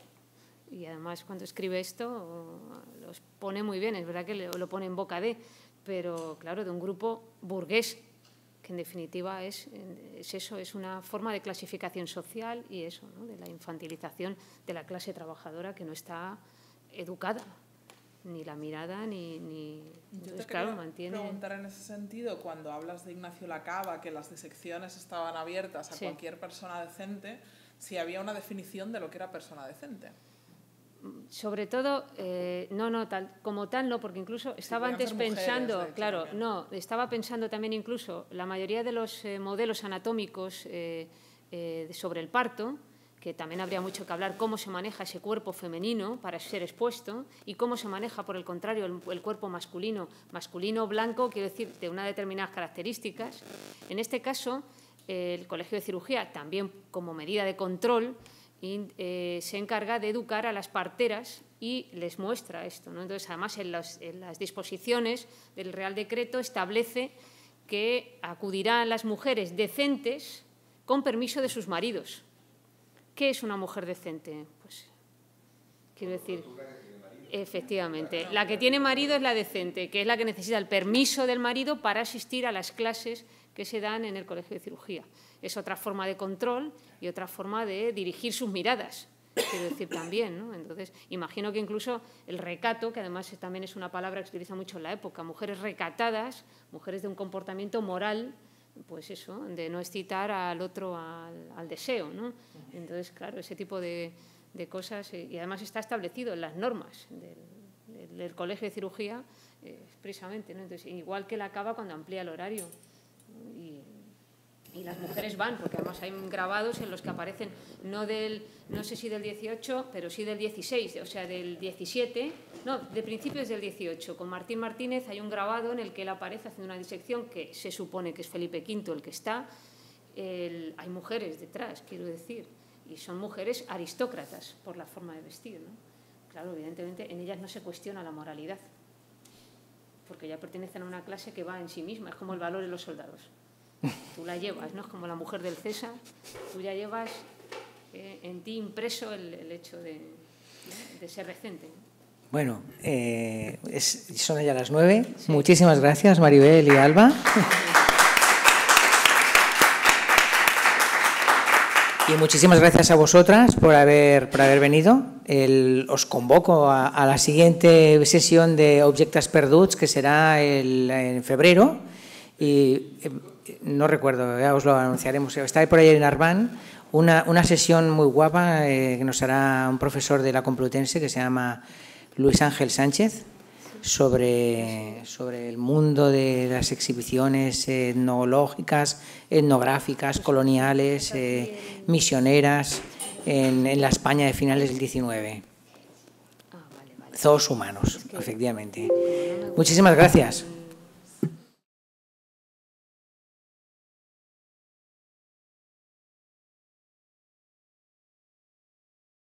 Y además cuando escribe esto los pone muy bien, es verdad que lo pone en boca de, pero claro, de un grupo burgués, que en definitiva es, eso, es una forma de clasificación social y eso, de la infantilización de la clase trabajadora que no está educada ni la mirada ni, ni Yo te claro, mantiene preguntar en ese sentido cuando hablas de Ignacio Lacaba que las disecciones estaban abiertas a cualquier persona decente si había una definición de lo que era persona decente. Sobre todo, eh, no, no, tal, como tal no, porque incluso estaba antes pensando, claro, no, estaba pensando también incluso la mayoría de los eh, modelos anatómicos eh, sobre el parto, que también habría mucho que hablar cómo se maneja ese cuerpo femenino para ser expuesto y cómo se maneja, por el contrario, el, cuerpo masculino, masculino blanco, quiero decir, de unas determinadas características. En este caso, el Colegio de Cirugía, también como medida de control, eh, se encarga de educar a las parteras y les muestra esto. ¿no? Entonces, además, en las, disposiciones del Real Decreto establece que acudirán las mujeres decentes con permiso de sus maridos. ¿Qué es una mujer decente? Pues, quiero decir, efectivamente, la que tiene marido es la decente, que es la que necesita el permiso del marido para asistir a las clases que se dan en el Colegio de Cirugía. Es otra forma de control y otra forma de dirigir sus miradas, quiero decir también. ¿no? Entonces, imagino que incluso el recato, que además también es una palabra que se utiliza mucho en la época, mujeres recatadas, mujeres de un comportamiento moral, pues eso, de no excitar al otro al, deseo. ¿no? Entonces, claro, ese tipo de, cosas, eh, y además está establecido en las normas del, Colegio de Cirugía, eh, expresamente. ¿no? Entonces, igual que la acaba cuando amplía el horario y las mujeres van, porque además hay grabados en los que aparecen no del, no sé si del 18, pero sí del 16, o sea, del 17, no, de principios del 18. Con Martín Martínez hay un grabado en el que él aparece haciendo una disección que se supone que es Felipe V el que está. hay mujeres detrás, quiero decir, y son mujeres aristócratas por la forma de vestir. ¿no? Claro, evidentemente en ellas no se cuestiona la moralidad, porque ya pertenecen a una clase que va en sí misma, es como el valor de los soldados. Tú la llevas, ¿no? Es como la mujer del César, tú ya llevas eh, en ti impreso el, hecho de, ser decente. Bueno, eh, son ya las nueve. Muchísimas gracias, Maribel y Alba. Y muchísimas gracias a vosotras por haber, por haber venido. os convoco a, la siguiente sesión de Objectas Perduts, que será en febrero. Y eh, no recuerdo, ya os lo anunciaremos. Está por ahí en Arban una, una sesión muy guapa eh, que nos hará un profesor de la Complutense que se llama Luis Ángel Sánchez sobre, sobre el mundo de las exhibiciones etnológicas, etnográficas, coloniales, eh, misioneras en, en, la España de finales del 19. Zoos humanos, efectivamente. Muchísimas gracias.